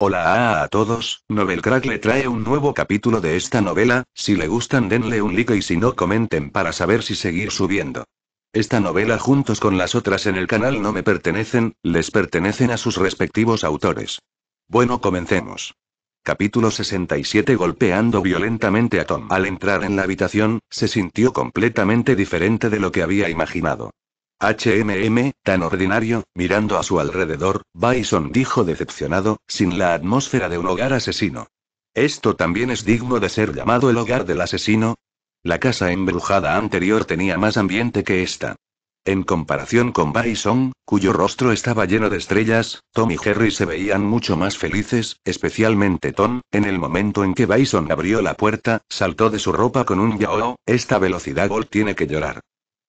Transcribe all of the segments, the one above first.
Hola a, todos, Novel Crack le trae un nuevo capítulo de esta novela, si le gustan denle un like y si no comenten para saber si seguir subiendo. Esta novela juntos con las otras en el canal no me pertenecen, les pertenecen a sus respectivos autores. Bueno, comencemos. Capítulo 67 Golpeando violentamente a Tom. Al entrar en la habitación, se sintió completamente diferente de lo que había imaginado. HMM, tan ordinario, mirando a su alrededor, Bison dijo decepcionado, sin la atmósfera de un hogar asesino. ¿Esto también es digno de ser llamado el hogar del asesino? La casa embrujada anterior tenía más ambiente que esta. En comparación con Bison, cuyo rostro estaba lleno de estrellas, Tom y Jerry se veían mucho más felices, especialmente Tom, en el momento en que Bison abrió la puerta, saltó de su ropa con un yao, esta velocidad Gold tiene que llorar.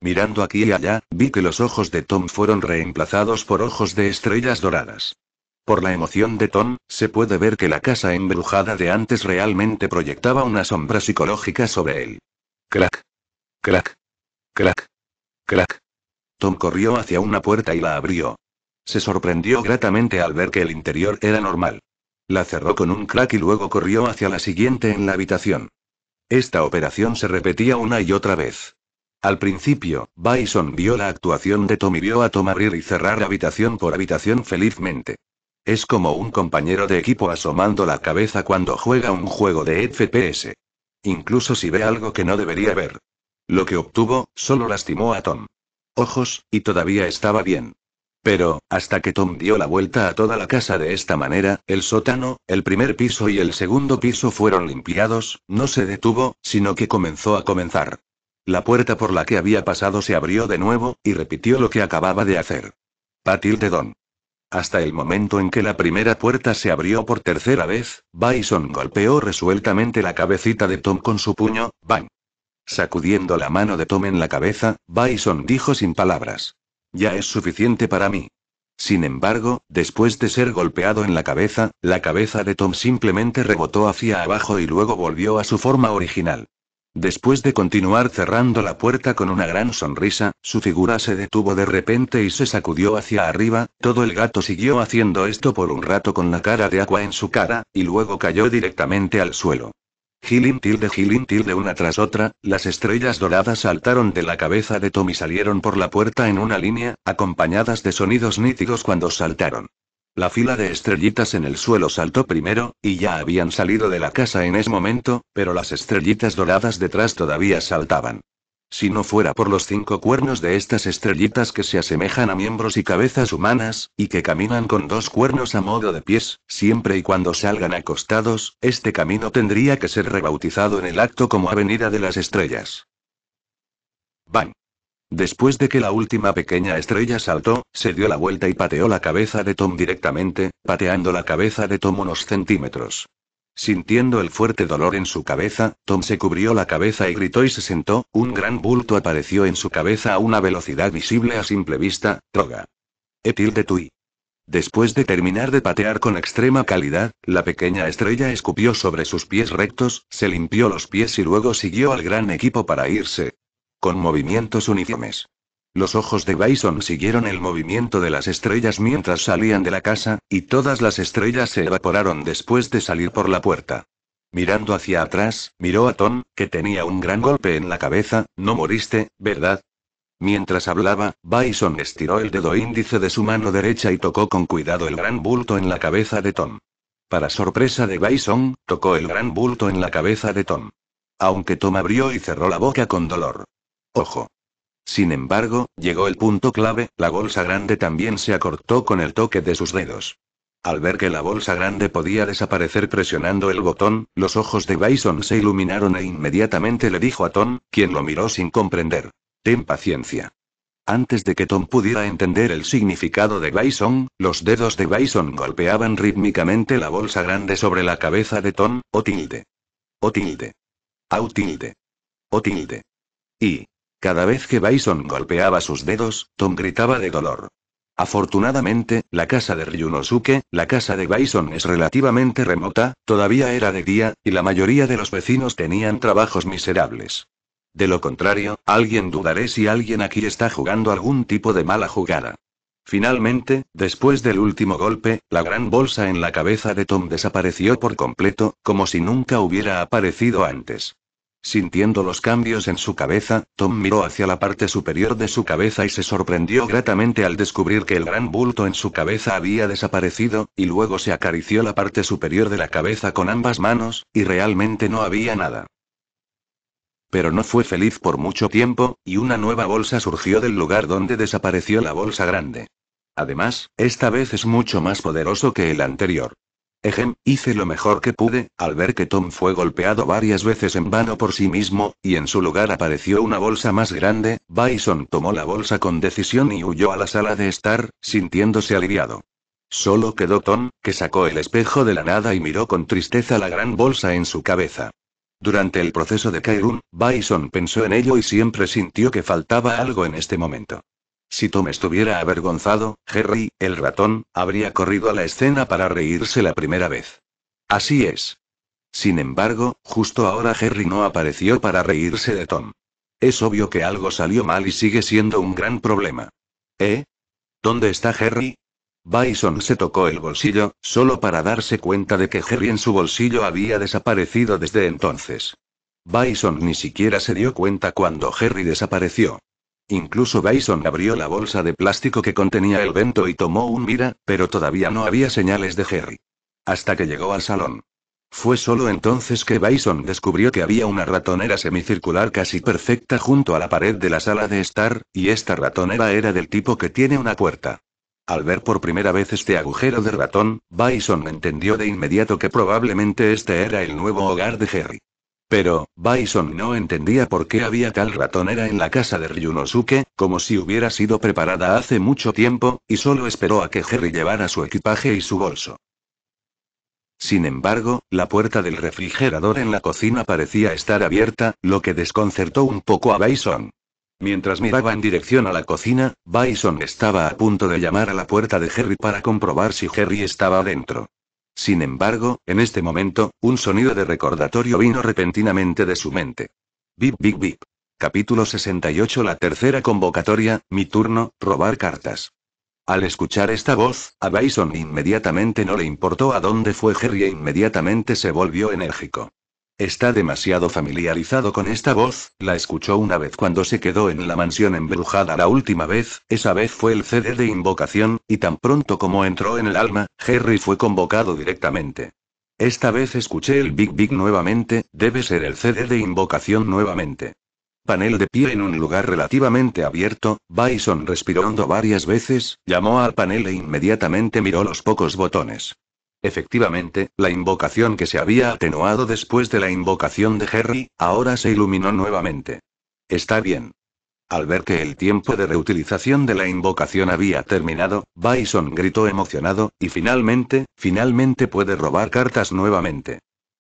Mirando aquí y allá, vi que los ojos de Tom fueron reemplazados por ojos de estrellas doradas. Por la emoción de Tom, se puede ver que la casa embrujada de antes realmente proyectaba una sombra psicológica sobre él. Crack. Crack. Crack. Crack. Tom corrió hacia una puerta y la abrió. Se sorprendió gratamente al ver que el interior era normal. La cerró con un crack y luego corrió hacia la siguiente en la habitación. Esta operación se repetía una y otra vez. Al principio, Bison vio la actuación de Tom y vio a Tom abrir y cerrar habitación por habitación felizmente. Es como un compañero de equipo asomando la cabeza cuando juega un juego de FPS. Incluso si ve algo que no debería ver. Lo que obtuvo, solo lastimó a Tom. Ojos, y todavía estaba bien. Pero, hasta que Tom dio la vuelta a toda la casa de esta manera, el sótano, el primer piso y el segundo piso fueron limpiados, no se detuvo, sino que comenzó a comenzar. La puerta por la que había pasado se abrió de nuevo, y repitió lo que acababa de hacer. Patil de Don. Hasta el momento en que la primera puerta se abrió por tercera vez, Bison golpeó resueltamente la cabecita de Tom con su puño, ¡bang! Sacudiendo la mano de Tom en la cabeza, Bison dijo sin palabras. Ya es suficiente para mí. Sin embargo, después de ser golpeado en la cabeza, la cabeza de Tom simplemente rebotó hacia abajo y luego volvió a su forma original. Después de continuar cerrando la puerta con una gran sonrisa, su figura se detuvo de repente y se sacudió hacia arriba, todo el gato siguió haciendo esto por un rato con la cara de agua en su cara, y luego cayó directamente al suelo. Healing tilde healing tilde una tras otra, las estrellas doradas saltaron de la cabeza de Tom y salieron por la puerta en una línea, acompañadas de sonidos nítidos cuando saltaron. La fila de estrellitas en el suelo saltó primero, y ya habían salido de la casa en ese momento, pero las estrellitas doradas detrás todavía saltaban. Si no fuera por los cinco cuernos de estas estrellitas que se asemejan a miembros y cabezas humanas, y que caminan con dos cuernos a modo de pies, siempre y cuando salgan acostados, este camino tendría que ser rebautizado en el acto como Avenida de las Estrellas. Bang. Después de que la última pequeña estrella saltó, se dio la vuelta y pateó la cabeza de Tom directamente, pateando la cabeza de Tom unos centímetros. Sintiendo el fuerte dolor en su cabeza, Tom se cubrió la cabeza y gritó y se sentó, un gran bulto apareció en su cabeza a una velocidad visible a simple vista, droga. Etil de Tui. Después de terminar de patear con extrema calidad, la pequeña estrella escupió sobre sus pies rectos, se limpió los pies y luego siguió al gran equipo para irse, con movimientos uniformes. Los ojos de Bison siguieron el movimiento de las estrellas mientras salían de la casa, y todas las estrellas se evaporaron después de salir por la puerta. Mirando hacia atrás, miró a Tom, que tenía un gran golpe en la cabeza, no moriste, ¿verdad? Mientras hablaba, Bison estiró el dedo índice de su mano derecha y tocó con cuidado el gran bulto en la cabeza de Tom. Para sorpresa de Bison, tocó el gran bulto en la cabeza de Tom. Aunque Tom abrió y cerró la boca con dolor. Ojo. Sin embargo, llegó el punto clave, la bolsa grande también se acortó con el toque de sus dedos. Al ver que la bolsa grande podía desaparecer presionando el botón, los ojos de Bison se iluminaron e inmediatamente le dijo a Tom, quien lo miró sin comprender. Ten paciencia. Antes de que Tom pudiera entender el significado de Bison, los dedos de Bison golpeaban rítmicamente la bolsa grande sobre la cabeza de Tom, o tilde. O tilde. Au tilde. O tilde. Y, cada vez que Bison golpeaba sus dedos, Tom gritaba de dolor. Afortunadamente, la casa de Ryunosuke, la casa de Bison es relativamente remota, todavía era de día, y la mayoría de los vecinos tenían trabajos miserables. De lo contrario, alguien dudaré si alguien aquí está jugando algún tipo de mala jugada. Finalmente, después del último golpe, la gran bolsa en la cabeza de Tom desapareció por completo, como si nunca hubiera aparecido antes. Sintiendo los cambios en su cabeza, Tom miró hacia la parte superior de su cabeza y se sorprendió gratamente al descubrir que el gran bulto en su cabeza había desaparecido, y luego se acarició la parte superior de la cabeza con ambas manos, y realmente no había nada. Pero no fue feliz por mucho tiempo, y una nueva bolsa surgió del lugar donde desapareció la bolsa grande. Además, esta vez es mucho más poderoso que el anterior. Ejem, hice lo mejor que pude, al ver que Tom fue golpeado varias veces en vano por sí mismo, y en su lugar apareció una bolsa más grande, Bison tomó la bolsa con decisión y huyó a la sala de estar, sintiéndose aliviado. Solo quedó Tom, que sacó el espejo de la nada y miró con tristeza la gran bolsa en su cabeza. Durante el proceso de Kairun, Bison pensó en ello y siempre sintió que faltaba algo en este momento. Si Tom estuviera avergonzado, Harry, el ratón, habría corrido a la escena para reírse la primera vez. Así es. Sin embargo, justo ahora Harry no apareció para reírse de Tom. Es obvio que algo salió mal y sigue siendo un gran problema. ¿Eh? ¿Dónde está Harry? Bison se tocó el bolsillo, solo para darse cuenta de que Harry en su bolsillo había desaparecido desde entonces. Bison ni siquiera se dio cuenta cuando Harry desapareció. Incluso Bison abrió la bolsa de plástico que contenía el vento y tomó un mira, pero todavía no había señales de Harry. Hasta que llegó al salón. Fue solo entonces que Bison descubrió que había una ratonera semicircular casi perfecta junto a la pared de la sala de estar, y esta ratonera era del tipo que tiene una puerta. Al ver por primera vez este agujero de ratón, Bison entendió de inmediato que probablemente este era el nuevo hogar de Harry. Pero, Bison no entendía por qué había tal ratonera en la casa de Ryunosuke, como si hubiera sido preparada hace mucho tiempo, y solo esperó a que Harry llevara su equipaje y su bolso. Sin embargo, la puerta del refrigerador en la cocina parecía estar abierta, lo que desconcertó un poco a Bison. Mientras miraba en dirección a la cocina, Bison estaba a punto de llamar a la puerta de Harry para comprobar si Harry estaba adentro. Sin embargo, en este momento, un sonido de recordatorio vino repentinamente de su mente. Bip bip bip. Capítulo 68 La tercera convocatoria, mi turno, robar cartas. Al escuchar esta voz, a Bison inmediatamente no le importó a dónde fue Harry e inmediatamente se volvió enérgico. Está demasiado familiarizado con esta voz, la escuchó una vez cuando se quedó en la mansión embrujada la última vez, esa vez fue el CD de invocación, y tan pronto como entró en el alma, Harry fue convocado directamente. Esta vez escuché el Big Big nuevamente, debe ser el CD de invocación nuevamente. Panel de pie en un lugar relativamente abierto, Bison respiró hondo varias veces, llamó al panel e inmediatamente miró los pocos botones. Efectivamente, la invocación que se había atenuado después de la invocación de Harry, ahora se iluminó nuevamente. Está bien. Al ver que el tiempo de reutilización de la invocación había terminado, Bison gritó emocionado, y finalmente, finalmente puede robar cartas nuevamente.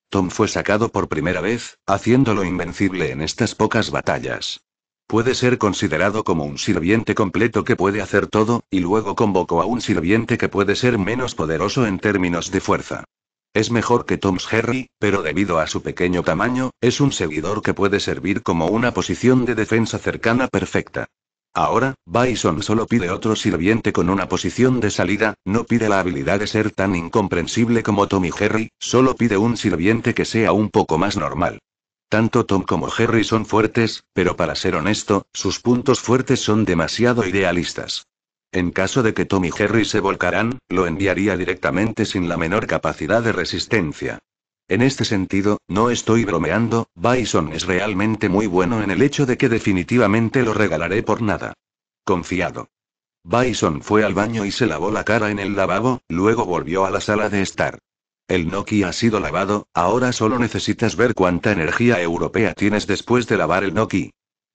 Tom fue sacado por primera vez, haciéndolo invencible en estas pocas batallas. Puede ser considerado como un sirviente completo que puede hacer todo, y luego convocó a un sirviente que puede ser menos poderoso en términos de fuerza. Es mejor que Tom's Harry, pero debido a su pequeño tamaño, es un seguidor que puede servir como una posición de defensa cercana perfecta. Ahora, Bison solo pide otro sirviente con una posición de salida, no pide la habilidad de ser tan incomprensible como Tom y Harry, solo pide un sirviente que sea un poco más normal. Tanto Tom como Harry son fuertes, pero para ser honesto, sus puntos fuertes son demasiado idealistas. En caso de que Tom y Harry se volcaran, lo enviaría directamente sin la menor capacidad de resistencia. En este sentido, no estoy bromeando, Bison es realmente muy bueno en el hecho de que definitivamente lo regalaré por nada. Confiado. Bison fue al baño y se lavó la cara en el lavabo, luego volvió a la sala de estar. El Noki ha sido lavado, ahora solo necesitas ver cuánta energía europea tienes después de lavar el Noki.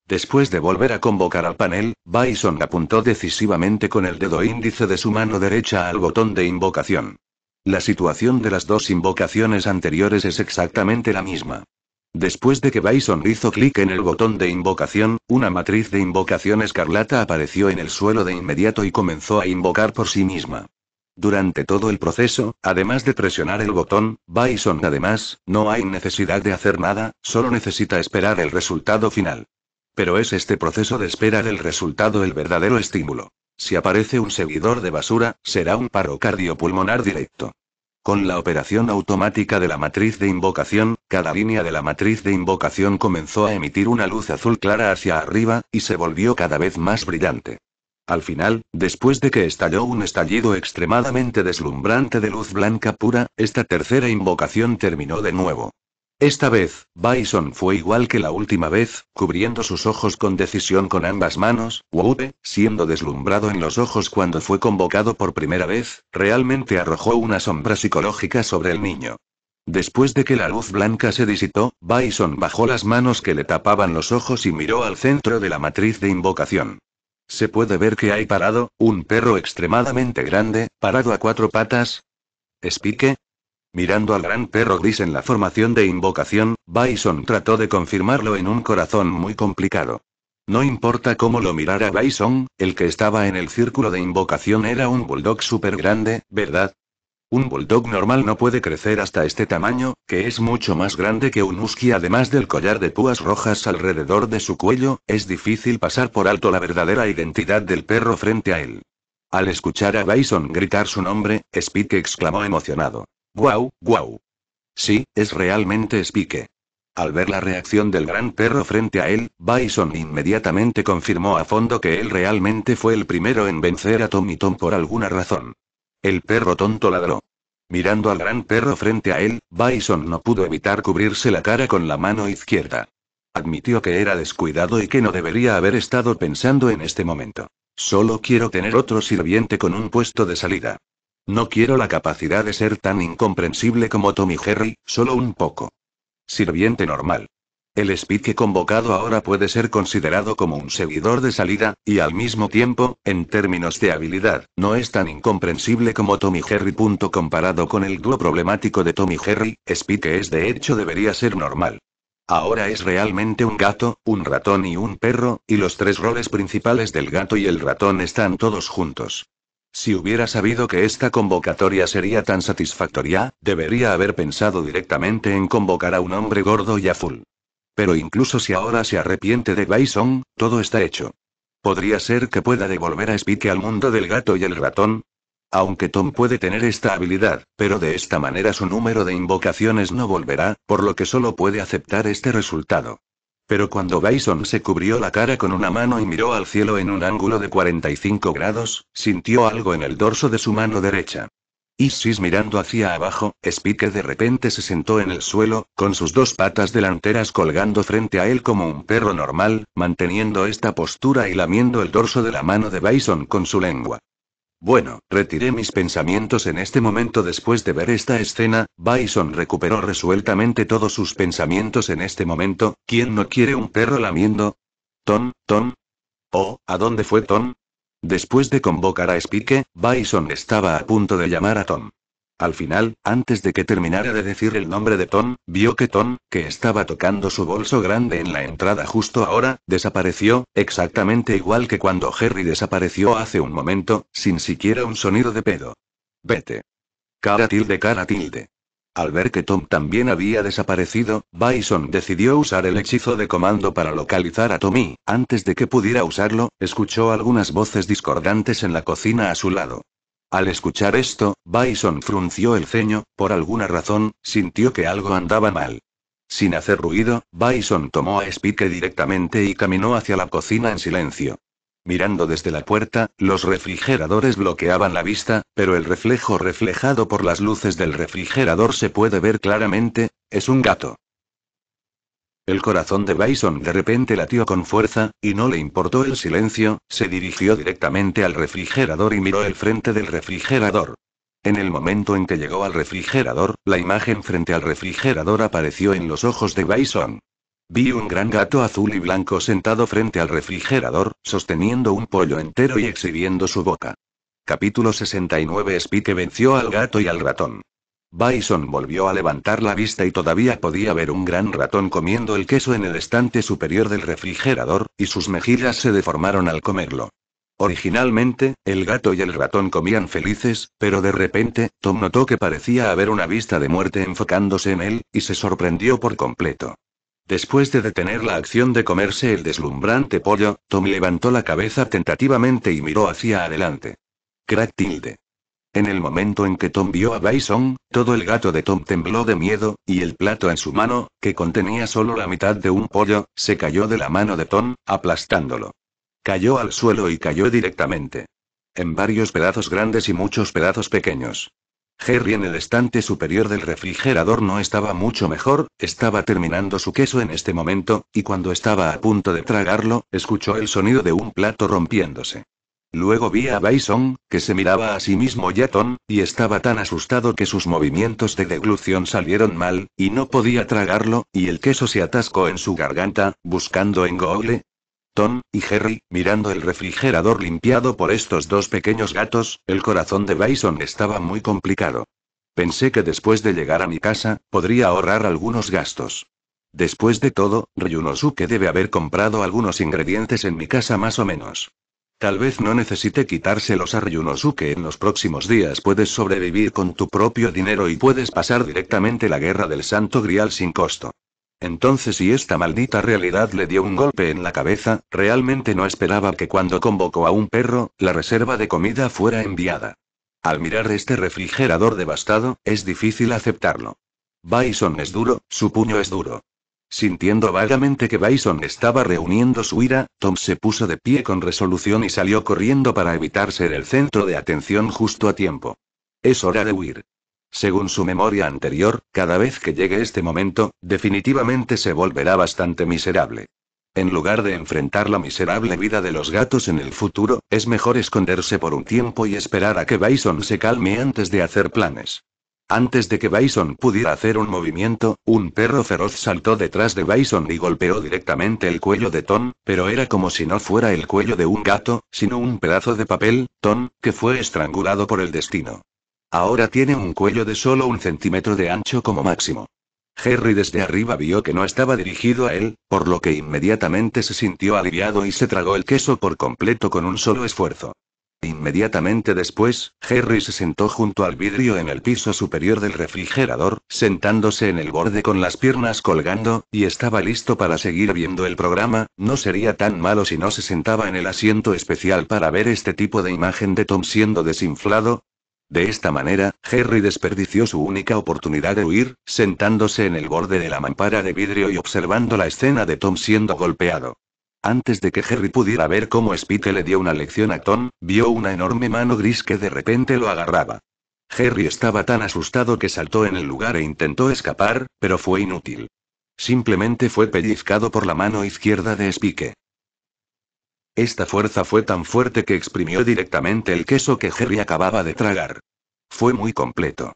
Después de volver a convocar al panel, Bison apuntó decisivamente con el dedo índice de su mano derecha al botón de invocación. La situación de las dos invocaciones anteriores es exactamente la misma. Después de que Bison hizo clic en el botón de invocación, una matriz de invocación escarlata apareció en el suelo de inmediato y comenzó a invocar por sí misma. Durante todo el proceso, además de presionar el botón, Bison además, no hay necesidad de hacer nada, solo necesita esperar el resultado final. Pero es este proceso de espera del resultado el verdadero estímulo. Si aparece un seguidor de basura, será un paro cardiopulmonar directo. Con la operación automática de la matriz de invocación, cada línea de la matriz de invocación comenzó a emitir una luz azul clara hacia arriba, y se volvió cada vez más brillante. Al final, después de que estalló un estallido extremadamente deslumbrante de luz blanca pura, esta tercera invocación terminó de nuevo. Esta vez, Bison fue igual que la última vez, cubriendo sus ojos con decisión con ambas manos, Woupe, siendo deslumbrado en los ojos cuando fue convocado por primera vez, realmente arrojó una sombra psicológica sobre el niño. Después de que la luz blanca se disipó, Bison bajó las manos que le tapaban los ojos y miró al centro de la matriz de invocación. Se puede ver que hay parado, un perro extremadamente grande, parado a cuatro patas. ¿Espique? Mirando al gran perro gris en la formación de invocación, Bison trató de confirmarlo en un corazón muy complicado. No importa cómo lo mirara Bison, el que estaba en el círculo de invocación era un bulldog súper grande, ¿verdad? Un bulldog normal no puede crecer hasta este tamaño, que es mucho más grande que un husky además del collar de púas rojas alrededor de su cuello, es difícil pasar por alto la verdadera identidad del perro frente a él. Al escuchar a Bison gritar su nombre, Spike exclamó emocionado. ¡Guau, guau! Sí, es realmente Spike. Al ver la reacción del gran perro frente a él, Bison inmediatamente confirmó a fondo que él realmente fue el primero en vencer a Tom y Tom por alguna razón. El perro tonto ladró. Mirando al gran perro frente a él, Bison no pudo evitar cubrirse la cara con la mano izquierda. Admitió que era descuidado y que no debería haber estado pensando en este momento. Solo quiero tener otro sirviente con un puesto de salida. No quiero la capacidad de ser tan incomprensible como Tommy Jerry, solo un poco. Sirviente normal. El Spike convocado ahora puede ser considerado como un seguidor de salida, y al mismo tiempo, en términos de habilidad, no es tan incomprensible como Tommy Jerry. Comparado con el dúo problemático de Tommy Jerry, Spike es de hecho debería ser normal. Ahora es realmente un gato, un ratón y un perro, y los tres roles principales del gato y el ratón están todos juntos. Si hubiera sabido que esta convocatoria sería tan satisfactoria, debería haber pensado directamente en convocar a un hombre gordo y azul. Pero incluso si ahora se arrepiente de Bison, todo está hecho. ¿Podría ser que pueda devolver a Spike al mundo del gato y el ratón? Aunque Tom puede tener esta habilidad, pero de esta manera su número de invocaciones no volverá, por lo que solo puede aceptar este resultado. Pero cuando Bison se cubrió la cara con una mano y miró al cielo en un ángulo de 45 grados, sintió algo en el dorso de su mano derecha. Isis mirando hacia abajo, Spike de repente se sentó en el suelo, con sus dos patas delanteras colgando frente a él como un perro normal, manteniendo esta postura y lamiendo el dorso de la mano de Bison con su lengua. Bueno, retiré mis pensamientos en este momento después de ver esta escena, Bison recuperó resueltamente todos sus pensamientos en este momento, ¿quién no quiere un perro lamiendo? Tom, Tom. Oh, ¿a dónde fue Tom? Después de convocar a Spike, Bison estaba a punto de llamar a Tom. Al final, antes de que terminara de decir el nombre de Tom, vio que Tom, que estaba tocando su bolso grande en la entrada justo ahora, desapareció, exactamente igual que cuando Harry desapareció hace un momento, sin siquiera un sonido de pedo. Vete. Cara tilde cara tilde. Al ver que Tom también había desaparecido, Bison decidió usar el hechizo de comando para localizar a Tommy. Antes de que pudiera usarlo, escuchó algunas voces discordantes en la cocina a su lado. Al escuchar esto, Bison frunció el ceño, por alguna razón, sintió que algo andaba mal. Sin hacer ruido, Bison tomó a Spike directamente y caminó hacia la cocina en silencio. Mirando desde la puerta, los refrigeradores bloqueaban la vista, pero el reflejo reflejado por las luces del refrigerador se puede ver claramente, es un gato. El corazón de Bison de repente latió con fuerza, y no le importó el silencio, se dirigió directamente al refrigerador y miró el frente del refrigerador. En el momento en que llegó al refrigerador, la imagen frente al refrigerador apareció en los ojos de Bison. Vi un gran gato azul y blanco sentado frente al refrigerador, sosteniendo un pollo entero y exhibiendo su boca. Capítulo 69 Spike venció al gato y al ratón. Bison volvió a levantar la vista y todavía podía ver un gran ratón comiendo el queso en el estante superior del refrigerador, y sus mejillas se deformaron al comerlo. Originalmente, el gato y el ratón comían felices, pero de repente, Tom notó que parecía haber una vista de muerte enfocándose en él, y se sorprendió por completo. Después de detener la acción de comerse el deslumbrante pollo, Tom levantó la cabeza tentativamente y miró hacia adelante. Crack tilde. En el momento en que Tom vio a Bison, todo el gato de Tom tembló de miedo, y el plato en su mano, que contenía solo la mitad de un pollo, se cayó de la mano de Tom, aplastándolo. Cayó al suelo y cayó directamente. En varios pedazos grandes y muchos pedazos pequeños. Harry en el estante superior del refrigerador no estaba mucho mejor, estaba terminando su queso en este momento, y cuando estaba a punto de tragarlo, escuchó el sonido de un plato rompiéndose. Luego vi a Bison, que se miraba a sí mismo y a Tom, y estaba tan asustado que sus movimientos de deglución salieron mal, y no podía tragarlo, y el queso se atascó en su garganta, buscando en Google. Tom, y Harry, mirando el refrigerador limpiado por estos dos pequeños gatos, el corazón de Bison estaba muy complicado. Pensé que después de llegar a mi casa, podría ahorrar algunos gastos. Después de todo, Ryunosuke debe haber comprado algunos ingredientes en mi casa más o menos. Tal vez no necesite quitárselos a Ryunosuke en los próximos días. Puedes sobrevivir con tu propio dinero y puedes pasar directamente la guerra del Santo Grial sin costo. Entonces, si esta maldita realidad le dio un golpe en la cabeza, realmente no esperaba que cuando convocó a un perro, la reserva de comida fuera enviada. Al mirar este refrigerador devastado, es difícil aceptarlo. Bison es duro, su puño es duro. Sintiendo vagamente que Bison estaba reuniendo su ira, Tom se puso de pie con resolución y salió corriendo para evitar ser el centro de atención justo a tiempo. Es hora de huir. Según su memoria anterior, cada vez que llegue este momento, definitivamente se volverá bastante miserable. En lugar de enfrentar la miserable vida de los gatos en el futuro, es mejor esconderse por un tiempo y esperar a que Bison se calme antes de hacer planes. Antes de que Bison pudiera hacer un movimiento, un perro feroz saltó detrás de Bison y golpeó directamente el cuello de Tom, pero era como si no fuera el cuello de un gato, sino un pedazo de papel, Tom, que fue estrangulado por el destino. Ahora tiene un cuello de solo un centímetro de ancho como máximo. Harry desde arriba vio que no estaba dirigido a él, por lo que inmediatamente se sintió aliviado y se tragó el queso por completo con un solo esfuerzo. Inmediatamente después, Harry se sentó junto al vidrio en el piso superior del refrigerador, sentándose en el borde con las piernas colgando, y estaba listo para seguir viendo el programa, no sería tan malo si no se sentaba en el asiento especial para ver este tipo de imagen de Tom siendo desinflado. De esta manera, Harry desperdició su única oportunidad de huir, sentándose en el borde de la mampara de vidrio y observando la escena de Tom siendo golpeado. Antes de que Harry pudiera ver cómo Spike le dio una lección a Tom, vio una enorme mano gris que de repente lo agarraba. Harry estaba tan asustado que saltó en el lugar e intentó escapar, pero fue inútil. Simplemente fue pellizcado por la mano izquierda de Spike. Esta fuerza fue tan fuerte que exprimió directamente el queso que Harry acababa de tragar. Fue muy completo.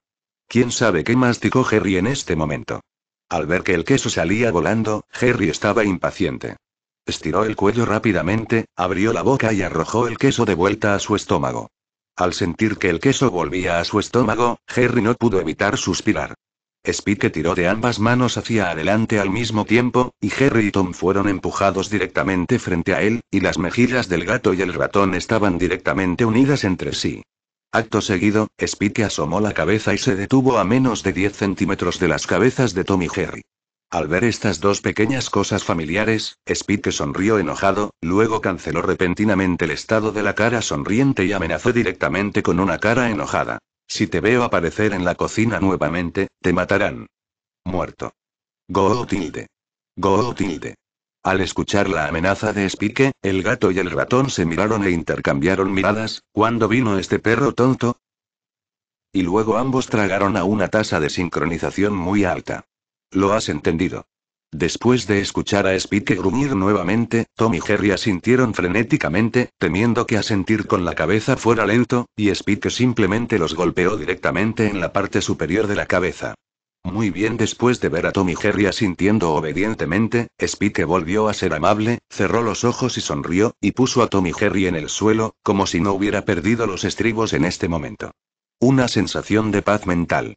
¿Quién sabe qué masticó Harry en este momento? Al ver que el queso salía volando, Harry estaba impaciente. Estiró el cuello rápidamente, abrió la boca y arrojó el queso de vuelta a su estómago. Al sentir que el queso volvía a su estómago, Harry no pudo evitar suspirar. Spike tiró de ambas manos hacia adelante al mismo tiempo, y Harry y Tom fueron empujados directamente frente a él, y las mejillas del gato y el ratón estaban directamente unidas entre sí. Acto seguido, Spike asomó la cabeza y se detuvo a menos de 10 centímetros de las cabezas de Tom y Harry. Al ver estas dos pequeñas cosas familiares, Spike sonrió enojado, luego canceló repentinamente el estado de la cara sonriente y amenazó directamente con una cara enojada. Si te veo aparecer en la cocina nuevamente, te matarán. Muerto. Go tilde. Go tilde. Al escuchar la amenaza de Spike, el gato y el ratón se miraron e intercambiaron miradas, ¿cuándo vino este perro tonto? Y luego ambos tragaron a una tasa de sincronización muy alta. Lo has entendido. Después de escuchar a Spike gruñir nuevamente, Tom y Jerry asintieron frenéticamente, temiendo que asentir con la cabeza fuera lento, y Spike simplemente los golpeó directamente en la parte superior de la cabeza. Muy bien, después de ver a Tom y Jerry asintiendo obedientemente, Spike volvió a ser amable, cerró los ojos y sonrió, y puso a Tom y Jerry en el suelo, como si no hubiera perdido los estribos en este momento. Una sensación de paz mental.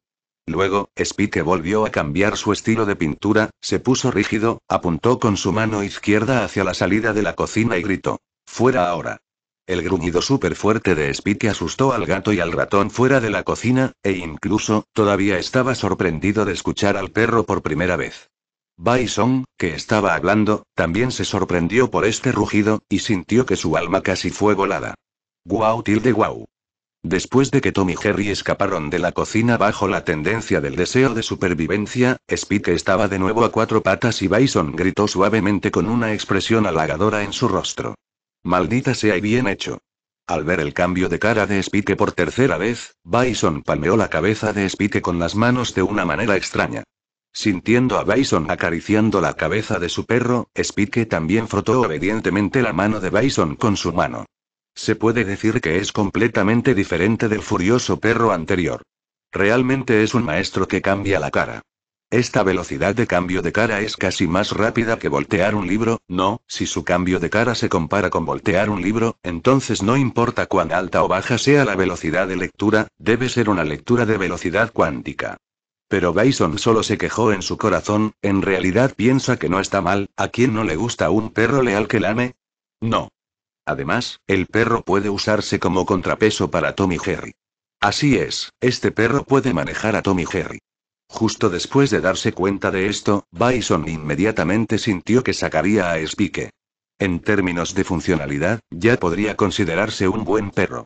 Luego, Spike volvió a cambiar su estilo de pintura, se puso rígido, apuntó con su mano izquierda hacia la salida de la cocina y gritó. Fuera ahora. El gruñido súper fuerte de Spike asustó al gato y al ratón fuera de la cocina, e incluso, todavía estaba sorprendido de escuchar al perro por primera vez. Bison, que estaba hablando, también se sorprendió por este rugido, y sintió que su alma casi fue volada. Guau tilde guau. Después de que Tom y Jerry escaparon de la cocina bajo la tendencia del deseo de supervivencia, Spike estaba de nuevo a cuatro patas y Bison gritó suavemente con una expresión halagadora en su rostro. Maldita sea y bien hecho. Al ver el cambio de cara de Spike por tercera vez, Bison palmeó la cabeza de Spike con las manos de una manera extraña. Sintiendo a Bison acariciando la cabeza de su perro, Spike también frotó obedientemente la mano de Bison con su mano. Se puede decir que es completamente diferente del furioso perro anterior. Realmente es un maestro que cambia la cara. Esta velocidad de cambio de cara es casi más rápida que voltear un libro, no, si su cambio de cara se compara con voltear un libro, entonces no importa cuán alta o baja sea la velocidad de lectura, debe ser una lectura de velocidad cuántica. Pero Bison solo se quejó en su corazón, en realidad piensa que no está mal, ¿a quién no le gusta un perro leal que lame? No. Además, el perro puede usarse como contrapeso para Tommy Jerry. Así es, este perro puede manejar a Tommy Jerry. Justo después de darse cuenta de esto, Bison inmediatamente sintió que sacaría a Spike. En términos de funcionalidad, ya podría considerarse un buen perro.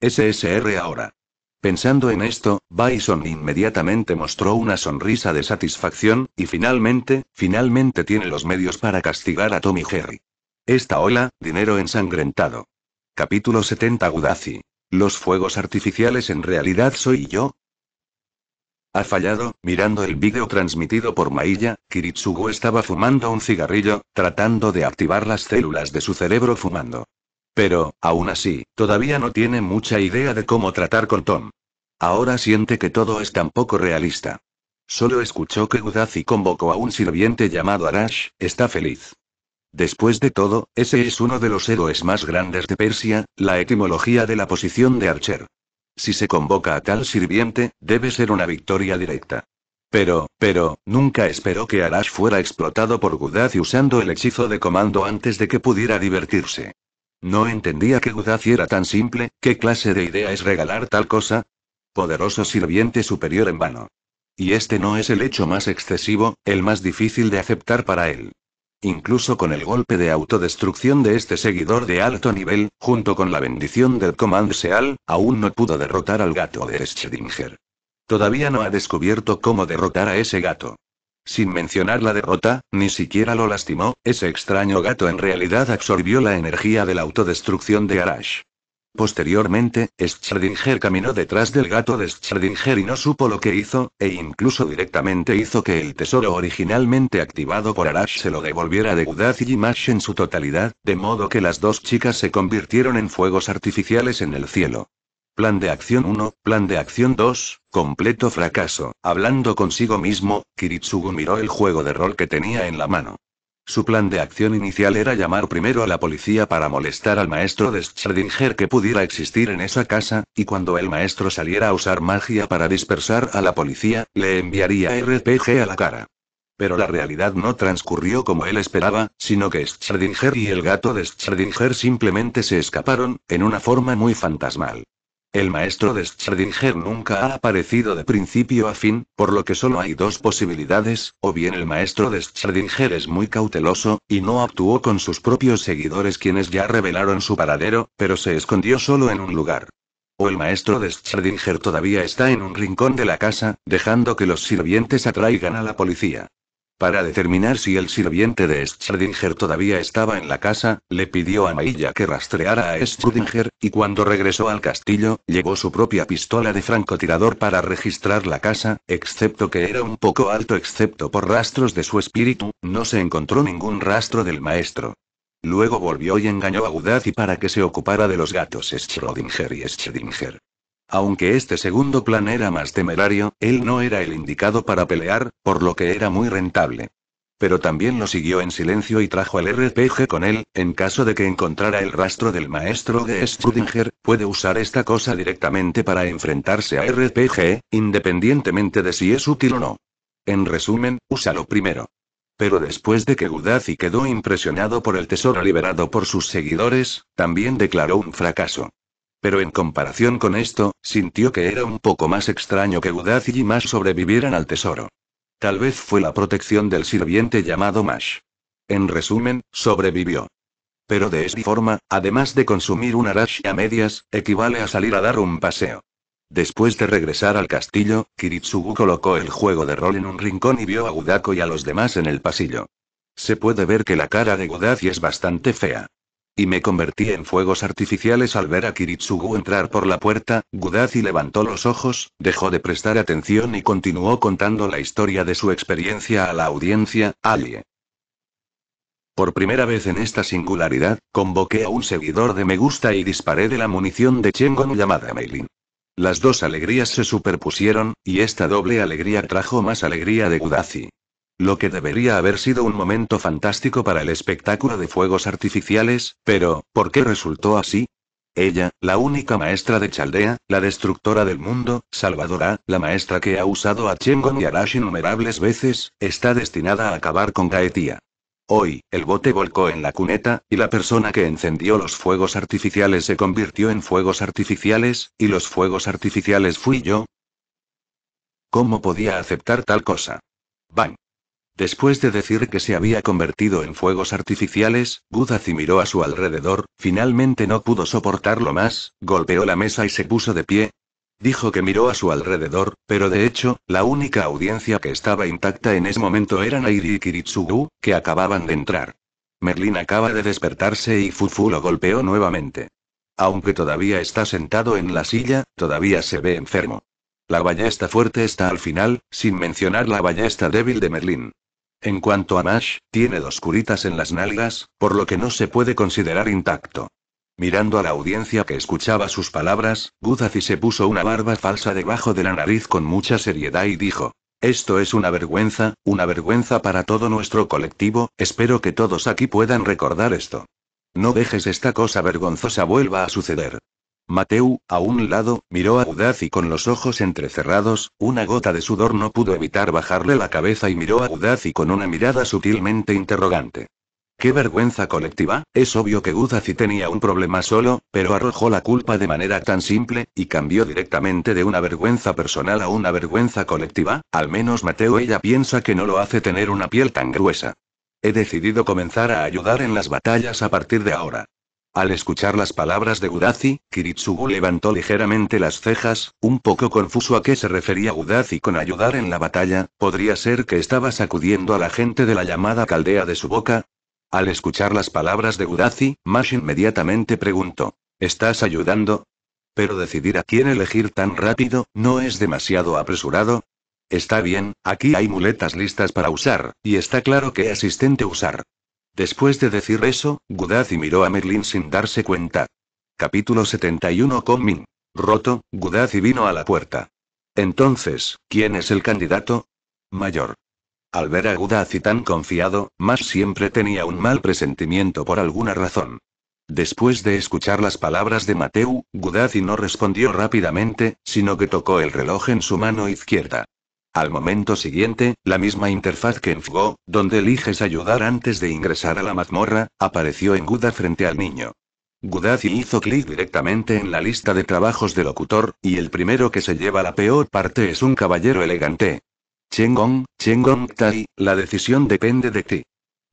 SSR ahora. Pensando en esto, Bison inmediatamente mostró una sonrisa de satisfacción, y finalmente, finalmente tiene los medios para castigar a Tommy Jerry. Esta ola, dinero ensangrentado. Capítulo 70 Gudazi. ¿Los fuegos artificiales en realidad soy yo? Ha fallado, mirando el vídeo transmitido por Mailla, Kiritsugu estaba fumando un cigarrillo, tratando de activar las células de su cerebro fumando. Pero, aún así, todavía no tiene mucha idea de cómo tratar con Tom. Ahora siente que todo es tan poco realista. Solo escuchó que Gudazi convocó a un sirviente llamado Arash, está feliz. Después de todo, ese es uno de los héroes más grandes de Persia, la etimología de la posición de Archer. Si se convoca a tal sirviente, debe ser una victoria directa. Pero, pero, nunca esperó que Arash fuera explotado por Gudazi usando el hechizo de comando antes de que pudiera divertirse. No entendía que Gudazi era tan simple, ¿qué clase de idea es regalar tal cosa? Poderoso sirviente superior en vano. Y este no es el hecho más excesivo, el más difícil de aceptar para él. Incluso con el golpe de autodestrucción de este seguidor de alto nivel, junto con la bendición del Command Seal, aún no pudo derrotar al gato de Schrödinger. Todavía no ha descubierto cómo derrotar a ese gato. Sin mencionar la derrota, ni siquiera lo lastimó, ese extraño gato en realidad absorbió la energía de la autodestrucción de Arash. Posteriormente, Schrödinger caminó detrás del gato de Schrödinger y no supo lo que hizo, e incluso directamente hizo que el tesoro originalmente activado por Arash se lo devolviera de Gudaz y Mash en su totalidad, de modo que las dos chicas se convirtieron en fuegos artificiales en el cielo. Plan de acción 1, plan de acción 2, completo fracaso. Hablando consigo mismo, Kiritsugu miró el juego de rol que tenía en la mano. Su plan de acción inicial era llamar primero a la policía para molestar al maestro de Schrödinger que pudiera existir en esa casa, y cuando el maestro saliera a usar magia para dispersar a la policía, le enviaría RPG a la cara. Pero la realidad no transcurrió como él esperaba, sino que Schrödinger y el gato de Schrödinger simplemente se escaparon, en una forma muy fantasmal. El maestro de Schrödinger nunca ha aparecido de principio a fin, por lo que solo hay dos posibilidades, o bien el maestro de Schrödinger es muy cauteloso, y no actuó con sus propios seguidores quienes ya revelaron su paradero, pero se escondió solo en un lugar. O el maestro de Schrödinger todavía está en un rincón de la casa, dejando que los sirvientes atraigan a la policía. Para determinar si el sirviente de Schrödinger todavía estaba en la casa, le pidió a Mailla que rastreara a Schrödinger, y cuando regresó al castillo, llevó su propia pistola de francotirador para registrar la casa, excepto que era un poco alto excepto por rastros de su espíritu, no se encontró ningún rastro del maestro. Luego volvió y engañó a Gudazi para que se ocupara de los gatos Schrödinger y Schrödinger. Aunque este segundo plan era más temerario, él no era el indicado para pelear, por lo que era muy rentable. Pero también lo siguió en silencio y trajo el RPG con él, en caso de que encontrara el rastro del maestro de Schrödinger, puede usar esta cosa directamente para enfrentarse a RPG, independientemente de si es útil o no. En resumen, úsalo primero. Pero después de que Gudazi quedó impresionado por el tesoro liberado por sus seguidores, también declaró un fracaso. Pero en comparación con esto, sintió que era un poco más extraño que Gudaz y Jimash sobrevivieran al tesoro. Tal vez fue la protección del sirviente llamado Mash. En resumen, sobrevivió. Pero de esta forma, además de consumir una rash a medias, equivale a salir a dar un paseo. Después de regresar al castillo, Kiritsugu colocó el juego de rol en un rincón y vio a Gudako y a los demás en el pasillo. Se puede ver que la cara de Gudazi es bastante fea. Y me convertí en fuegos artificiales al ver a Kiritsugu entrar por la puerta, Gudazi levantó los ojos, dejó de prestar atención y continuó contando la historia de su experiencia a la audiencia, Alie. Por primera vez en esta singularidad, convoqué a un seguidor de Me Gusta y disparé de la munición de Chengon llamada Meilin. Las dos alegrías se superpusieron, y esta doble alegría trajo más alegría de Gudazi. Lo que debería haber sido un momento fantástico para el espectáculo de fuegos artificiales, pero, ¿por qué resultó así? Ella, la única maestra de Chaldea, la destructora del mundo, Salvadora, la maestra que ha usado a Chengon y Arash innumerables veces, está destinada a acabar con Gaetia. Hoy, el bote volcó en la cuneta, y la persona que encendió los fuegos artificiales se convirtió en fuegos artificiales, y los fuegos artificiales fui yo. ¿Cómo podía aceptar tal cosa? Bang. Después de decir que se había convertido en fuegos artificiales, Gudazi miró a su alrededor, finalmente no pudo soportarlo más, golpeó la mesa y se puso de pie, Dijo que miró a su alrededor, pero de hecho, la única audiencia que estaba intacta en ese momento era Nairi y Kiritsugu, que acababan de entrar. Merlin acaba de despertarse y Fufu lo golpeó nuevamente. Aunque todavía está sentado en la silla, todavía se ve enfermo. La ballesta fuerte está al final, sin mencionar la ballesta débil de Merlin. En cuanto a Mash, tiene dos curitas en las nalgas, por lo que no se puede considerar intacto. Mirando a la audiencia que escuchaba sus palabras, Gudazi se puso una barba falsa debajo de la nariz con mucha seriedad y dijo. Esto es una vergüenza, una vergüenza para todo nuestro colectivo, espero que todos aquí puedan recordar esto. No dejes esta cosa vergonzosa vuelva a suceder. Mateu, a un lado, miró a Gudazi con los ojos entrecerrados, una gota de sudor no pudo evitar bajarle la cabeza y miró a Gudazi con una mirada sutilmente interrogante. ¡Qué vergüenza colectiva! Es obvio que Gudazi tenía un problema solo, pero arrojó la culpa de manera tan simple, y cambió directamente de una vergüenza personal a una vergüenza colectiva, al menos Mateo ella piensa que no lo hace tener una piel tan gruesa. He decidido comenzar a ayudar en las batallas a partir de ahora. Al escuchar las palabras de Gudazi, Kiritsugu levantó ligeramente las cejas, un poco confuso a qué se refería Gudazi con ayudar en la batalla, podría ser que estaba sacudiendo a la gente de la llamada caldea de su boca, al escuchar las palabras de Gudazi, Mash inmediatamente preguntó: ¿Estás ayudando? Pero decidir a quién elegir tan rápido, ¿no es demasiado apresurado? Está bien, aquí hay muletas listas para usar, y está claro qué asistente usar. Después de decir eso, Gudazi miró a Merlin sin darse cuenta. Capítulo 71 Min. Roto, Gudazi vino a la puerta. Entonces, ¿quién es el candidato? Mayor. Al ver a Gudazi tan confiado, Mas siempre tenía un mal presentimiento por alguna razón. Después de escuchar las palabras de Mateu, Gudazi no respondió rápidamente, sino que tocó el reloj en su mano izquierda. Al momento siguiente, la misma interfaz que en Fugo, donde eliges ayudar antes de ingresar a la mazmorra, apareció en Guda frente al niño. Gudazi hizo clic directamente en la lista de trabajos de locutor, y el primero que se lleva la peor parte es un caballero elegante, Chengong, Chengong Tai, la decisión depende de ti.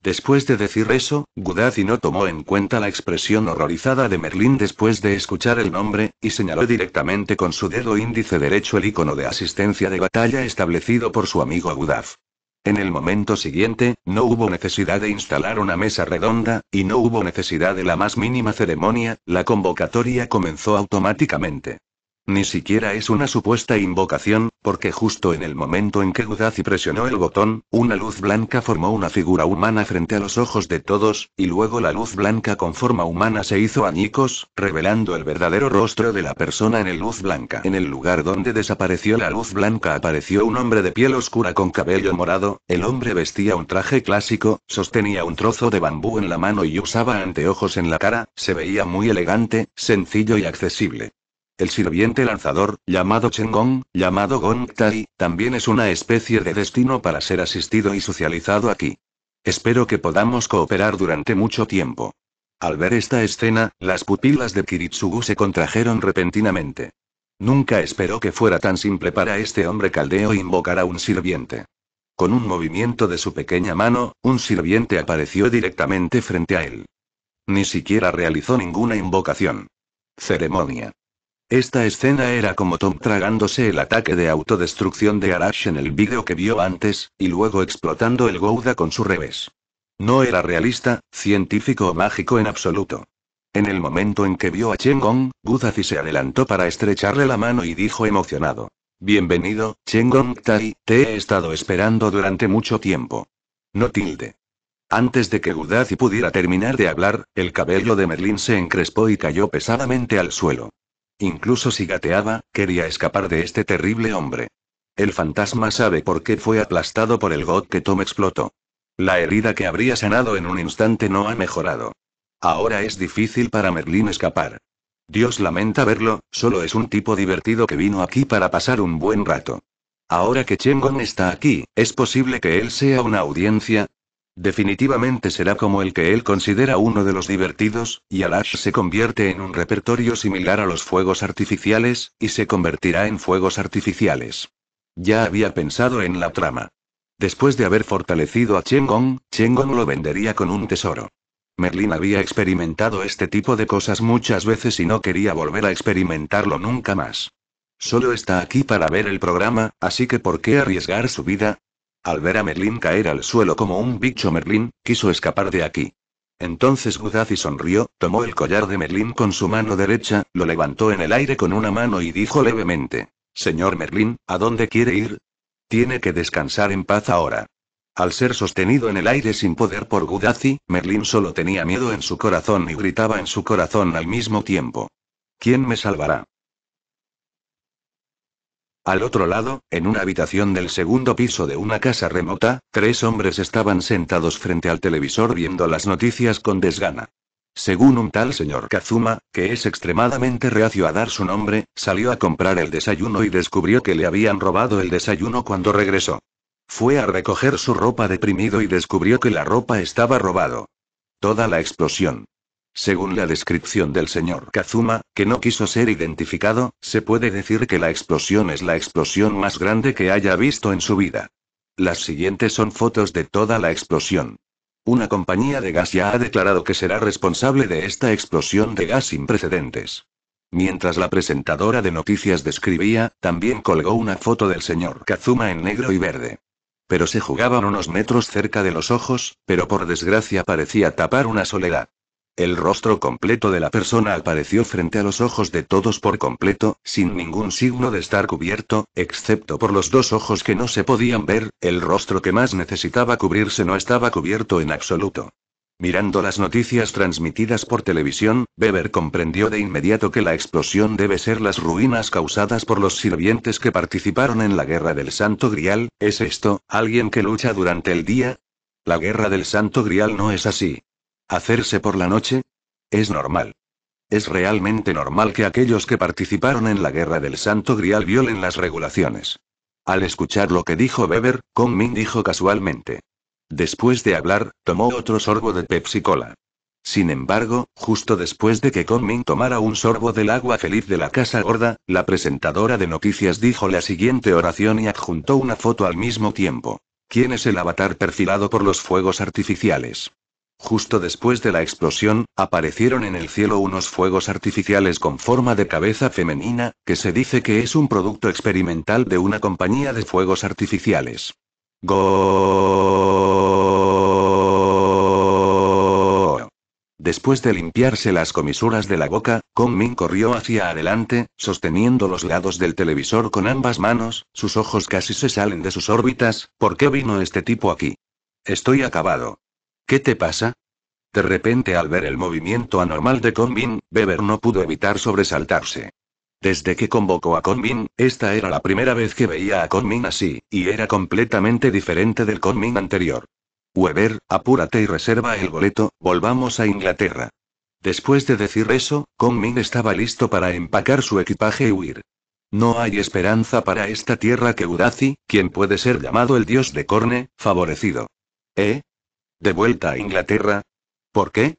Después de decir eso, Gudazi no tomó en cuenta la expresión horrorizada de Merlín después de escuchar el nombre, y señaló directamente con su dedo índice derecho el icono de asistencia de batalla establecido por su amigo Gudaf. En el momento siguiente, no hubo necesidad de instalar una mesa redonda, y no hubo necesidad de la más mínima ceremonia, la convocatoria comenzó automáticamente. Ni siquiera es una supuesta invocación, porque justo en el momento en que Gudazi presionó el botón, una luz blanca formó una figura humana frente a los ojos de todos, y luego la luz blanca con forma humana se hizo añicos, revelando el verdadero rostro de la persona en el luz blanca. En el lugar donde desapareció la luz blanca apareció un hombre de piel oscura con cabello morado, el hombre vestía un traje clásico, sostenía un trozo de bambú en la mano y usaba anteojos en la cara, se veía muy elegante, sencillo y accesible. El sirviente lanzador, llamado Chengong, llamado Gong Tai, también es una especie de destino para ser asistido y socializado aquí. Espero que podamos cooperar durante mucho tiempo. Al ver esta escena, las pupilas de Kiritsugu se contrajeron repentinamente. Nunca esperó que fuera tan simple para este hombre caldeo invocar a un sirviente. Con un movimiento de su pequeña mano, un sirviente apareció directamente frente a él. Ni siquiera realizó ninguna invocación. Ceremonia. Esta escena era como Tom tragándose el ataque de autodestrucción de Arash en el vídeo que vio antes, y luego explotando el Gouda con su revés. No era realista, científico o mágico en absoluto. En el momento en que vio a Gong, Guzazi se adelantó para estrecharle la mano y dijo emocionado. Bienvenido, Gong Tai, te he estado esperando durante mucho tiempo. No tilde. Antes de que Gudazi pudiera terminar de hablar, el cabello de Merlín se encrespó y cayó pesadamente al suelo. Incluso si gateaba, quería escapar de este terrible hombre. El fantasma sabe por qué fue aplastado por el got que Tom explotó. La herida que habría sanado en un instante no ha mejorado. Ahora es difícil para Merlín escapar. Dios lamenta verlo, solo es un tipo divertido que vino aquí para pasar un buen rato. Ahora que Chengon está aquí, ¿es posible que él sea una audiencia? Definitivamente será como el que él considera uno de los divertidos, y Alash se convierte en un repertorio similar a los fuegos artificiales, y se convertirá en fuegos artificiales. Ya había pensado en la trama. Después de haber fortalecido a Chengong, Chengong lo vendería con un tesoro. Merlin había experimentado este tipo de cosas muchas veces y no quería volver a experimentarlo nunca más. Solo está aquí para ver el programa, así que ¿por qué arriesgar su vida? Al ver a Merlin caer al suelo como un bicho Merlin, quiso escapar de aquí. Entonces Gudazi sonrió, tomó el collar de Merlin con su mano derecha, lo levantó en el aire con una mano y dijo levemente: Señor Merlin, ¿a dónde quiere ir? Tiene que descansar en paz ahora. Al ser sostenido en el aire sin poder por Gudazi, Merlin solo tenía miedo en su corazón y gritaba en su corazón al mismo tiempo. ¿Quién me salvará? Al otro lado, en una habitación del segundo piso de una casa remota, tres hombres estaban sentados frente al televisor viendo las noticias con desgana. Según un tal señor Kazuma, que es extremadamente reacio a dar su nombre, salió a comprar el desayuno y descubrió que le habían robado el desayuno cuando regresó. Fue a recoger su ropa deprimido y descubrió que la ropa estaba robado. Toda la explosión, según la descripción del señor Kazuma, que no quiso ser identificado, se puede decir que la explosión es la explosión más grande que haya visto en su vida. Las siguientes son fotos de toda la explosión. Una compañía de gas ya ha declarado que será responsable de esta explosión de gas sin precedentes. Mientras la presentadora de noticias describía, también colgó una foto del señor Kazuma en negro y verde. Pero se jugaban unos metros cerca de los ojos, pero por desgracia parecía tapar una soledad. El rostro completo de la persona apareció frente a los ojos de todos por completo, sin ningún signo de estar cubierto, excepto por los dos ojos que no se podían ver, el rostro que más necesitaba cubrirse no estaba cubierto en absoluto. Mirando las noticias transmitidas por televisión, Weber comprendió de inmediato que la explosión debe ser las ruinas causadas por los sirvientes que participaron en la guerra del Santo Grial. ¿Es esto, alguien que lucha durante el día? La guerra del Santo Grial no es así. ¿Hacerse por la noche? Es normal. Es realmente normal que aquellos que participaron en la guerra del Santo Grial violen las regulaciones. Al escuchar lo que dijo Weber, Kong dijo casualmente. Después de hablar, tomó otro sorbo de Pepsi Cola. Sin embargo, justo después de que Kong tomara un sorbo del agua feliz de la casa gorda, la presentadora de noticias dijo la siguiente oración y adjuntó una foto al mismo tiempo. ¿Quién es el avatar perfilado por los fuegos artificiales? Justo después de la explosión, aparecieron en el cielo unos fuegos artificiales con forma de cabeza femenina, que se dice que es un producto experimental de una compañía de fuegos artificiales. Go. Después de limpiarse las comisuras de la boca, Kong Min corrió hacia adelante, sosteniendo los lados del televisor con ambas manos, sus ojos casi se salen de sus órbitas, ¿por qué vino este tipo aquí? Estoy acabado. ¿Qué te pasa? De repente al ver el movimiento anormal de Convin, Beber no pudo evitar sobresaltarse. Desde que convocó a Convin, esta era la primera vez que veía a Convin así, y era completamente diferente del Convin anterior. Weber, apúrate y reserva el boleto, volvamos a Inglaterra. Después de decir eso, Convin estaba listo para empacar su equipaje y huir. No hay esperanza para esta tierra que Udazi, quien puede ser llamado el dios de Corne, favorecido. ¿Eh? ¿De vuelta a Inglaterra? ¿Por qué?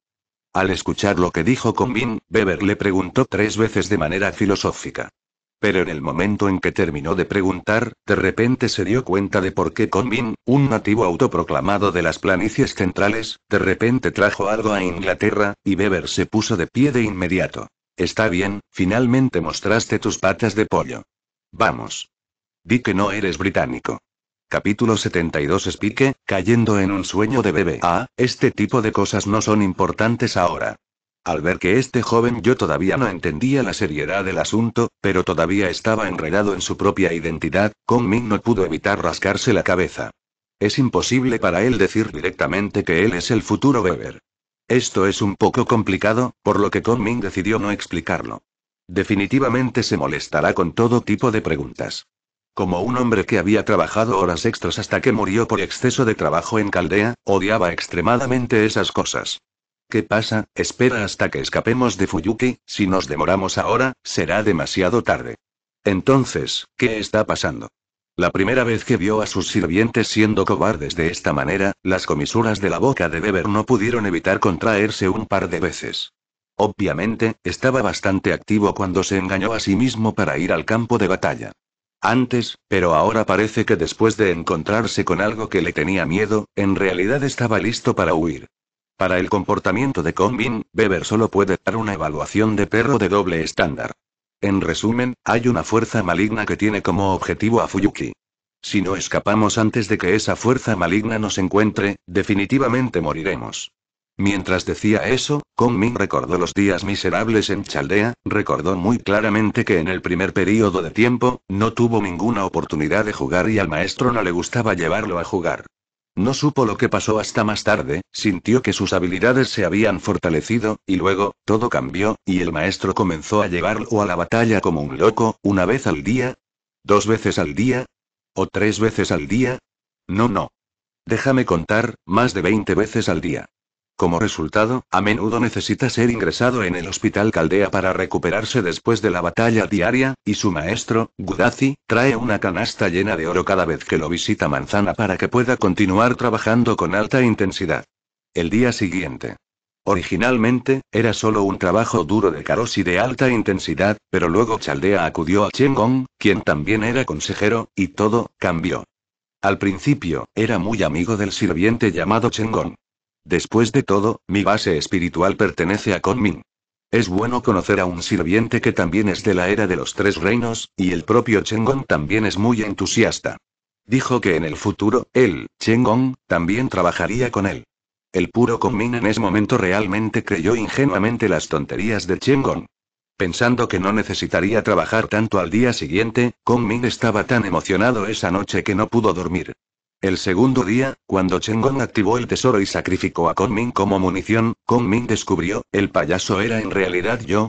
Al escuchar lo que dijo Convin, Weber le preguntó tres veces de manera filosófica. Pero en el momento en que terminó de preguntar, de repente se dio cuenta de por qué Conmin, un nativo autoproclamado de las planicies centrales, de repente trajo algo a Inglaterra, y Beber se puso de pie de inmediato. Está bien, finalmente mostraste tus patas de pollo. Vamos. Di que no eres británico. Capítulo 72 Spique, cayendo en un sueño de bebé. Ah, este tipo de cosas no son importantes ahora. Al ver que este joven yo todavía no entendía la seriedad del asunto, pero todavía estaba enredado en su propia identidad, Min no pudo evitar rascarse la cabeza. Es imposible para él decir directamente que él es el futuro Weber. Esto es un poco complicado, por lo que Min decidió no explicarlo. Definitivamente se molestará con todo tipo de preguntas. Como un hombre que había trabajado horas extras hasta que murió por exceso de trabajo en Caldea, odiaba extremadamente esas cosas. ¿Qué pasa? Espera hasta que escapemos de Fuyuki, si nos demoramos ahora, será demasiado tarde. Entonces, ¿qué está pasando? La primera vez que vio a sus sirvientes siendo cobardes de esta manera, las comisuras de la boca de Beber no pudieron evitar contraerse un par de veces. Obviamente, estaba bastante activo cuando se engañó a sí mismo para ir al campo de batalla. Antes, pero ahora parece que después de encontrarse con algo que le tenía miedo, en realidad estaba listo para huir. Para el comportamiento de Combin, Beber solo puede dar una evaluación de perro de doble estándar. En resumen, hay una fuerza maligna que tiene como objetivo a Fuyuki. Si no escapamos antes de que esa fuerza maligna nos encuentre, definitivamente moriremos. Mientras decía eso, Kong Min recordó los días miserables en Chaldea, recordó muy claramente que en el primer periodo de tiempo, no tuvo ninguna oportunidad de jugar y al maestro no le gustaba llevarlo a jugar. No supo lo que pasó hasta más tarde, sintió que sus habilidades se habían fortalecido, y luego, todo cambió, y el maestro comenzó a llevarlo a la batalla como un loco, una vez al día, dos veces al día, o tres veces al día. No, no. Déjame contar, más de 20 veces al día. Como resultado, a menudo necesita ser ingresado en el hospital Caldea para recuperarse después de la batalla diaria, y su maestro, Gudazi, trae una canasta llena de oro cada vez que lo visita Manzana para que pueda continuar trabajando con alta intensidad. El día siguiente. Originalmente, era solo un trabajo duro de caros y de alta intensidad, pero luego Chaldea acudió a Gong, quien también era consejero, y todo cambió. Al principio, era muy amigo del sirviente llamado Gong. Después de todo, mi base espiritual pertenece a Conmin. Es bueno conocer a un sirviente que también es de la era de los tres reinos, y el propio Chengon también es muy entusiasta. Dijo que en el futuro, él, Chengon, también trabajaría con él. El puro Conmin en ese momento realmente creyó ingenuamente las tonterías de Chengon. Pensando que no necesitaría trabajar tanto al día siguiente, Conmin estaba tan emocionado esa noche que no pudo dormir. El segundo día, cuando Gong activó el tesoro y sacrificó a Kong como munición, Kong descubrió, el payaso era en realidad yo.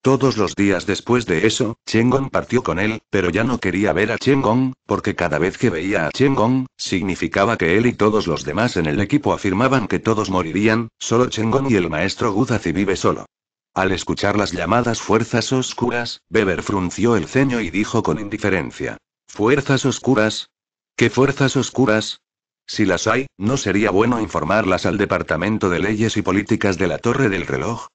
Todos los días después de eso, Gong partió con él, pero ya no quería ver a Gong, porque cada vez que veía a Gong, significaba que él y todos los demás en el equipo afirmaban que todos morirían, solo Gong y el maestro Guzazi vive solo. Al escuchar las llamadas fuerzas oscuras, Beber frunció el ceño y dijo con indiferencia. ¿Fuerzas oscuras? ¿Qué fuerzas oscuras? Si las hay, ¿no sería bueno informarlas al Departamento de Leyes y Políticas de la Torre del Reloj?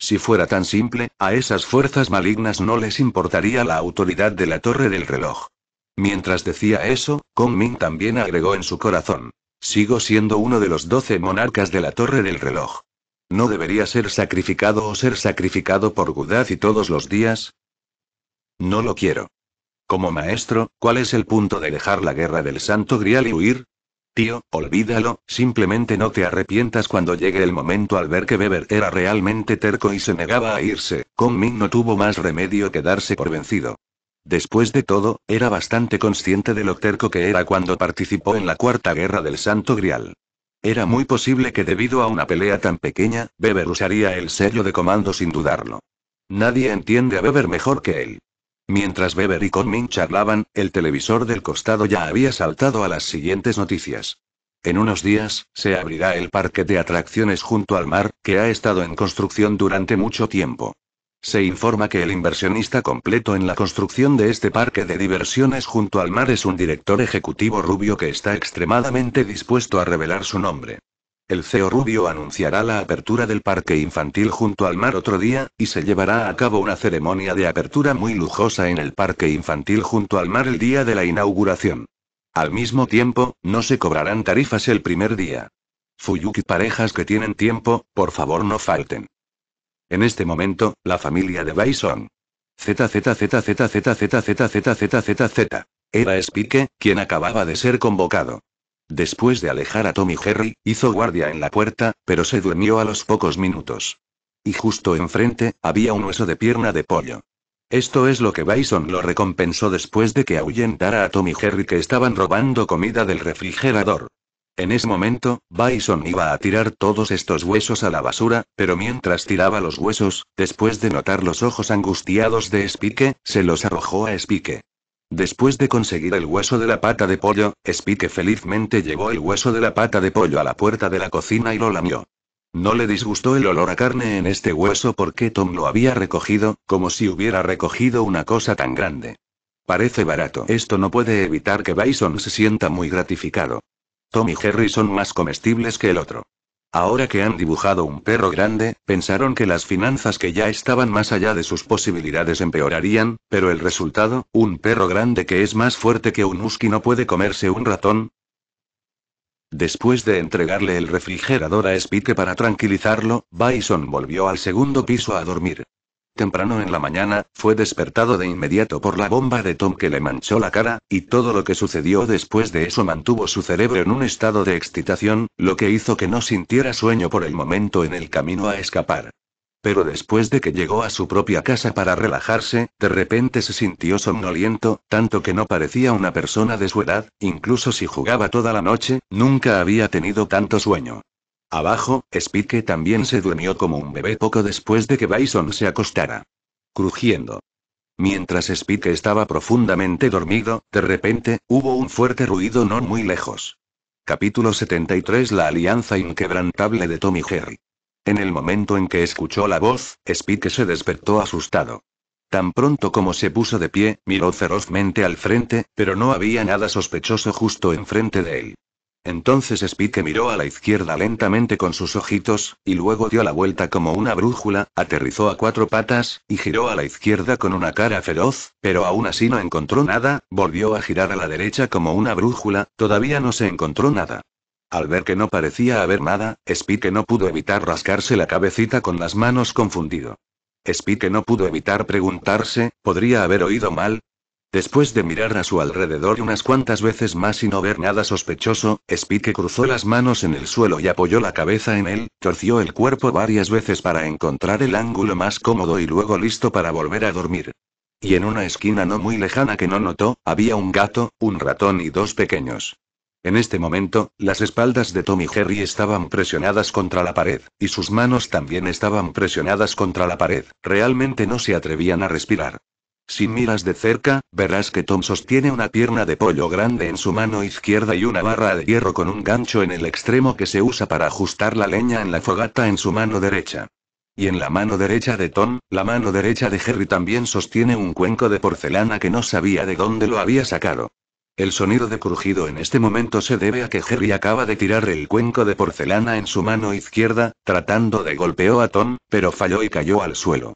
Si fuera tan simple, a esas fuerzas malignas no les importaría la autoridad de la Torre del Reloj. Mientras decía eso, Kong Min también agregó en su corazón. Sigo siendo uno de los doce monarcas de la Torre del Reloj. ¿No debería ser sacrificado o ser sacrificado por y todos los días? No lo quiero. Como maestro, ¿cuál es el punto de dejar la guerra del Santo Grial y huir? Tío, olvídalo, simplemente no te arrepientas cuando llegue el momento al ver que Beber era realmente terco y se negaba a irse, Kong Min no tuvo más remedio que darse por vencido. Después de todo, era bastante consciente de lo terco que era cuando participó en la Cuarta Guerra del Santo Grial. Era muy posible que debido a una pelea tan pequeña, Beber usaría el sello de comando sin dudarlo. Nadie entiende a Beber mejor que él. Mientras Beber y Conmin charlaban, el televisor del costado ya había saltado a las siguientes noticias. En unos días, se abrirá el parque de atracciones junto al mar, que ha estado en construcción durante mucho tiempo. Se informa que el inversionista completo en la construcción de este parque de diversiones junto al mar es un director ejecutivo rubio que está extremadamente dispuesto a revelar su nombre. El CEO Rubio anunciará la apertura del parque infantil junto al mar otro día, y se llevará a cabo una ceremonia de apertura muy lujosa en el parque infantil junto al mar el día de la inauguración. Al mismo tiempo, no se cobrarán tarifas el primer día. Fuyuki parejas que tienen tiempo, por favor no falten. En este momento, la familia de Bison. ZZZZZZZZZZZZZ. Era Spike, quien acababa de ser convocado. Después de alejar a Tom y Jerry, hizo guardia en la puerta, pero se durmió a los pocos minutos. Y justo enfrente, había un hueso de pierna de pollo. Esto es lo que Bison lo recompensó después de que ahuyentara a Tom y Jerry que estaban robando comida del refrigerador. En ese momento, Bison iba a tirar todos estos huesos a la basura, pero mientras tiraba los huesos, después de notar los ojos angustiados de Spike, se los arrojó a Spike. Después de conseguir el hueso de la pata de pollo, Spike felizmente llevó el hueso de la pata de pollo a la puerta de la cocina y lo lamió. No le disgustó el olor a carne en este hueso porque Tom lo había recogido, como si hubiera recogido una cosa tan grande. Parece barato. Esto no puede evitar que Bison se sienta muy gratificado. Tom y Jerry son más comestibles que el otro. Ahora que han dibujado un perro grande, pensaron que las finanzas que ya estaban más allá de sus posibilidades empeorarían, pero el resultado, un perro grande que es más fuerte que un husky no puede comerse un ratón. Después de entregarle el refrigerador a Spike para tranquilizarlo, Bison volvió al segundo piso a dormir. Temprano en la mañana, fue despertado de inmediato por la bomba de Tom que le manchó la cara, y todo lo que sucedió después de eso mantuvo su cerebro en un estado de excitación, lo que hizo que no sintiera sueño por el momento en el camino a escapar. Pero después de que llegó a su propia casa para relajarse, de repente se sintió somnoliento, tanto que no parecía una persona de su edad, incluso si jugaba toda la noche, nunca había tenido tanto sueño. Abajo, Spike también se durmió como un bebé poco después de que Bison se acostara. Crujiendo. Mientras Spike estaba profundamente dormido, de repente, hubo un fuerte ruido no muy lejos. Capítulo 73 La alianza inquebrantable de Tommy Jerry. En el momento en que escuchó la voz, Spike se despertó asustado. Tan pronto como se puso de pie, miró ferozmente al frente, pero no había nada sospechoso justo enfrente de él. Entonces Spike miró a la izquierda lentamente con sus ojitos, y luego dio la vuelta como una brújula, aterrizó a cuatro patas, y giró a la izquierda con una cara feroz, pero aún así no encontró nada, volvió a girar a la derecha como una brújula, todavía no se encontró nada. Al ver que no parecía haber nada, Spike no pudo evitar rascarse la cabecita con las manos confundido. Spike no pudo evitar preguntarse, ¿podría haber oído mal? Después de mirar a su alrededor unas cuantas veces más y no ver nada sospechoso, Spike cruzó las manos en el suelo y apoyó la cabeza en él, torció el cuerpo varias veces para encontrar el ángulo más cómodo y luego listo para volver a dormir. Y en una esquina no muy lejana que no notó, había un gato, un ratón y dos pequeños. En este momento, las espaldas de Tom y Jerry estaban presionadas contra la pared, y sus manos también estaban presionadas contra la pared, realmente no se atrevían a respirar. Si miras de cerca, verás que Tom sostiene una pierna de pollo grande en su mano izquierda y una barra de hierro con un gancho en el extremo que se usa para ajustar la leña en la fogata en su mano derecha. Y en la mano derecha de Tom, la mano derecha de Jerry también sostiene un cuenco de porcelana que no sabía de dónde lo había sacado. El sonido de crujido en este momento se debe a que Jerry acaba de tirar el cuenco de porcelana en su mano izquierda, tratando de golpeó a Tom, pero falló y cayó al suelo.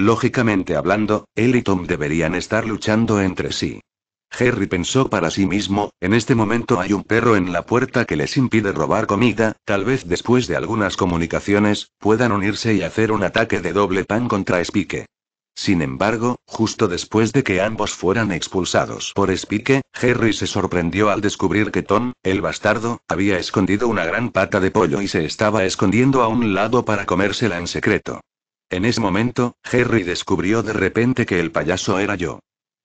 Lógicamente hablando, él y Tom deberían estar luchando entre sí. Harry pensó para sí mismo, en este momento hay un perro en la puerta que les impide robar comida, tal vez después de algunas comunicaciones, puedan unirse y hacer un ataque de doble pan contra Spike. Sin embargo, justo después de que ambos fueran expulsados por Spike, Harry se sorprendió al descubrir que Tom, el bastardo, había escondido una gran pata de pollo y se estaba escondiendo a un lado para comérsela en secreto. En ese momento, Harry descubrió de repente que el payaso era yo.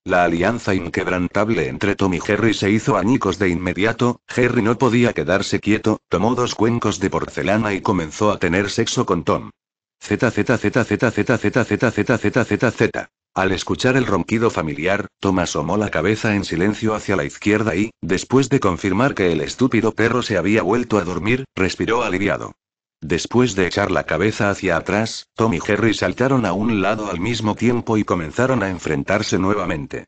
La alianza inquebrantable entre Tom y Harry se hizo añicos de inmediato, Harry no podía quedarse quieto, tomó dos cuencos de porcelana y comenzó a tener sexo con Tom. Z Z Z Z Z Z Z Z Z Z Z. Al escuchar el ronquido familiar, Tom asomó la cabeza en silencio hacia la izquierda y, después de confirmar que el estúpido perro se había vuelto a dormir, respiró aliviado. Después de echar la cabeza hacia atrás, Tom y Jerry saltaron a un lado al mismo tiempo y comenzaron a enfrentarse nuevamente.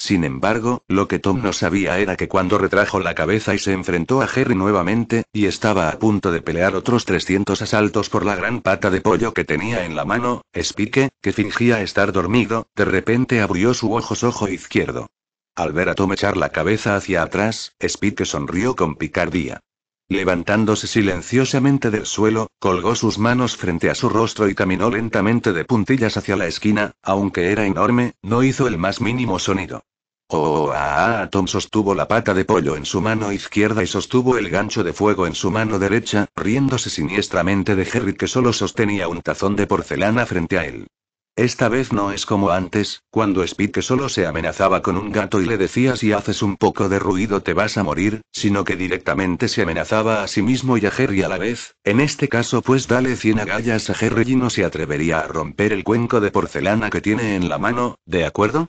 Sin embargo, lo que Tom no sabía era que cuando retrajo la cabeza y se enfrentó a Harry nuevamente, y estaba a punto de pelear otros 300 asaltos por la gran pata de pollo que tenía en la mano, Spike, que fingía estar dormido, de repente abrió su ojos ojo izquierdo. Al ver a Tom echar la cabeza hacia atrás, Spike sonrió con picardía. Levantándose silenciosamente del suelo, colgó sus manos frente a su rostro y caminó lentamente de puntillas hacia la esquina, aunque era enorme, no hizo el más mínimo sonido. Oh, ah, ah, Tom sostuvo la pata de pollo en su mano izquierda y sostuvo el gancho de fuego en su mano derecha, riéndose siniestramente de Harry que solo sostenía un tazón de porcelana frente a él. Esta vez no es como antes, cuando Spike solo se amenazaba con un gato y le decía si haces un poco de ruido te vas a morir, sino que directamente se amenazaba a sí mismo y a Harry a la vez. En este caso pues dale 100 agallas a Harry y no se atrevería a romper el cuenco de porcelana que tiene en la mano, ¿de acuerdo?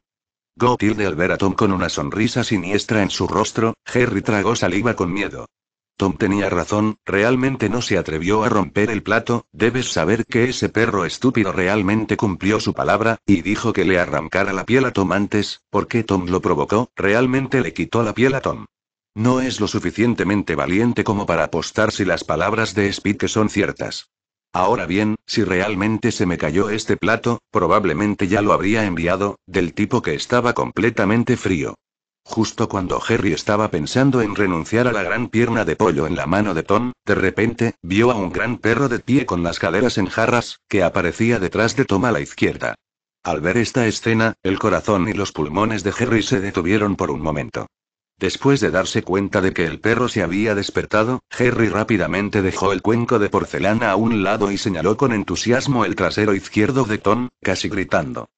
Go tilde al ver a Tom con una sonrisa siniestra en su rostro, Harry tragó saliva con miedo. Tom tenía razón, realmente no se atrevió a romper el plato, debes saber que ese perro estúpido realmente cumplió su palabra, y dijo que le arrancara la piel a Tom antes, porque Tom lo provocó, realmente le quitó la piel a Tom. No es lo suficientemente valiente como para apostar si las palabras de Speed son ciertas. Ahora bien, si realmente se me cayó este plato, probablemente ya lo habría enviado, del tipo que estaba completamente frío. Justo cuando Harry estaba pensando en renunciar a la gran pierna de pollo en la mano de Tom, de repente, vio a un gran perro de pie con las caderas en jarras, que aparecía detrás de Tom a la izquierda. Al ver esta escena, el corazón y los pulmones de Harry se detuvieron por un momento. Después de darse cuenta de que el perro se había despertado, Harry rápidamente dejó el cuenco de porcelana a un lado y señaló con entusiasmo el trasero izquierdo de Tom, casi gritando.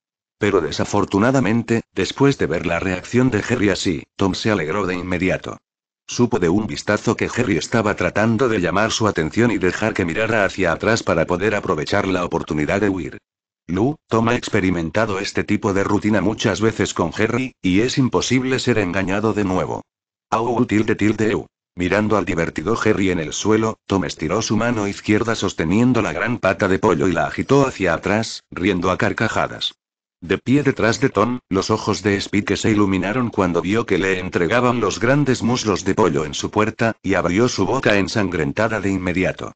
Pero desafortunadamente, después de ver la reacción de Harry así, Tom se alegró de inmediato. Supo de un vistazo que Harry estaba tratando de llamar su atención y dejar que mirara hacia atrás para poder aprovechar la oportunidad de huir. Lu, Tom ha experimentado este tipo de rutina muchas veces con Harry, y es imposible ser engañado de nuevo. Au tilde tilde eu. Mirando al divertido Harry en el suelo, Tom estiró su mano izquierda sosteniendo la gran pata de pollo y la agitó hacia atrás, riendo a carcajadas. De pie detrás de Tom, los ojos de Spike se iluminaron cuando vio que le entregaban los grandes muslos de pollo en su puerta, y abrió su boca ensangrentada de inmediato.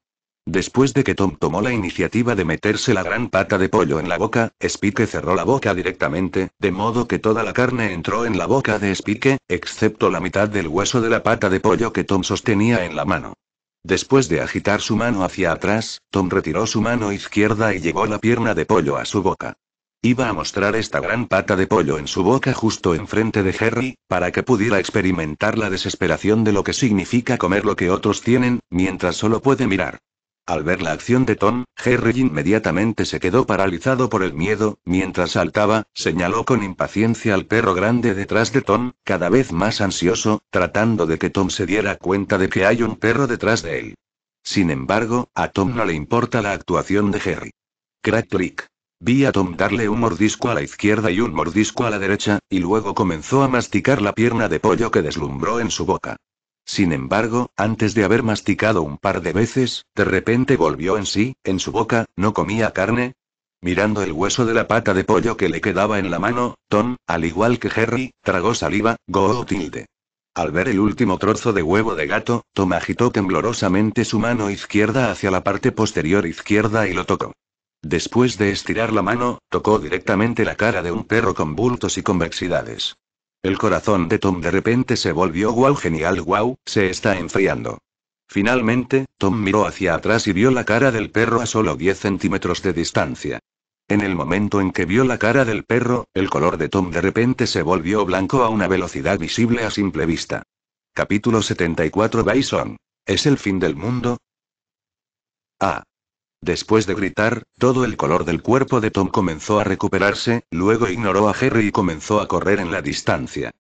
Después de que Tom tomó la iniciativa de meterse la gran pata de pollo en la boca, Spike cerró la boca directamente, de modo que toda la carne entró en la boca de Spike, excepto la mitad del hueso de la pata de pollo que Tom sostenía en la mano. Después de agitar su mano hacia atrás, Tom retiró su mano izquierda y llevó la pierna de pollo a su boca. Iba a mostrar esta gran pata de pollo en su boca justo enfrente de Harry, para que pudiera experimentar la desesperación de lo que significa comer lo que otros tienen, mientras solo puede mirar. Al ver la acción de Tom, Harry inmediatamente se quedó paralizado por el miedo, mientras saltaba, señaló con impaciencia al perro grande detrás de Tom, cada vez más ansioso, tratando de que Tom se diera cuenta de que hay un perro detrás de él. Sin embargo, a Tom no le importa la actuación de Harry. Crack click. Vi a Tom darle un mordisco a la izquierda y un mordisco a la derecha, y luego comenzó a masticar la pierna de pollo que deslumbró en su boca. Sin embargo, antes de haber masticado un par de veces, de repente volvió en sí, en su boca, ¿no comía carne? Mirando el hueso de la pata de pollo que le quedaba en la mano, Tom, al igual que Harry, tragó saliva, go tilde. Al ver el último trozo de huevo de gato, Tom agitó temblorosamente su mano izquierda hacia la parte posterior izquierda y lo tocó. Después de estirar la mano, tocó directamente la cara de un perro con bultos y convexidades. El corazón de Tom de repente se volvió wow genial wow, se está enfriando. Finalmente, Tom miró hacia atrás y vio la cara del perro a solo 10 centímetros de distancia. En el momento en que vio la cara del perro, el color de Tom de repente se volvió blanco a una velocidad visible a simple vista. Capítulo 74 Bison. ¿Es el fin del mundo? Ah. Después de gritar, todo el color del cuerpo de Tom comenzó a recuperarse, luego ignoró a Harry y comenzó a correr en la distancia.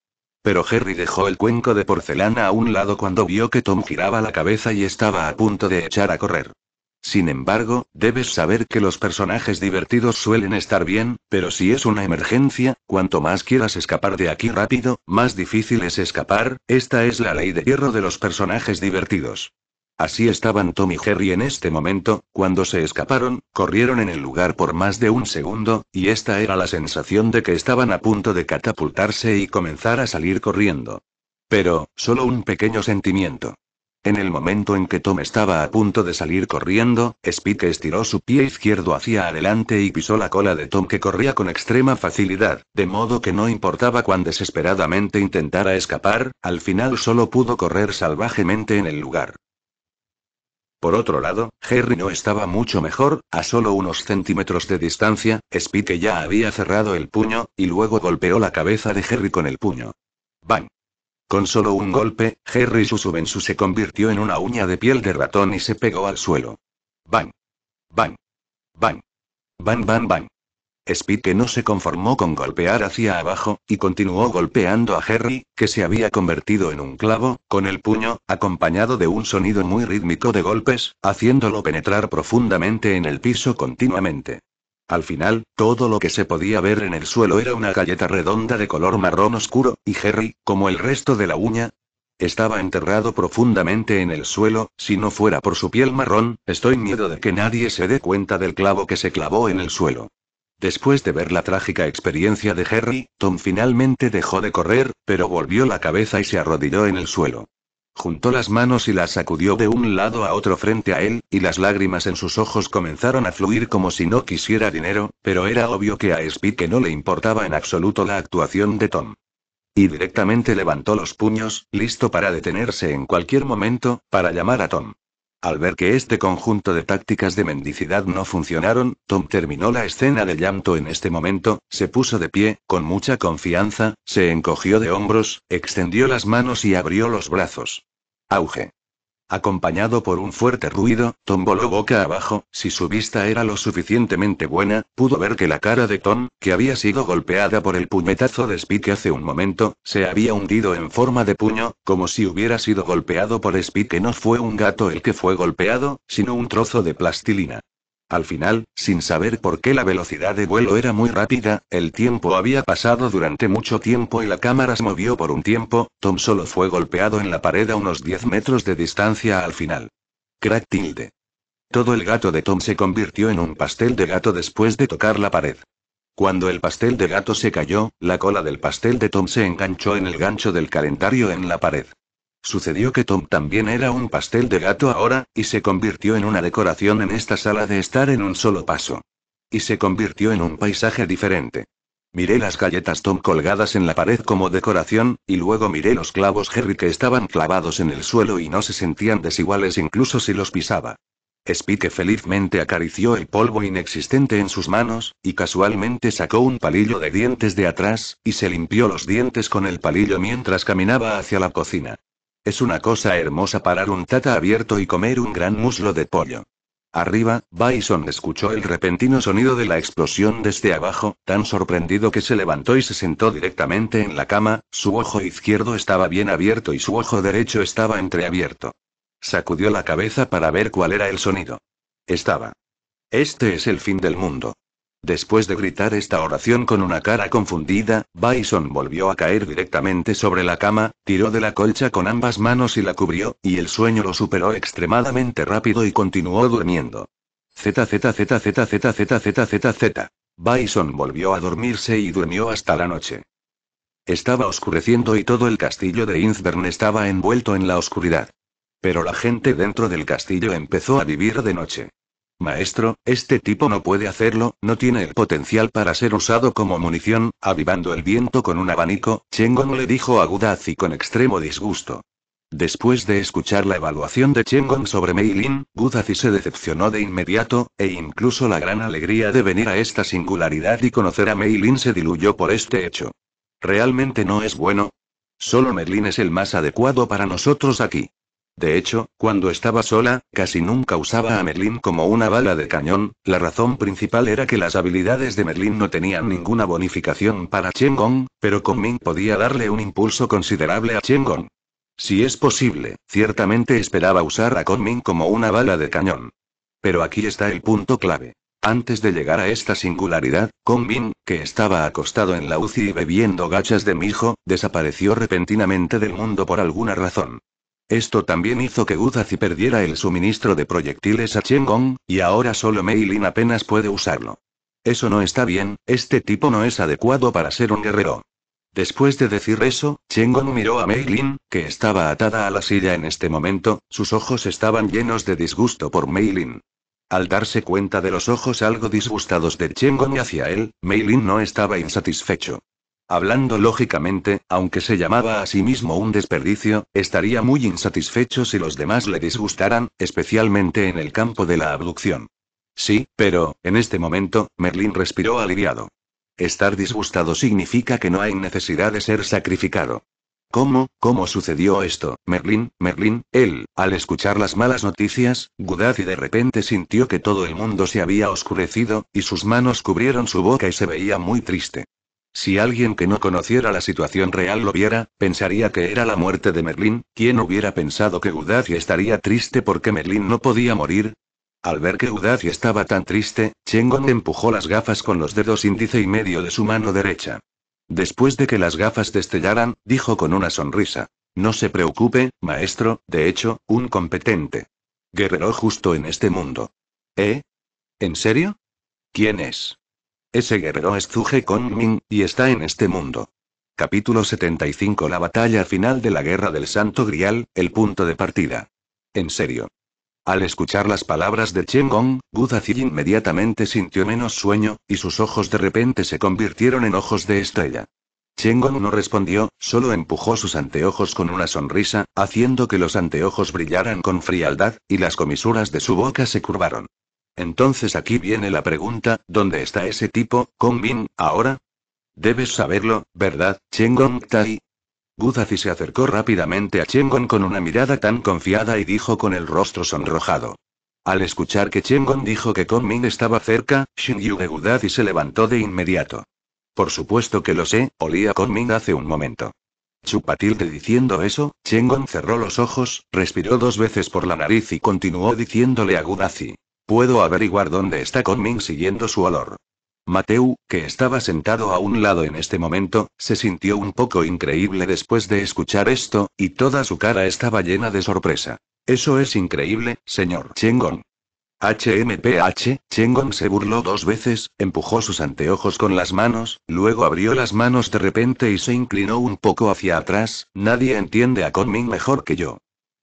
Pero Harry dejó el cuenco de porcelana a un lado cuando vio que Tom giraba la cabeza y estaba a punto de echar a correr. Sin embargo, debes saber que los personajes divertidos suelen estar bien, pero si es una emergencia, cuanto más quieras escapar de aquí rápido, más difícil es escapar, esta es la ley de hierro de los personajes divertidos. Así estaban Tom y Jerry en este momento, cuando se escaparon, corrieron en el lugar por más de un segundo, y esta era la sensación de que estaban a punto de catapultarse y comenzar a salir corriendo. Pero, solo un pequeño sentimiento. En el momento en que Tom estaba a punto de salir corriendo, Spike estiró su pie izquierdo hacia adelante y pisó la cola de Tom que corría con extrema facilidad, de modo que no importaba cuán desesperadamente intentara escapar, al final solo pudo correr salvajemente en el lugar. Por otro lado, Harry no estaba mucho mejor, a solo unos centímetros de distancia, Spike ya había cerrado el puño, y luego golpeó la cabeza de Harry con el puño. ¡Bang! Con solo un golpe, Harry Susubensu se convirtió en una uña de piel de ratón y se pegó al suelo. ¡Bang! ¡Bang! ¡Bang! ¡Bang, bang, bang! Spike no se conformó con golpear hacia abajo, y continuó golpeando a Harry, que se había convertido en un clavo, con el puño, acompañado de un sonido muy rítmico de golpes, haciéndolo penetrar profundamente en el piso continuamente. Al final, todo lo que se podía ver en el suelo era una galleta redonda de color marrón oscuro, y Harry, como el resto de la uña, estaba enterrado profundamente en el suelo, si no fuera por su piel marrón, estoy miedo de que nadie se dé cuenta del clavo que se clavó en el suelo. Después de ver la trágica experiencia de Harry, Tom finalmente dejó de correr, pero volvió la cabeza y se arrodilló en el suelo. Juntó las manos y las sacudió de un lado a otro frente a él, y las lágrimas en sus ojos comenzaron a fluir como si no quisiera dinero, pero era obvio que a Spike no le importaba en absoluto la actuación de Tom. Y directamente levantó los puños, listo para detenerse en cualquier momento, para llamar a Tom. Al ver que este conjunto de tácticas de mendicidad no funcionaron, Tom terminó la escena de llanto en este momento, se puso de pie, con mucha confianza, se encogió de hombros, extendió las manos y abrió los brazos. Auge. Acompañado por un fuerte ruido, Tom voló boca abajo, si su vista era lo suficientemente buena, pudo ver que la cara de Tom, que había sido golpeada por el puñetazo de Spike hace un momento, se había hundido en forma de puño, como si hubiera sido golpeado por Spike. No fue un gato el que fue golpeado, sino un trozo de plastilina. Al final, sin saber por qué la velocidad de vuelo era muy rápida, el tiempo había pasado durante mucho tiempo y la cámara se movió por un tiempo, Tom solo fue golpeado en la pared a unos 10 metros de distancia al final. Crack tilde. Todo el gato de Tom se convirtió en un pastel de gato después de tocar la pared. Cuando el pastel de gato se cayó, la cola del pastel de Tom se enganchó en el gancho del calendario en la pared. Sucedió que Tom también era un pastel de gato ahora, y se convirtió en una decoración en esta sala de estar en un solo paso. Y se convirtió en un paisaje diferente. Miré las galletas Tom colgadas en la pared como decoración, y luego miré los clavos Harry que estaban clavados en el suelo y no se sentían desiguales incluso si los pisaba. Spike felizmente acarició el polvo inexistente en sus manos, y casualmente sacó un palillo de dientes de atrás, y se limpió los dientes con el palillo mientras caminaba hacia la cocina. Es una cosa hermosa parar un tata abierto y comer un gran muslo de pollo. Arriba, Bison escuchó el repentino sonido de la explosión desde abajo, tan sorprendido que se levantó y se sentó directamente en la cama, su ojo izquierdo estaba bien abierto y su ojo derecho estaba entreabierto. Sacudió la cabeza para ver cuál era el sonido. Estaba. Este es el fin del mundo. Después de gritar esta oración con una cara confundida, Bison volvió a caer directamente sobre la cama, tiró de la colcha con ambas manos y la cubrió, y el sueño lo superó extremadamente rápido y continuó durmiendo. Z Z Z Z Z Z Z Z Z. Bison volvió a dormirse y durmió hasta la noche. Estaba oscureciendo y todo el castillo de Innsbern estaba envuelto en la oscuridad. Pero la gente dentro del castillo empezó a vivir de noche. Maestro, este tipo no puede hacerlo, no tiene el potencial para ser usado como munición, avivando el viento con un abanico, Chengon le dijo a Gudazi con extremo disgusto. Después de escuchar la evaluación de Chengon sobre Meilin, Gudazi se decepcionó de inmediato, e incluso la gran alegría de venir a esta singularidad y conocer a Meilin se diluyó por este hecho. ¿Realmente no es bueno? Solo Merlin es el más adecuado para nosotros aquí. De hecho, cuando estaba sola, casi nunca usaba a Merlin como una bala de cañón, la razón principal era que las habilidades de Merlin no tenían ninguna bonificación para Gong, pero Ming podía darle un impulso considerable a Gong. Si es posible, ciertamente esperaba usar a Ming como una bala de cañón. Pero aquí está el punto clave. Antes de llegar a esta singularidad, Min, que estaba acostado en la UCI y bebiendo gachas de mi hijo, desapareció repentinamente del mundo por alguna razón. Esto también hizo que Gudazi perdiera el suministro de proyectiles a Gong, y ahora solo Mei Lin apenas puede usarlo. Eso no está bien, este tipo no es adecuado para ser un guerrero. Después de decir eso, Gong miró a Mei Lin, que estaba atada a la silla en este momento, sus ojos estaban llenos de disgusto por Mei Lin. Al darse cuenta de los ojos algo disgustados de Gong hacia él, Mei Lin no estaba insatisfecho. Hablando lógicamente, aunque se llamaba a sí mismo un desperdicio, estaría muy insatisfecho si los demás le disgustaran, especialmente en el campo de la abducción. Sí, pero, en este momento, Merlin respiró aliviado. Estar disgustado significa que no hay necesidad de ser sacrificado. ¿Cómo, cómo sucedió esto, Merlin, Merlin? Él, al escuchar las malas noticias, Gudazi de repente sintió que todo el mundo se había oscurecido, y sus manos cubrieron su boca y se veía muy triste. Si alguien que no conociera la situación real lo viera, pensaría que era la muerte de Merlín, ¿quién hubiera pensado que Udazi estaría triste porque Merlín no podía morir? Al ver que Udazi estaba tan triste, Chengon empujó las gafas con los dedos índice y medio de su mano derecha. Después de que las gafas destellaran, dijo con una sonrisa. No se preocupe, maestro, de hecho, un competente. Guerrero justo en este mundo. ¿Eh? ¿En serio? ¿Quién es? Ese guerrero es Zhuge Kongming, y está en este mundo. Capítulo 75 La batalla final de la Guerra del Santo Grial, el punto de partida. En serio. Al escuchar las palabras de Chen Gong, Gu inmediatamente sintió menos sueño, y sus ojos de repente se convirtieron en ojos de estrella. Chen Gong no respondió, solo empujó sus anteojos con una sonrisa, haciendo que los anteojos brillaran con frialdad, y las comisuras de su boca se curvaron. Entonces aquí viene la pregunta, ¿dónde está ese tipo, Kong Bin, ahora? Debes saberlo, ¿verdad, Gong Tai? Guzazi se acercó rápidamente a Gong con una mirada tan confiada y dijo con el rostro sonrojado. Al escuchar que Gong dijo que Kong Min estaba cerca, Yu de Gudazi se levantó de inmediato. Por supuesto que lo sé, olía Kong Min hace un momento. Chupatilde diciendo eso, Gong cerró los ojos, respiró dos veces por la nariz y continuó diciéndole a Gudazi. Puedo averiguar dónde está Conming siguiendo su olor. Mateu, que estaba sentado a un lado en este momento, se sintió un poco increíble después de escuchar esto, y toda su cara estaba llena de sorpresa. Eso es increíble, señor Chengon. HMPH, Chengon se burló dos veces, empujó sus anteojos con las manos, luego abrió las manos de repente y se inclinó un poco hacia atrás, nadie entiende a Conming mejor que yo.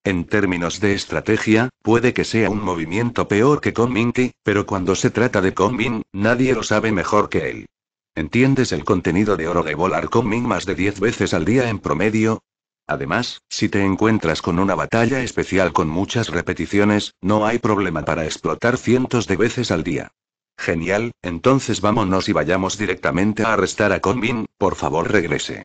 En términos de estrategia, puede que sea un movimiento peor que Minky, pero cuando se trata de Min, nadie lo sabe mejor que él. ¿Entiendes el contenido de oro de volar Min más de 10 veces al día en promedio? Además, si te encuentras con una batalla especial con muchas repeticiones, no hay problema para explotar cientos de veces al día. Genial, entonces vámonos y vayamos directamente a arrestar a Min, por favor regrese.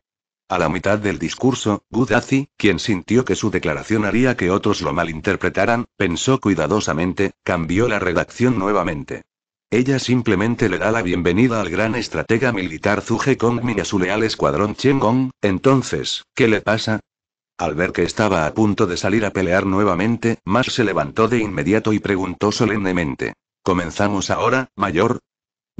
A la mitad del discurso, Gudazi, quien sintió que su declaración haría que otros lo malinterpretaran, pensó cuidadosamente, cambió la redacción nuevamente. Ella simplemente le da la bienvenida al gran estratega militar Zhuge Kongmi y a su leal escuadrón Gong. entonces, ¿qué le pasa? Al ver que estaba a punto de salir a pelear nuevamente, Mas se levantó de inmediato y preguntó solemnemente. ¿Comenzamos ahora, mayor?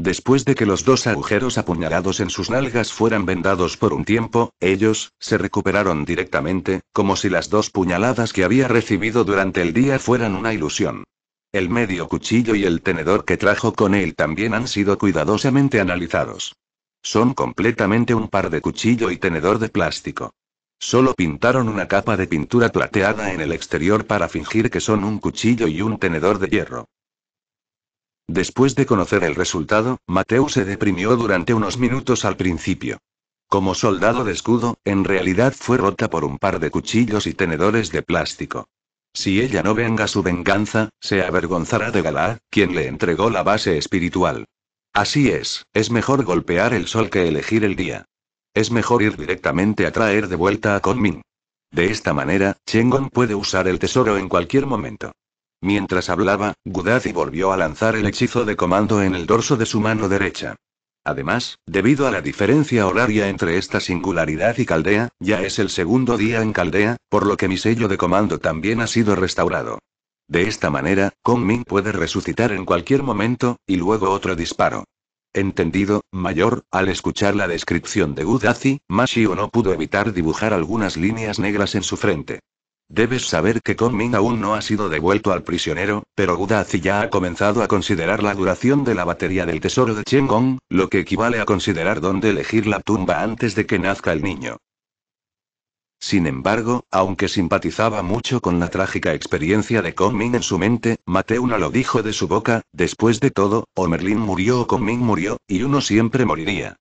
Después de que los dos agujeros apuñalados en sus nalgas fueran vendados por un tiempo, ellos, se recuperaron directamente, como si las dos puñaladas que había recibido durante el día fueran una ilusión. El medio cuchillo y el tenedor que trajo con él también han sido cuidadosamente analizados. Son completamente un par de cuchillo y tenedor de plástico. Solo pintaron una capa de pintura plateada en el exterior para fingir que son un cuchillo y un tenedor de hierro. Después de conocer el resultado, Mateo se deprimió durante unos minutos al principio. Como soldado de escudo, en realidad fue rota por un par de cuchillos y tenedores de plástico. Si ella no venga su venganza, se avergonzará de Galá, quien le entregó la base espiritual. Así es, es mejor golpear el sol que elegir el día. Es mejor ir directamente a traer de vuelta a Conmin. De esta manera, Chengon puede usar el tesoro en cualquier momento. Mientras hablaba, Gudazi volvió a lanzar el hechizo de comando en el dorso de su mano derecha. Además, debido a la diferencia horaria entre esta singularidad y Caldea, ya es el segundo día en Caldea, por lo que mi sello de comando también ha sido restaurado. De esta manera, Kong puede resucitar en cualquier momento, y luego otro disparo. Entendido, mayor, al escuchar la descripción de Gudazi, Mashio no pudo evitar dibujar algunas líneas negras en su frente. Debes saber que Min aún no ha sido devuelto al prisionero, pero Gudazi ya ha comenzado a considerar la duración de la batería del tesoro de Gong, lo que equivale a considerar dónde elegir la tumba antes de que nazca el niño. Sin embargo, aunque simpatizaba mucho con la trágica experiencia de Min en su mente, Mateo no lo dijo de su boca, después de todo, o Merlin murió o Min murió, y uno siempre moriría.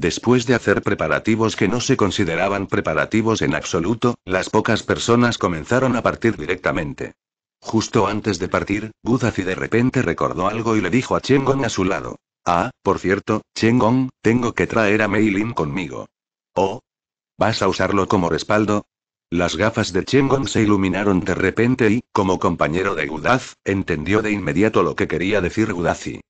Después de hacer preparativos que no se consideraban preparativos en absoluto, las pocas personas comenzaron a partir directamente. Justo antes de partir, Gudazi de repente recordó algo y le dijo a Gong a su lado. Ah, por cierto, Gong, tengo que traer a Meilin conmigo. Oh. ¿Vas a usarlo como respaldo? Las gafas de Gong se iluminaron de repente y, como compañero de Gudaz, entendió de inmediato lo que quería decir Gudazi.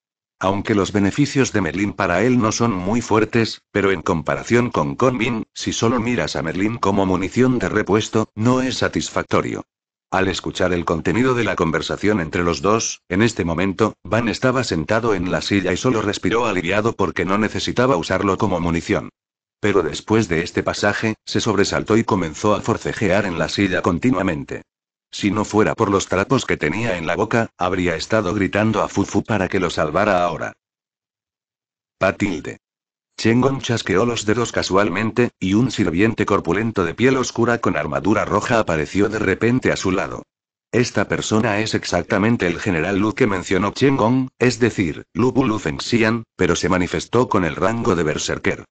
Aunque los beneficios de Merlin para él no son muy fuertes, pero en comparación con Convin, si solo miras a Merlin como munición de repuesto, no es satisfactorio. Al escuchar el contenido de la conversación entre los dos, en este momento, Van estaba sentado en la silla y solo respiró aliviado porque no necesitaba usarlo como munición. Pero después de este pasaje, se sobresaltó y comenzó a forcejear en la silla continuamente. Si no fuera por los trapos que tenía en la boca, habría estado gritando a Fufu para que lo salvara ahora. Patilde. Chengon chasqueó los dedos casualmente, y un sirviente corpulento de piel oscura con armadura roja apareció de repente a su lado. Esta persona es exactamente el general Lu que mencionó Chengong, es decir, Lu Bulu Fengxian, pero se manifestó con el rango de berserker.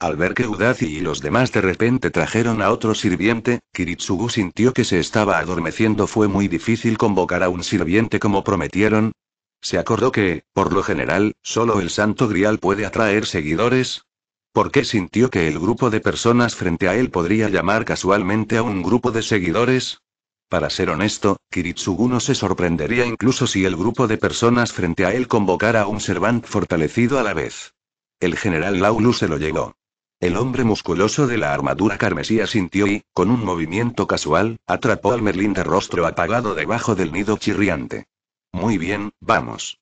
Al ver que Udazi y los demás de repente trajeron a otro sirviente, Kiritsugu sintió que se estaba adormeciendo. Fue muy difícil convocar a un sirviente como prometieron. Se acordó que, por lo general, solo el Santo Grial puede atraer seguidores. ¿Por qué sintió que el grupo de personas frente a él podría llamar casualmente a un grupo de seguidores? Para ser honesto, Kiritsugu no se sorprendería incluso si el grupo de personas frente a él convocara a un servant fortalecido a la vez. El general Laulu se lo llegó. El hombre musculoso de la armadura carmesí asintió y, con un movimiento casual, atrapó al Merlín de rostro apagado debajo del nido chirriante. Muy bien, vamos.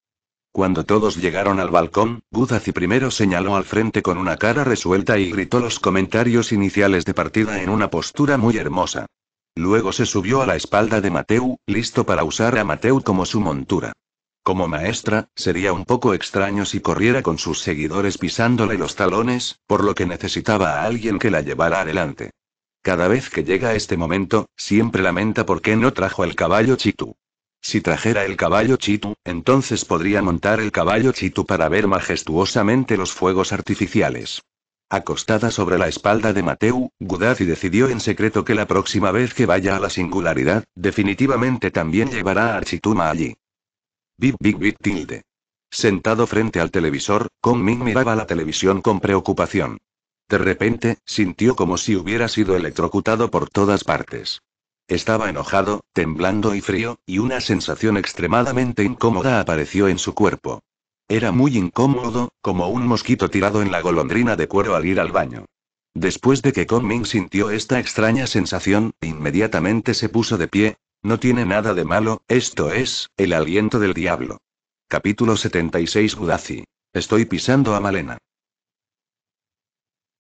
Cuando todos llegaron al balcón, Gudazi primero señaló al frente con una cara resuelta y gritó los comentarios iniciales de partida en una postura muy hermosa. Luego se subió a la espalda de Mateu, listo para usar a Mateu como su montura. Como maestra, sería un poco extraño si corriera con sus seguidores pisándole los talones, por lo que necesitaba a alguien que la llevara adelante. Cada vez que llega este momento, siempre lamenta por qué no trajo el caballo Chitu. Si trajera el caballo Chitu, entonces podría montar el caballo Chitu para ver majestuosamente los fuegos artificiales. Acostada sobre la espalda de Mateu, Gudazi decidió en secreto que la próxima vez que vaya a la singularidad, definitivamente también llevará a Archituma allí. Big Big Big tilde. Sentado frente al televisor, Kong Ming miraba la televisión con preocupación. De repente, sintió como si hubiera sido electrocutado por todas partes. Estaba enojado, temblando y frío, y una sensación extremadamente incómoda apareció en su cuerpo. Era muy incómodo, como un mosquito tirado en la golondrina de cuero al ir al baño. Después de que Kong Ming sintió esta extraña sensación, inmediatamente se puso de pie, no tiene nada de malo, esto es, el aliento del diablo. Capítulo 76 Gudazi. Estoy pisando a Malena.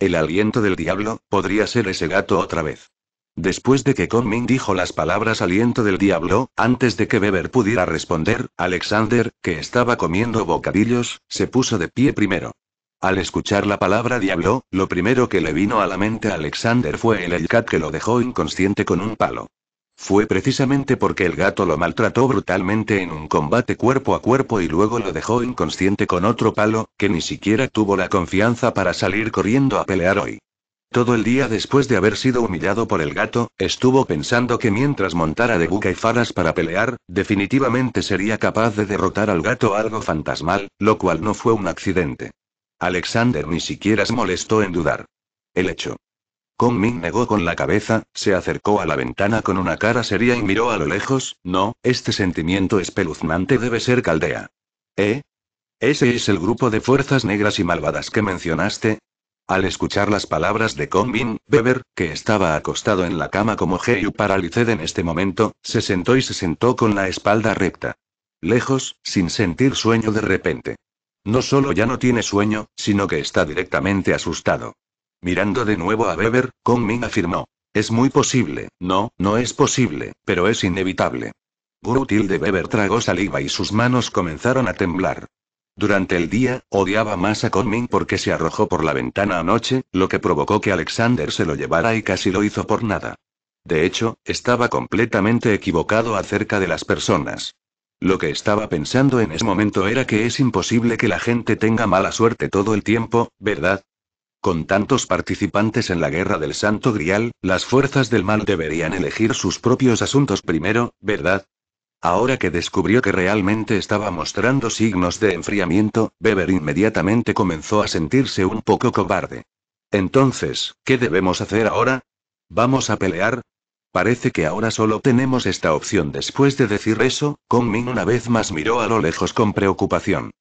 El aliento del diablo, podría ser ese gato otra vez. Después de que Conmin dijo las palabras aliento del diablo, antes de que Beber pudiera responder, Alexander, que estaba comiendo bocadillos, se puso de pie primero. Al escuchar la palabra diablo, lo primero que le vino a la mente a Alexander fue el Elcat que lo dejó inconsciente con un palo. Fue precisamente porque el gato lo maltrató brutalmente en un combate cuerpo a cuerpo y luego lo dejó inconsciente con otro palo, que ni siquiera tuvo la confianza para salir corriendo a pelear hoy. Todo el día después de haber sido humillado por el gato, estuvo pensando que mientras montara de buca y faras para pelear, definitivamente sería capaz de derrotar al gato algo fantasmal, lo cual no fue un accidente. Alexander ni siquiera se molestó en dudar. El hecho Kong negó con la cabeza, se acercó a la ventana con una cara seria y miró a lo lejos, no, este sentimiento espeluznante debe ser caldea. ¿Eh? ¿Ese es el grupo de fuerzas negras y malvadas que mencionaste? Al escuchar las palabras de Ming, Beber, que estaba acostado en la cama como Heiyu Paraliced en este momento, se sentó y se sentó con la espalda recta. Lejos, sin sentir sueño de repente. No solo ya no tiene sueño, sino que está directamente asustado. Mirando de nuevo a Weber, Kong Min afirmó. Es muy posible, no, no es posible, pero es inevitable. Grutil de Beber tragó saliva y sus manos comenzaron a temblar. Durante el día, odiaba más a Conmin porque se arrojó por la ventana anoche, lo que provocó que Alexander se lo llevara y casi lo hizo por nada. De hecho, estaba completamente equivocado acerca de las personas. Lo que estaba pensando en ese momento era que es imposible que la gente tenga mala suerte todo el tiempo, ¿verdad? Con tantos participantes en la guerra del Santo Grial, las fuerzas del mal deberían elegir sus propios asuntos primero, ¿verdad? Ahora que descubrió que realmente estaba mostrando signos de enfriamiento, Beber inmediatamente comenzó a sentirse un poco cobarde. Entonces, ¿qué debemos hacer ahora? ¿Vamos a pelear? Parece que ahora solo tenemos esta opción. Después de decir eso, Min una vez más miró a lo lejos con preocupación.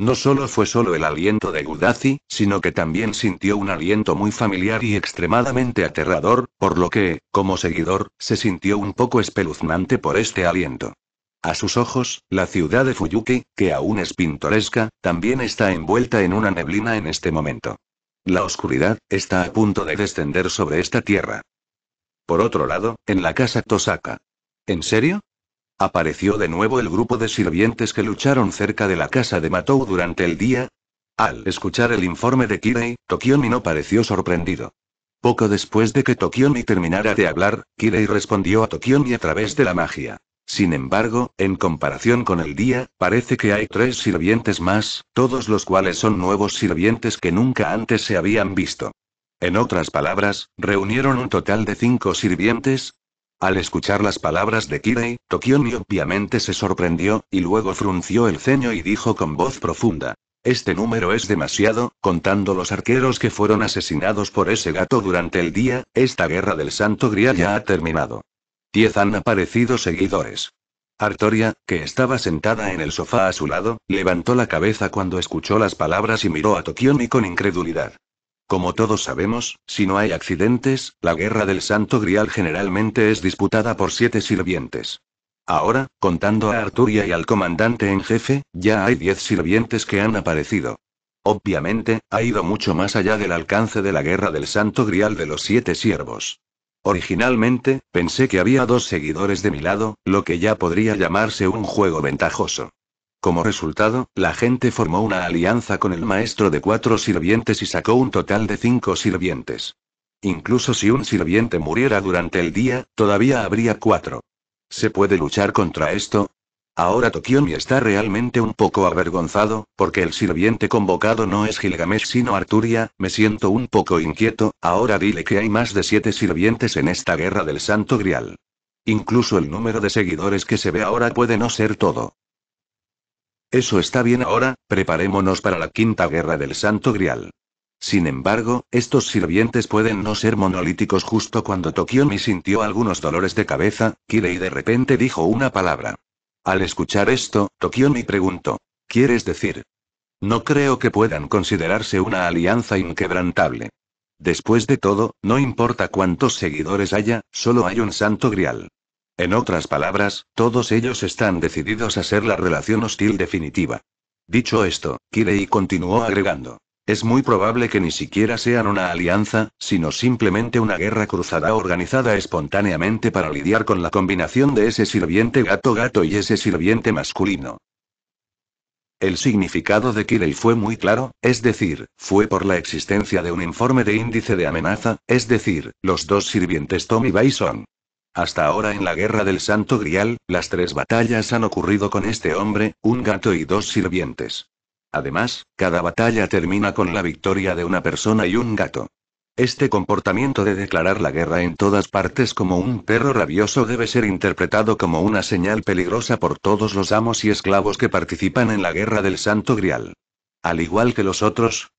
No solo fue solo el aliento de Gudazi, sino que también sintió un aliento muy familiar y extremadamente aterrador, por lo que, como seguidor, se sintió un poco espeluznante por este aliento. A sus ojos, la ciudad de Fuyuki, que aún es pintoresca, también está envuelta en una neblina en este momento. La oscuridad está a punto de descender sobre esta tierra. Por otro lado, en la casa Tosaka. ¿En serio? Apareció de nuevo el grupo de sirvientes que lucharon cerca de la casa de Matou durante el día. Al escuchar el informe de Kirei, Tokiomi no pareció sorprendido. Poco después de que Tokiomi terminara de hablar, Kirei respondió a Tokiomi a través de la magia. Sin embargo, en comparación con el día, parece que hay tres sirvientes más, todos los cuales son nuevos sirvientes que nunca antes se habían visto. En otras palabras, reunieron un total de cinco sirvientes. Al escuchar las palabras de Kirei, Tokiomi obviamente se sorprendió, y luego frunció el ceño y dijo con voz profunda. Este número es demasiado, contando los arqueros que fueron asesinados por ese gato durante el día, esta guerra del Santo Grial ya ha terminado. Diez han aparecido seguidores. Artoria, que estaba sentada en el sofá a su lado, levantó la cabeza cuando escuchó las palabras y miró a Tokiomi con incredulidad. Como todos sabemos, si no hay accidentes, la guerra del Santo Grial generalmente es disputada por siete sirvientes. Ahora, contando a Arturia y al comandante en jefe, ya hay diez sirvientes que han aparecido. Obviamente, ha ido mucho más allá del alcance de la guerra del Santo Grial de los siete siervos. Originalmente, pensé que había dos seguidores de mi lado, lo que ya podría llamarse un juego ventajoso. Como resultado, la gente formó una alianza con el maestro de cuatro sirvientes y sacó un total de cinco sirvientes. Incluso si un sirviente muriera durante el día, todavía habría cuatro. ¿Se puede luchar contra esto? Ahora Tokiomi está realmente un poco avergonzado, porque el sirviente convocado no es Gilgamesh sino Arturia, me siento un poco inquieto, ahora dile que hay más de siete sirvientes en esta guerra del Santo Grial. Incluso el número de seguidores que se ve ahora puede no ser todo. Eso está bien ahora, preparémonos para la quinta guerra del Santo Grial. Sin embargo, estos sirvientes pueden no ser monolíticos justo cuando Tokiomi sintió algunos dolores de cabeza, Kirei de repente dijo una palabra. Al escuchar esto, Tokiomi preguntó. ¿Quieres decir? No creo que puedan considerarse una alianza inquebrantable. Después de todo, no importa cuántos seguidores haya, solo hay un santo grial. En otras palabras, todos ellos están decididos a ser la relación hostil definitiva. Dicho esto, Kirei continuó agregando. Es muy probable que ni siquiera sean una alianza, sino simplemente una guerra cruzada organizada espontáneamente para lidiar con la combinación de ese sirviente gato-gato y ese sirviente masculino. El significado de Kirei fue muy claro, es decir, fue por la existencia de un informe de índice de amenaza, es decir, los dos sirvientes Tom y Bison. Hasta ahora en la Guerra del Santo Grial, las tres batallas han ocurrido con este hombre, un gato y dos sirvientes. Además, cada batalla termina con la victoria de una persona y un gato. Este comportamiento de declarar la guerra en todas partes como un perro rabioso debe ser interpretado como una señal peligrosa por todos los amos y esclavos que participan en la guerra del Santo Grial. Al igual que los otros,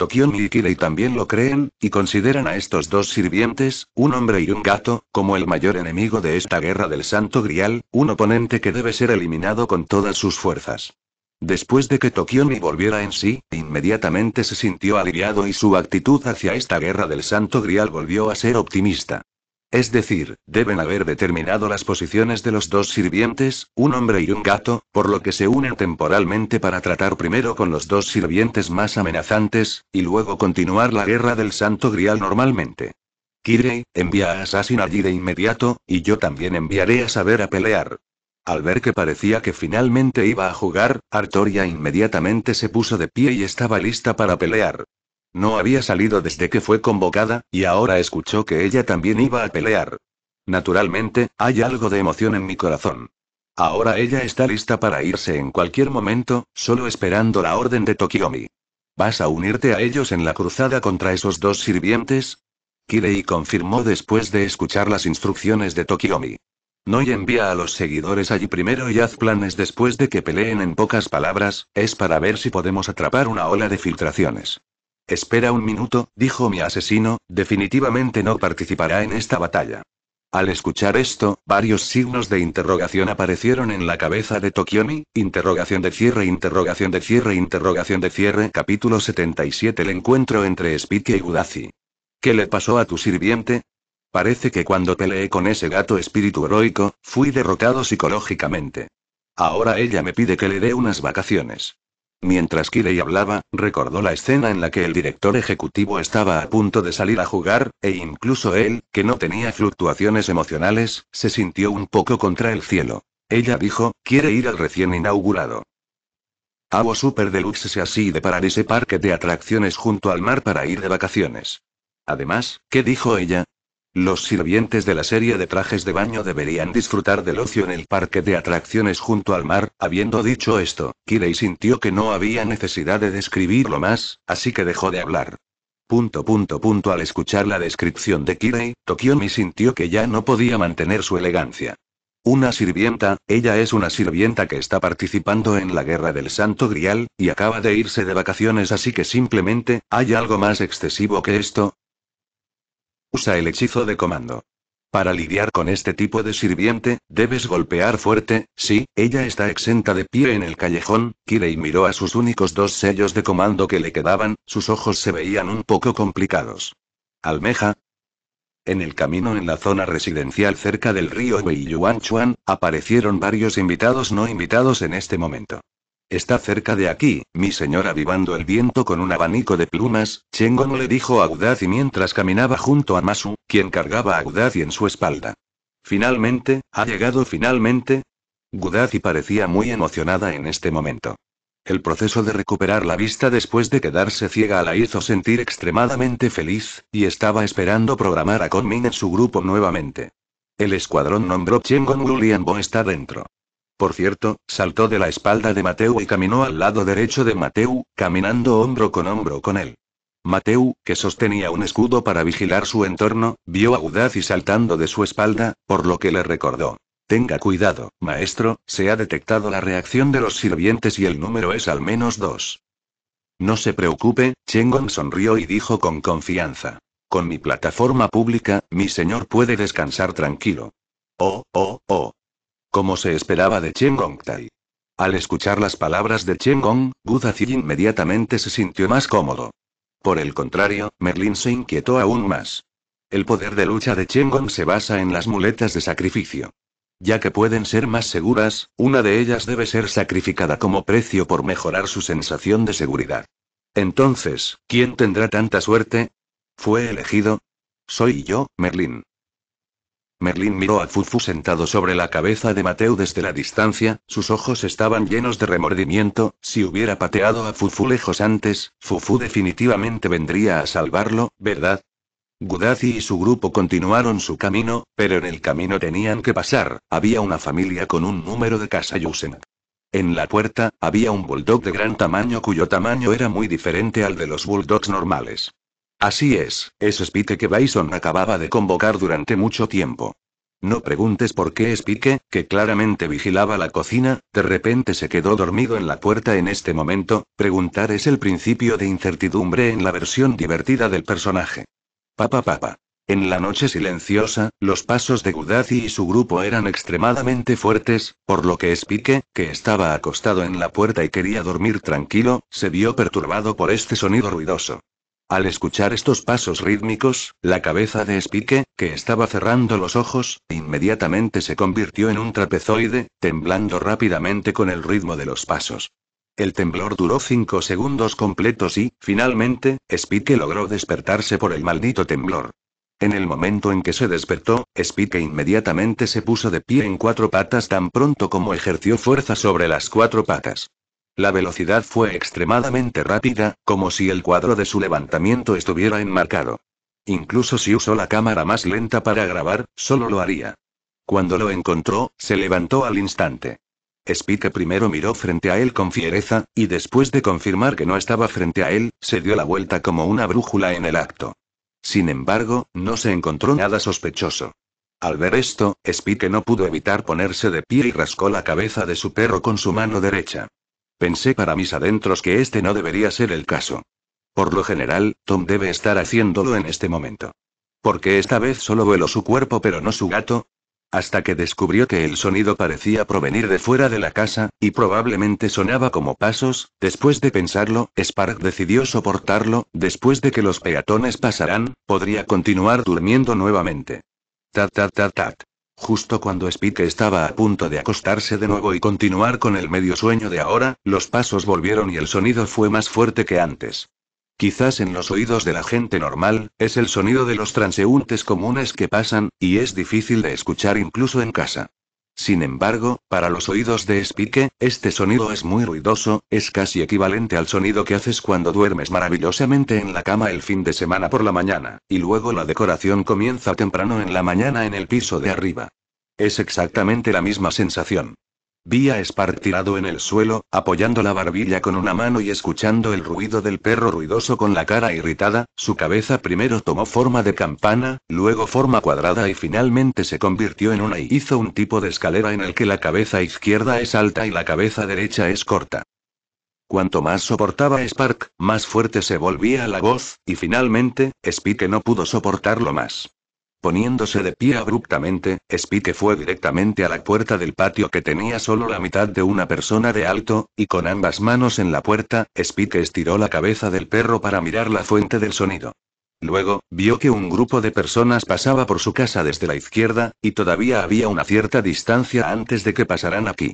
Tokion y Kirei también lo creen, y consideran a estos dos sirvientes, un hombre y un gato, como el mayor enemigo de esta guerra del Santo Grial, un oponente que debe ser eliminado con todas sus fuerzas. Después de que Tokiomi volviera en sí, inmediatamente se sintió aliviado y su actitud hacia esta guerra del Santo Grial volvió a ser optimista. Es decir, deben haber determinado las posiciones de los dos sirvientes, un hombre y un gato, por lo que se unen temporalmente para tratar primero con los dos sirvientes más amenazantes, y luego continuar la guerra del Santo Grial normalmente. Kirei, envía a Assassin allí de inmediato, y yo también enviaré a saber a pelear. Al ver que parecía que finalmente iba a jugar, Artoria inmediatamente se puso de pie y estaba lista para pelear. No había salido desde que fue convocada, y ahora escuchó que ella también iba a pelear. Naturalmente, hay algo de emoción en mi corazón. Ahora ella está lista para irse en cualquier momento, solo esperando la orden de Tokiomi. ¿Vas a unirte a ellos en la cruzada contra esos dos sirvientes? Kirei confirmó después de escuchar las instrucciones de Tokiomi. No y envía a los seguidores allí primero y haz planes después de que peleen en pocas palabras, es para ver si podemos atrapar una ola de filtraciones. Espera un minuto, dijo mi asesino, definitivamente no participará en esta batalla. Al escuchar esto, varios signos de interrogación aparecieron en la cabeza de Tokiomi, interrogación de cierre, interrogación de cierre, interrogación de cierre, capítulo 77 El encuentro entre Spike y Gudazi. ¿Qué le pasó a tu sirviente? Parece que cuando peleé con ese gato espíritu heroico, fui derrotado psicológicamente. Ahora ella me pide que le dé unas vacaciones. Mientras Kirei hablaba, recordó la escena en la que el director ejecutivo estaba a punto de salir a jugar, e incluso él, que no tenía fluctuaciones emocionales, se sintió un poco contra el cielo. Ella dijo, quiere ir al recién inaugurado. Hago Super Deluxe así de parar ese parque de atracciones junto al mar para ir de vacaciones. Además, ¿qué dijo ella? Los sirvientes de la serie de trajes de baño deberían disfrutar del ocio en el parque de atracciones junto al mar. Habiendo dicho esto, Kirei sintió que no había necesidad de describirlo más, así que dejó de hablar. Punto punto al escuchar la descripción de Kirei, Tokiomi sintió que ya no podía mantener su elegancia. Una sirvienta, ella es una sirvienta que está participando en la guerra del Santo Grial, y acaba de irse de vacaciones así que simplemente, ¿hay algo más excesivo que esto? Usa el hechizo de comando. Para lidiar con este tipo de sirviente, debes golpear fuerte, sí, ella está exenta de pie en el callejón, Kirei miró a sus únicos dos sellos de comando que le quedaban, sus ojos se veían un poco complicados. Almeja. En el camino en la zona residencial cerca del río Weiyuanchuan, aparecieron varios invitados no invitados en este momento. Está cerca de aquí, mi señor avivando el viento con un abanico de plumas, Chengon le dijo a Udazi mientras caminaba junto a Masu, quien cargaba a Udazi en su espalda. Finalmente, ha llegado finalmente. Gudazi parecía muy emocionada en este momento. El proceso de recuperar la vista después de quedarse ciega la hizo sentir extremadamente feliz, y estaba esperando programar a Conmin en su grupo nuevamente. El escuadrón nombró Chengon William Bo está dentro. Por cierto, saltó de la espalda de Mateu y caminó al lado derecho de Mateu, caminando hombro con hombro con él. Mateu, que sostenía un escudo para vigilar su entorno, vio a y saltando de su espalda, por lo que le recordó. Tenga cuidado, maestro, se ha detectado la reacción de los sirvientes y el número es al menos dos. No se preocupe, Chengon sonrió y dijo con confianza. Con mi plataforma pública, mi señor puede descansar tranquilo. Oh, oh, oh. Como se esperaba de Chen Tai. Al escuchar las palabras de Chen Gong, Gudazi inmediatamente se sintió más cómodo. Por el contrario, Merlin se inquietó aún más. El poder de lucha de Chen Gong se basa en las muletas de sacrificio. Ya que pueden ser más seguras, una de ellas debe ser sacrificada como precio por mejorar su sensación de seguridad. Entonces, ¿quién tendrá tanta suerte? ¿Fue elegido? Soy yo, Merlin. Merlin miró a Fufu sentado sobre la cabeza de Mateo desde la distancia, sus ojos estaban llenos de remordimiento, si hubiera pateado a Fufu lejos antes, Fufu definitivamente vendría a salvarlo, ¿verdad? Gudazi y su grupo continuaron su camino, pero en el camino tenían que pasar, había una familia con un número de casa Yusen. En la puerta, había un bulldog de gran tamaño cuyo tamaño era muy diferente al de los bulldogs normales. Así es, es Spike que Bison acababa de convocar durante mucho tiempo. No preguntes por qué Spike, que claramente vigilaba la cocina, de repente se quedó dormido en la puerta en este momento, preguntar es el principio de incertidumbre en la versión divertida del personaje. Papa papa. En la noche silenciosa, los pasos de Gudazi y su grupo eran extremadamente fuertes, por lo que Spike, que estaba acostado en la puerta y quería dormir tranquilo, se vio perturbado por este sonido ruidoso. Al escuchar estos pasos rítmicos, la cabeza de Spike, que estaba cerrando los ojos, inmediatamente se convirtió en un trapezoide, temblando rápidamente con el ritmo de los pasos. El temblor duró cinco segundos completos y, finalmente, Spike logró despertarse por el maldito temblor. En el momento en que se despertó, Spike inmediatamente se puso de pie en cuatro patas tan pronto como ejerció fuerza sobre las cuatro patas. La velocidad fue extremadamente rápida, como si el cuadro de su levantamiento estuviera enmarcado. Incluso si usó la cámara más lenta para grabar, solo lo haría. Cuando lo encontró, se levantó al instante. Spike primero miró frente a él con fiereza, y después de confirmar que no estaba frente a él, se dio la vuelta como una brújula en el acto. Sin embargo, no se encontró nada sospechoso. Al ver esto, Spike no pudo evitar ponerse de pie y rascó la cabeza de su perro con su mano derecha. Pensé para mis adentros que este no debería ser el caso. Por lo general, Tom debe estar haciéndolo en este momento. Porque esta vez solo vueló su cuerpo pero no su gato? Hasta que descubrió que el sonido parecía provenir de fuera de la casa, y probablemente sonaba como pasos, después de pensarlo, Spark decidió soportarlo, después de que los peatones pasaran, podría continuar durmiendo nuevamente. Tat tat tat tat. Justo cuando Spike estaba a punto de acostarse de nuevo y continuar con el medio sueño de ahora, los pasos volvieron y el sonido fue más fuerte que antes. Quizás en los oídos de la gente normal, es el sonido de los transeúntes comunes que pasan, y es difícil de escuchar incluso en casa. Sin embargo, para los oídos de Spike, este sonido es muy ruidoso, es casi equivalente al sonido que haces cuando duermes maravillosamente en la cama el fin de semana por la mañana, y luego la decoración comienza temprano en la mañana en el piso de arriba. Es exactamente la misma sensación. Vi a tirado en el suelo, apoyando la barbilla con una mano y escuchando el ruido del perro ruidoso con la cara irritada, su cabeza primero tomó forma de campana, luego forma cuadrada y finalmente se convirtió en una y hizo un tipo de escalera en el que la cabeza izquierda es alta y la cabeza derecha es corta. Cuanto más soportaba Spark, más fuerte se volvía la voz, y finalmente, Spike no pudo soportarlo más. Poniéndose de pie abruptamente, Spike fue directamente a la puerta del patio que tenía solo la mitad de una persona de alto, y con ambas manos en la puerta, Spike estiró la cabeza del perro para mirar la fuente del sonido. Luego, vio que un grupo de personas pasaba por su casa desde la izquierda, y todavía había una cierta distancia antes de que pasaran aquí.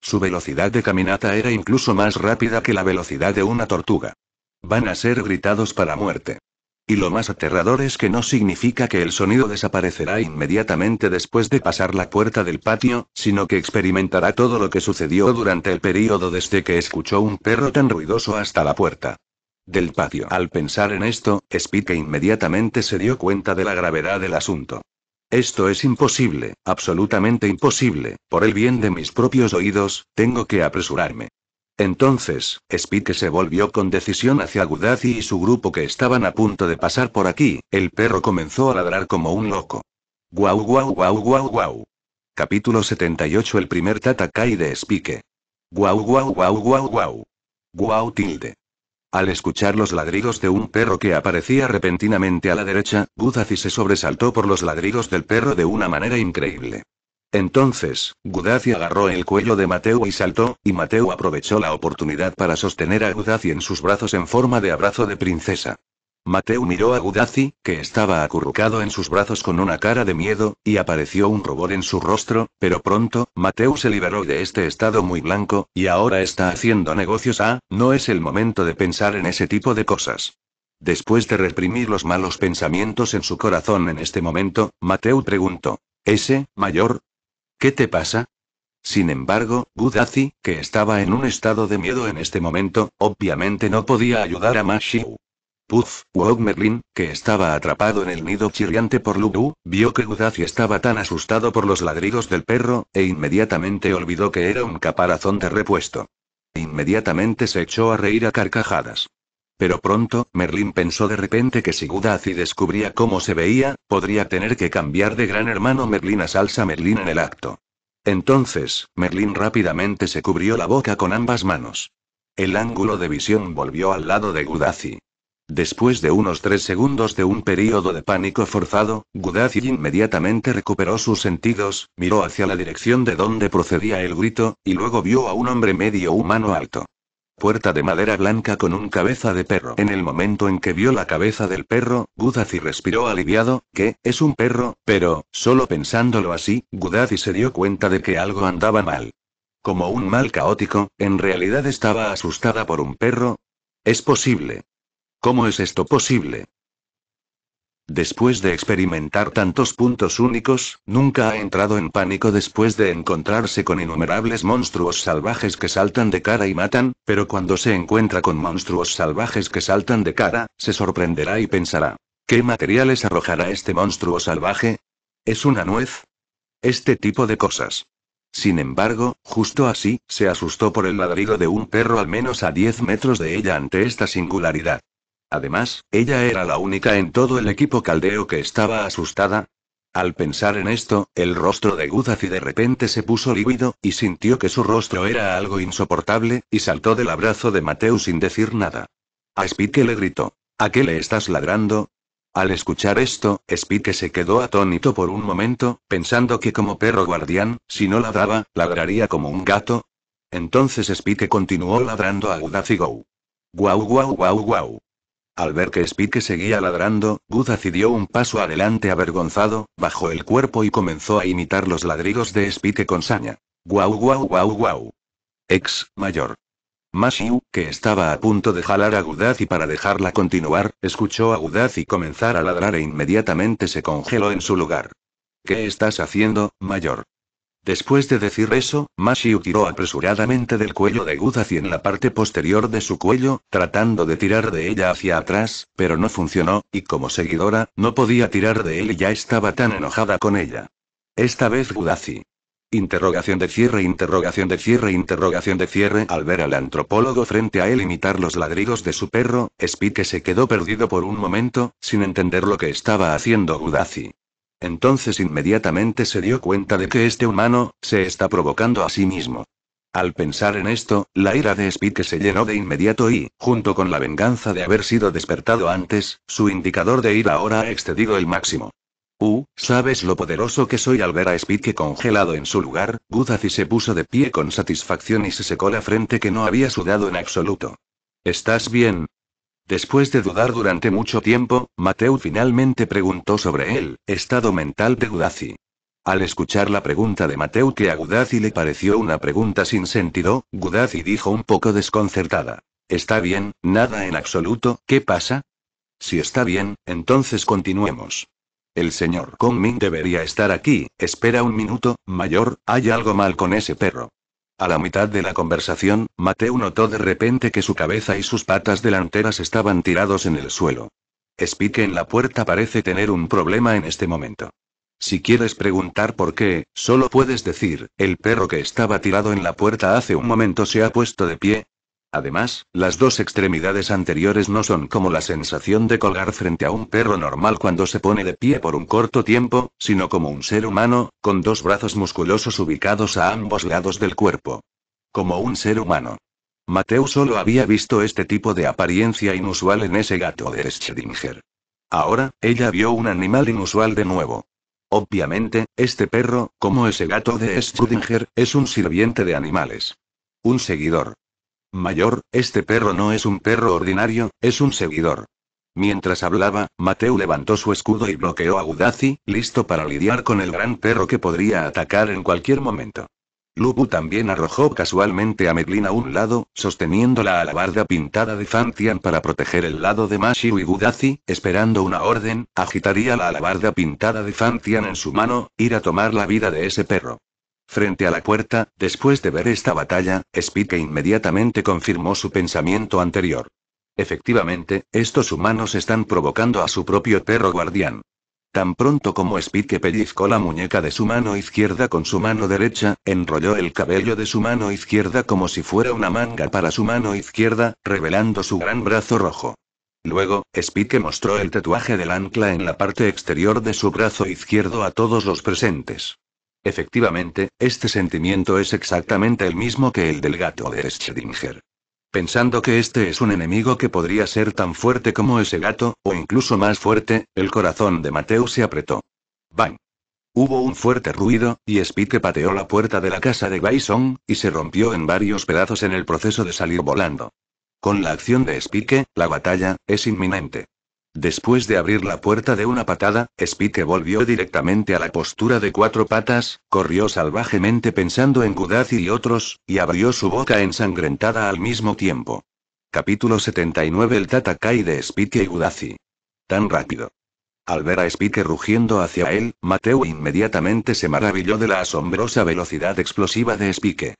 Su velocidad de caminata era incluso más rápida que la velocidad de una tortuga. Van a ser gritados para muerte. Y lo más aterrador es que no significa que el sonido desaparecerá inmediatamente después de pasar la puerta del patio, sino que experimentará todo lo que sucedió durante el período desde que escuchó un perro tan ruidoso hasta la puerta del patio. Al pensar en esto, Spike inmediatamente se dio cuenta de la gravedad del asunto. Esto es imposible, absolutamente imposible, por el bien de mis propios oídos, tengo que apresurarme. Entonces, Spike se volvió con decisión hacia Gudazi y su grupo que estaban a punto de pasar por aquí, el perro comenzó a ladrar como un loco. Guau guau guau guau guau. Capítulo 78 El primer Tatakai de Spike. Guau guau guau guau guau. Guau tilde. Al escuchar los ladridos de un perro que aparecía repentinamente a la derecha, Gudazi se sobresaltó por los ladridos del perro de una manera increíble. Entonces, Gudazi agarró el cuello de Mateo y saltó, y Mateo aprovechó la oportunidad para sostener a Gudazi en sus brazos en forma de abrazo de princesa. Mateo miró a Gudazi, que estaba acurrucado en sus brazos con una cara de miedo, y apareció un rubor en su rostro, pero pronto, Mateo se liberó de este estado muy blanco, y ahora está haciendo negocios. Ah, no es el momento de pensar en ese tipo de cosas. Después de reprimir los malos pensamientos en su corazón en este momento, Mateo preguntó. ¿Ese, mayor, ¿Qué te pasa? Sin embargo, Gudazi, que estaba en un estado de miedo en este momento, obviamente no podía ayudar a Mashiu. Puff, Wog Merlin, que estaba atrapado en el nido chirriante por Lubu, vio que Gudazi estaba tan asustado por los ladridos del perro, e inmediatamente olvidó que era un caparazón de repuesto. Inmediatamente se echó a reír a carcajadas. Pero pronto, Merlin pensó de repente que si Gudazi descubría cómo se veía, podría tener que cambiar de gran hermano Merlin a salsa Merlin en el acto. Entonces, Merlin rápidamente se cubrió la boca con ambas manos. El ángulo de visión volvió al lado de Gudazi. Después de unos tres segundos de un período de pánico forzado, Gudazi inmediatamente recuperó sus sentidos, miró hacia la dirección de donde procedía el grito, y luego vio a un hombre medio humano alto puerta de madera blanca con un cabeza de perro. En el momento en que vio la cabeza del perro, Gudazi respiró aliviado, que, es un perro, pero, solo pensándolo así, Gudazi se dio cuenta de que algo andaba mal. Como un mal caótico, en realidad estaba asustada por un perro. Es posible. ¿Cómo es esto posible? Después de experimentar tantos puntos únicos, nunca ha entrado en pánico después de encontrarse con innumerables monstruos salvajes que saltan de cara y matan, pero cuando se encuentra con monstruos salvajes que saltan de cara, se sorprenderá y pensará, ¿qué materiales arrojará este monstruo salvaje? ¿Es una nuez? Este tipo de cosas. Sin embargo, justo así, se asustó por el ladrido de un perro al menos a 10 metros de ella ante esta singularidad. Además, ella era la única en todo el equipo caldeo que estaba asustada. Al pensar en esto, el rostro de Gudazi de repente se puso lívido, y sintió que su rostro era algo insoportable, y saltó del abrazo de Mateo sin decir nada. A Spike le gritó. ¿A qué le estás ladrando? Al escuchar esto, Spike se quedó atónito por un momento, pensando que como perro guardián, si no ladraba, ladraría como un gato. Entonces Spike continuó ladrando a Gudazi Go. Guau guau guau guau. Al ver que Spike seguía ladrando, Gudazi dio un paso adelante avergonzado, bajó el cuerpo y comenzó a imitar los ladridos de Spike con saña. Guau guau guau guau. Ex, mayor. Mashiu, que estaba a punto de jalar a Gudazi para dejarla continuar, escuchó a Gudazi comenzar a ladrar e inmediatamente se congeló en su lugar. ¿Qué estás haciendo, mayor? Después de decir eso, Mashiu tiró apresuradamente del cuello de Gudazi en la parte posterior de su cuello, tratando de tirar de ella hacia atrás, pero no funcionó, y como seguidora, no podía tirar de él y ya estaba tan enojada con ella. Esta vez Gudazi. Interrogación de cierre, interrogación de cierre, interrogación de cierre. Al ver al antropólogo frente a él imitar los ladridos de su perro, Spike se quedó perdido por un momento, sin entender lo que estaba haciendo Gudazi. Entonces inmediatamente se dio cuenta de que este humano, se está provocando a sí mismo. Al pensar en esto, la ira de Spike se llenó de inmediato y, junto con la venganza de haber sido despertado antes, su indicador de ira ahora ha excedido el máximo. Uh, ¿sabes lo poderoso que soy al ver a Spike congelado en su lugar? Gudazi se puso de pie con satisfacción y se secó la frente que no había sudado en absoluto. ¿Estás bien? Después de dudar durante mucho tiempo, Mateo finalmente preguntó sobre el estado mental de Gudazi. Al escuchar la pregunta de Mateo que a Gudazi le pareció una pregunta sin sentido, Gudazi dijo un poco desconcertada. Está bien, nada en absoluto, ¿qué pasa? Si está bien, entonces continuemos. El señor Kongmin debería estar aquí, espera un minuto, mayor, hay algo mal con ese perro. A la mitad de la conversación, Mateo notó de repente que su cabeza y sus patas delanteras estaban tirados en el suelo. Spike en la puerta parece tener un problema en este momento. Si quieres preguntar por qué, solo puedes decir, el perro que estaba tirado en la puerta hace un momento se ha puesto de pie, Además, las dos extremidades anteriores no son como la sensación de colgar frente a un perro normal cuando se pone de pie por un corto tiempo, sino como un ser humano, con dos brazos musculosos ubicados a ambos lados del cuerpo. Como un ser humano. Mateo solo había visto este tipo de apariencia inusual en ese gato de Schrödinger. Ahora, ella vio un animal inusual de nuevo. Obviamente, este perro, como ese gato de Schrödinger, es un sirviente de animales. Un seguidor. Mayor, este perro no es un perro ordinario, es un seguidor. Mientras hablaba, Mateo levantó su escudo y bloqueó a Udazi, listo para lidiar con el gran perro que podría atacar en cualquier momento. Lubu también arrojó casualmente a Medlin a un lado, sosteniendo la alabarda pintada de Fantian para proteger el lado de Mashiu y Gudazi, esperando una orden, agitaría la alabarda pintada de Fantian en su mano, ir a tomar la vida de ese perro. Frente a la puerta, después de ver esta batalla, Spike inmediatamente confirmó su pensamiento anterior. Efectivamente, estos humanos están provocando a su propio perro guardián. Tan pronto como Spike pellizcó la muñeca de su mano izquierda con su mano derecha, enrolló el cabello de su mano izquierda como si fuera una manga para su mano izquierda, revelando su gran brazo rojo. Luego, Spike mostró el tatuaje del ancla en la parte exterior de su brazo izquierdo a todos los presentes. Efectivamente, este sentimiento es exactamente el mismo que el del gato de Schrödinger. Pensando que este es un enemigo que podría ser tan fuerte como ese gato, o incluso más fuerte, el corazón de Mateo se apretó. ¡Bang! Hubo un fuerte ruido, y Spike pateó la puerta de la casa de Bison, y se rompió en varios pedazos en el proceso de salir volando. Con la acción de Spike, la batalla, es inminente. Después de abrir la puerta de una patada, Spike volvió directamente a la postura de cuatro patas, corrió salvajemente pensando en Gudazi y otros, y abrió su boca ensangrentada al mismo tiempo. Capítulo 79 El Tatakai de Spike y Gudazi. Tan rápido. Al ver a Spike rugiendo hacia él, Mateo inmediatamente se maravilló de la asombrosa velocidad explosiva de Spike.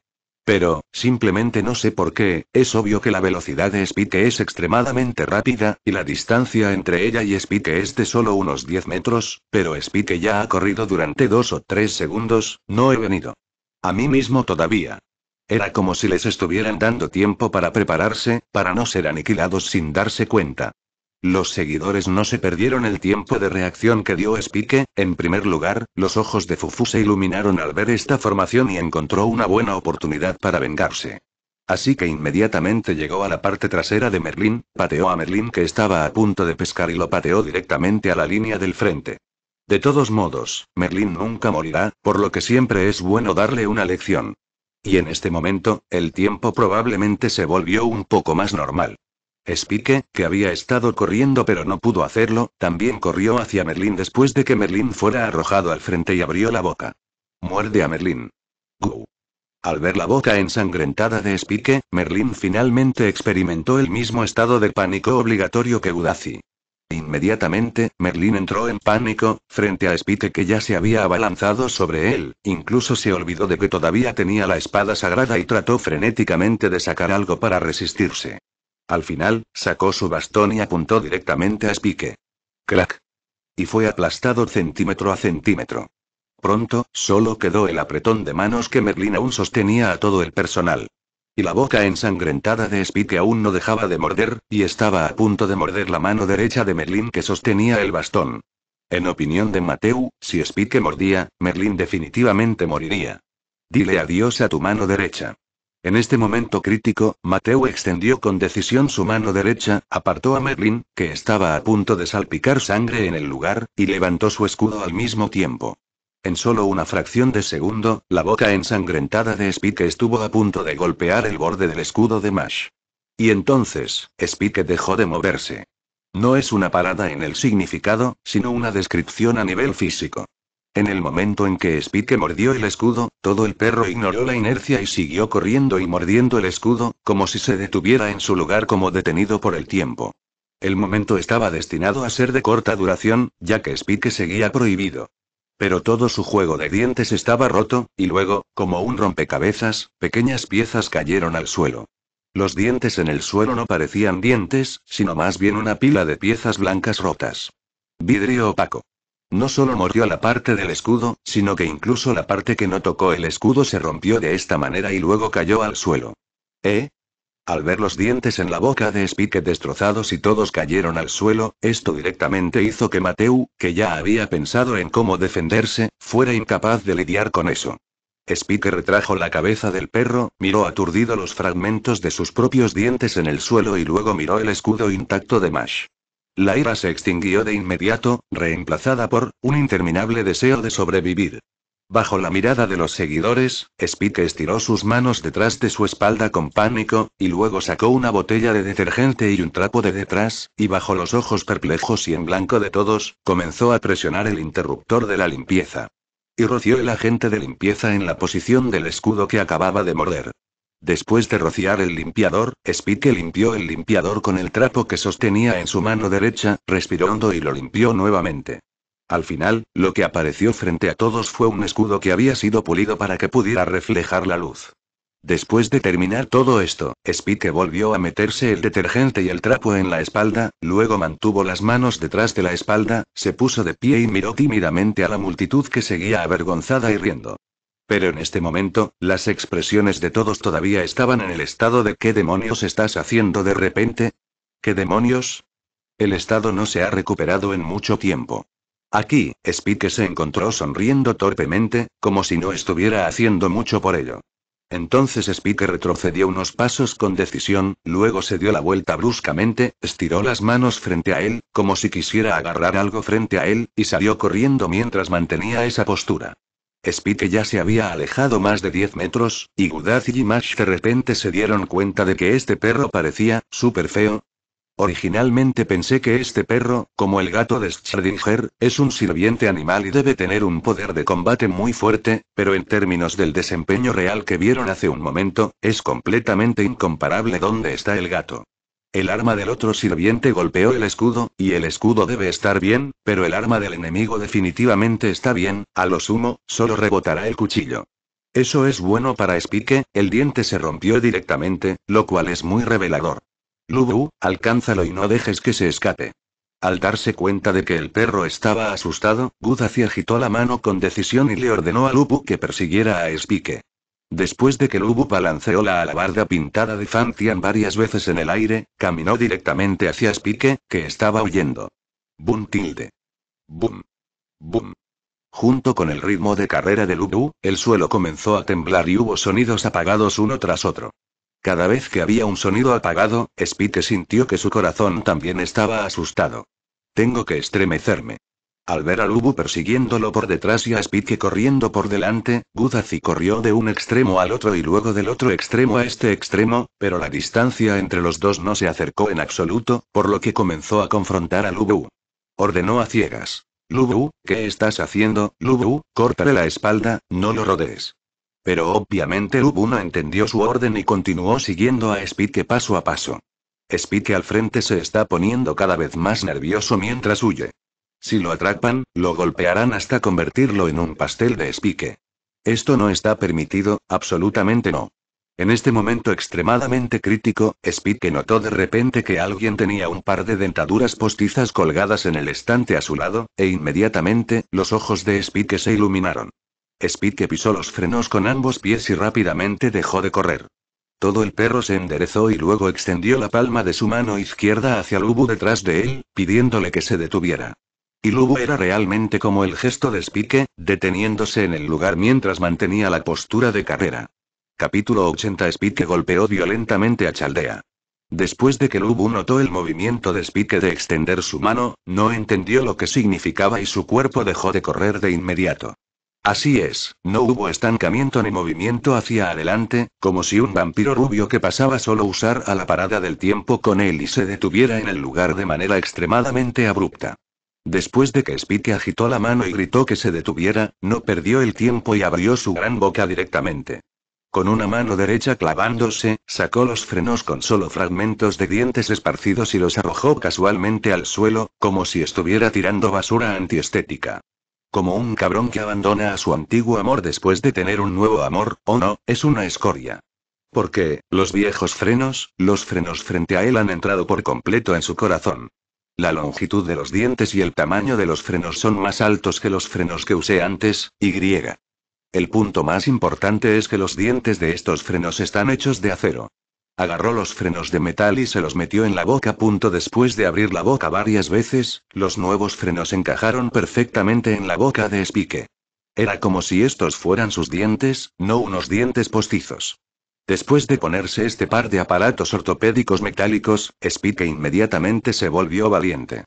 Pero, simplemente no sé por qué, es obvio que la velocidad de Spike es extremadamente rápida, y la distancia entre ella y Spike es de solo unos 10 metros, pero Spike ya ha corrido durante dos o tres segundos, no he venido. A mí mismo todavía. Era como si les estuvieran dando tiempo para prepararse, para no ser aniquilados sin darse cuenta. Los seguidores no se perdieron el tiempo de reacción que dio Spike, en primer lugar, los ojos de Fufu se iluminaron al ver esta formación y encontró una buena oportunidad para vengarse. Así que inmediatamente llegó a la parte trasera de Merlin, pateó a Merlin que estaba a punto de pescar y lo pateó directamente a la línea del frente. De todos modos, Merlin nunca morirá, por lo que siempre es bueno darle una lección. Y en este momento, el tiempo probablemente se volvió un poco más normal. Spike, que había estado corriendo pero no pudo hacerlo, también corrió hacia Merlín después de que Merlín fuera arrojado al frente y abrió la boca. Muerde a Merlín. Gu. Al ver la boca ensangrentada de Spike, Merlín finalmente experimentó el mismo estado de pánico obligatorio que Udazi. Inmediatamente, Merlín entró en pánico, frente a Spike que ya se había abalanzado sobre él, incluso se olvidó de que todavía tenía la espada sagrada y trató frenéticamente de sacar algo para resistirse. Al final, sacó su bastón y apuntó directamente a Spike. Crack. Y fue aplastado centímetro a centímetro. Pronto, solo quedó el apretón de manos que Merlin aún sostenía a todo el personal. Y la boca ensangrentada de Spike aún no dejaba de morder, y estaba a punto de morder la mano derecha de Merlin que sostenía el bastón. En opinión de Mateu, si Spike mordía, Merlin definitivamente moriría. Dile adiós a tu mano derecha. En este momento crítico, Mateo extendió con decisión su mano derecha, apartó a Merlin, que estaba a punto de salpicar sangre en el lugar, y levantó su escudo al mismo tiempo. En solo una fracción de segundo, la boca ensangrentada de Spike estuvo a punto de golpear el borde del escudo de Mash. Y entonces, Spike dejó de moverse. No es una parada en el significado, sino una descripción a nivel físico. En el momento en que Spike mordió el escudo, todo el perro ignoró la inercia y siguió corriendo y mordiendo el escudo, como si se detuviera en su lugar como detenido por el tiempo. El momento estaba destinado a ser de corta duración, ya que Spike seguía prohibido. Pero todo su juego de dientes estaba roto, y luego, como un rompecabezas, pequeñas piezas cayeron al suelo. Los dientes en el suelo no parecían dientes, sino más bien una pila de piezas blancas rotas. Vidrio opaco. No solo mordió la parte del escudo, sino que incluso la parte que no tocó el escudo se rompió de esta manera y luego cayó al suelo. ¿Eh? Al ver los dientes en la boca de Spike destrozados y todos cayeron al suelo, esto directamente hizo que Mateu, que ya había pensado en cómo defenderse, fuera incapaz de lidiar con eso. Spike retrajo la cabeza del perro, miró aturdido los fragmentos de sus propios dientes en el suelo y luego miró el escudo intacto de Mash. La ira se extinguió de inmediato, reemplazada por un interminable deseo de sobrevivir. Bajo la mirada de los seguidores, Spike estiró sus manos detrás de su espalda con pánico, y luego sacó una botella de detergente y un trapo de detrás, y bajo los ojos perplejos y en blanco de todos, comenzó a presionar el interruptor de la limpieza. Y roció el agente de limpieza en la posición del escudo que acababa de morder. Después de rociar el limpiador, Spike limpió el limpiador con el trapo que sostenía en su mano derecha, respiró hondo y lo limpió nuevamente. Al final, lo que apareció frente a todos fue un escudo que había sido pulido para que pudiera reflejar la luz. Después de terminar todo esto, Spike volvió a meterse el detergente y el trapo en la espalda, luego mantuvo las manos detrás de la espalda, se puso de pie y miró tímidamente a la multitud que seguía avergonzada y riendo. Pero en este momento, las expresiones de todos todavía estaban en el estado de ¿qué demonios estás haciendo de repente? ¿Qué demonios? El estado no se ha recuperado en mucho tiempo. Aquí, Spike se encontró sonriendo torpemente, como si no estuviera haciendo mucho por ello. Entonces Spike retrocedió unos pasos con decisión, luego se dio la vuelta bruscamente, estiró las manos frente a él, como si quisiera agarrar algo frente a él, y salió corriendo mientras mantenía esa postura. Spike ya se había alejado más de 10 metros, y Gudaz y Mash de repente se dieron cuenta de que este perro parecía, súper feo. Originalmente pensé que este perro, como el gato de Schrödinger, es un sirviente animal y debe tener un poder de combate muy fuerte, pero en términos del desempeño real que vieron hace un momento, es completamente incomparable dónde está el gato. El arma del otro sirviente golpeó el escudo, y el escudo debe estar bien, pero el arma del enemigo definitivamente está bien, a lo sumo, solo rebotará el cuchillo. Eso es bueno para Spike, el diente se rompió directamente, lo cual es muy revelador. Lubu, alcánzalo y no dejes que se escape. Al darse cuenta de que el perro estaba asustado, Gudazi agitó la mano con decisión y le ordenó a Lubu que persiguiera a Spike. Después de que Lubu balanceó la alabarda pintada de Fantian varias veces en el aire, caminó directamente hacia Spike, que estaba huyendo. Boom tilde. Boom. Boom. Junto con el ritmo de carrera de Lubu, el suelo comenzó a temblar y hubo sonidos apagados uno tras otro. Cada vez que había un sonido apagado, Spike sintió que su corazón también estaba asustado. Tengo que estremecerme. Al ver a Lubu persiguiéndolo por detrás y a Spike corriendo por delante, Gudazi corrió de un extremo al otro y luego del otro extremo a este extremo, pero la distancia entre los dos no se acercó en absoluto, por lo que comenzó a confrontar a Lubu. Ordenó a ciegas. Lubu, ¿qué estás haciendo, Lubu? Córtale la espalda, no lo rodees. Pero obviamente Lubu no entendió su orden y continuó siguiendo a Spike paso a paso. Spike al frente se está poniendo cada vez más nervioso mientras huye. Si lo atrapan, lo golpearán hasta convertirlo en un pastel de espique. Esto no está permitido, absolutamente no. En este momento extremadamente crítico, Spike notó de repente que alguien tenía un par de dentaduras postizas colgadas en el estante a su lado, e inmediatamente, los ojos de Spike se iluminaron. Spike pisó los frenos con ambos pies y rápidamente dejó de correr. Todo el perro se enderezó y luego extendió la palma de su mano izquierda hacia Lubu detrás de él, pidiéndole que se detuviera. Y Lubu era realmente como el gesto de Spike, deteniéndose en el lugar mientras mantenía la postura de carrera. Capítulo 80 Spike golpeó violentamente a Chaldea. Después de que Lubu notó el movimiento de Spike de extender su mano, no entendió lo que significaba y su cuerpo dejó de correr de inmediato. Así es, no hubo estancamiento ni movimiento hacia adelante, como si un vampiro rubio que pasaba solo usar a la parada del tiempo con él y se detuviera en el lugar de manera extremadamente abrupta. Después de que Spike agitó la mano y gritó que se detuviera, no perdió el tiempo y abrió su gran boca directamente. Con una mano derecha clavándose, sacó los frenos con solo fragmentos de dientes esparcidos y los arrojó casualmente al suelo, como si estuviera tirando basura antiestética. Como un cabrón que abandona a su antiguo amor después de tener un nuevo amor, o no, es una escoria. Porque, los viejos frenos, los frenos frente a él han entrado por completo en su corazón. La longitud de los dientes y el tamaño de los frenos son más altos que los frenos que usé antes, Y. El punto más importante es que los dientes de estos frenos están hechos de acero. Agarró los frenos de metal y se los metió en la boca. Punto después de abrir la boca varias veces, los nuevos frenos encajaron perfectamente en la boca de Spike. Era como si estos fueran sus dientes, no unos dientes postizos. Después de ponerse este par de aparatos ortopédicos metálicos, Spike inmediatamente se volvió valiente.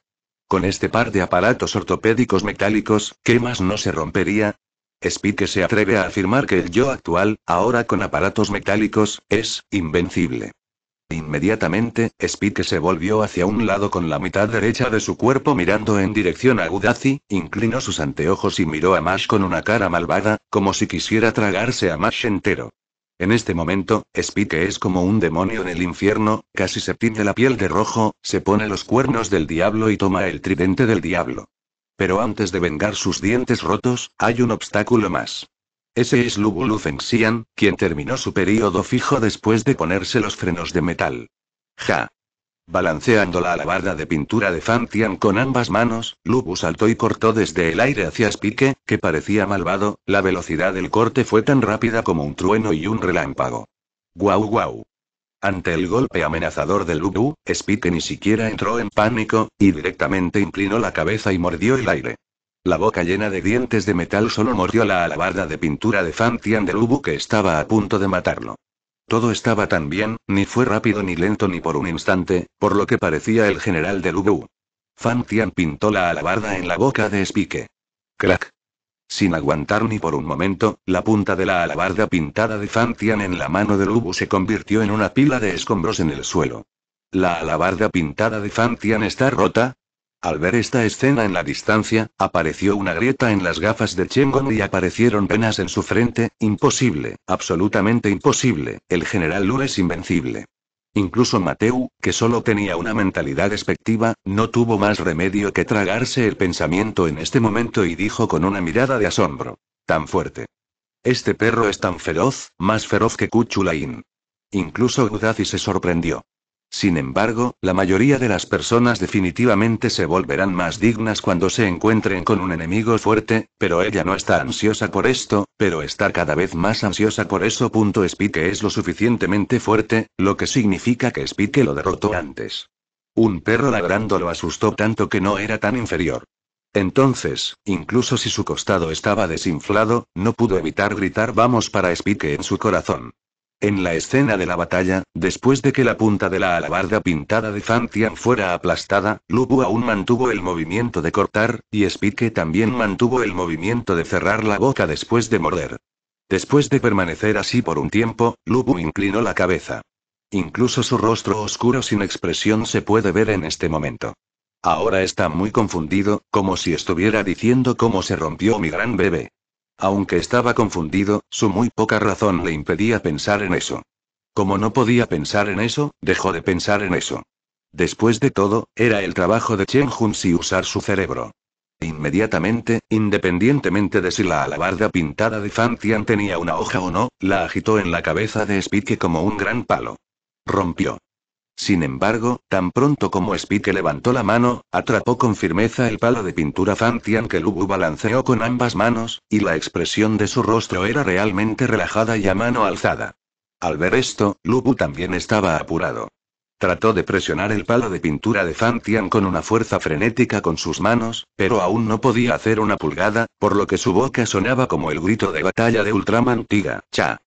Con este par de aparatos ortopédicos metálicos, ¿qué más no se rompería? Spike se atreve a afirmar que el yo actual, ahora con aparatos metálicos, es invencible. Inmediatamente, Spike se volvió hacia un lado con la mitad derecha de su cuerpo mirando en dirección a Gudazi, inclinó sus anteojos y miró a Mash con una cara malvada, como si quisiera tragarse a Mash entero. En este momento, Spike es como un demonio en el infierno, casi se tiñe la piel de rojo, se pone los cuernos del diablo y toma el tridente del diablo. Pero antes de vengar sus dientes rotos, hay un obstáculo más. Ese es Lubulu Fengxian, quien terminó su período fijo después de ponerse los frenos de metal. Ja. Balanceando la alabarda de pintura de Fantian con ambas manos, Lubu saltó y cortó desde el aire hacia Spike, que parecía malvado, la velocidad del corte fue tan rápida como un trueno y un relámpago. ¡Guau guau! Ante el golpe amenazador de Lubu, Spike ni siquiera entró en pánico, y directamente inclinó la cabeza y mordió el aire. La boca llena de dientes de metal solo mordió la alabarda de pintura de Fantian de Lubu que estaba a punto de matarlo. Todo estaba tan bien, ni fue rápido ni lento ni por un instante, por lo que parecía el general de Lubu. Fan Tian pintó la alabarda en la boca de Spike. Crack. Sin aguantar ni por un momento, la punta de la alabarda pintada de Fan Tian en la mano de Lubu se convirtió en una pila de escombros en el suelo. La alabarda pintada de Fan Tian está rota, al ver esta escena en la distancia, apareció una grieta en las gafas de Chengon y aparecieron penas en su frente. Imposible, absolutamente imposible, el general Lu es invencible. Incluso Mateu, que solo tenía una mentalidad despectiva, no tuvo más remedio que tragarse el pensamiento en este momento y dijo con una mirada de asombro. Tan fuerte. Este perro es tan feroz, más feroz que Kuchulain. Incluso Gudazi se sorprendió. Sin embargo, la mayoría de las personas definitivamente se volverán más dignas cuando se encuentren con un enemigo fuerte, pero ella no está ansiosa por esto, pero está cada vez más ansiosa por eso. Punto Spike es lo suficientemente fuerte, lo que significa que Spike lo derrotó antes. Un perro ladrando lo asustó tanto que no era tan inferior. Entonces, incluso si su costado estaba desinflado, no pudo evitar gritar vamos para Spike en su corazón. En la escena de la batalla, después de que la punta de la alabarda pintada de Fantian fuera aplastada, Lubu aún mantuvo el movimiento de cortar, y Spike también mantuvo el movimiento de cerrar la boca después de morder. Después de permanecer así por un tiempo, Lubu inclinó la cabeza. Incluso su rostro oscuro sin expresión se puede ver en este momento. Ahora está muy confundido, como si estuviera diciendo cómo se rompió mi gran bebé. Aunque estaba confundido, su muy poca razón le impedía pensar en eso. Como no podía pensar en eso, dejó de pensar en eso. Después de todo, era el trabajo de Chen si usar su cerebro. Inmediatamente, independientemente de si la alabarda pintada de Fantian tenía una hoja o no, la agitó en la cabeza de Spike como un gran palo. Rompió. Sin embargo, tan pronto como Spike levantó la mano, atrapó con firmeza el palo de pintura Fantian que Lubu balanceó con ambas manos, y la expresión de su rostro era realmente relajada y a mano alzada. Al ver esto, Lubu también estaba apurado. Trató de presionar el palo de pintura de Fantian con una fuerza frenética con sus manos, pero aún no podía hacer una pulgada, por lo que su boca sonaba como el grito de batalla de Ultraman Tiga. Cha.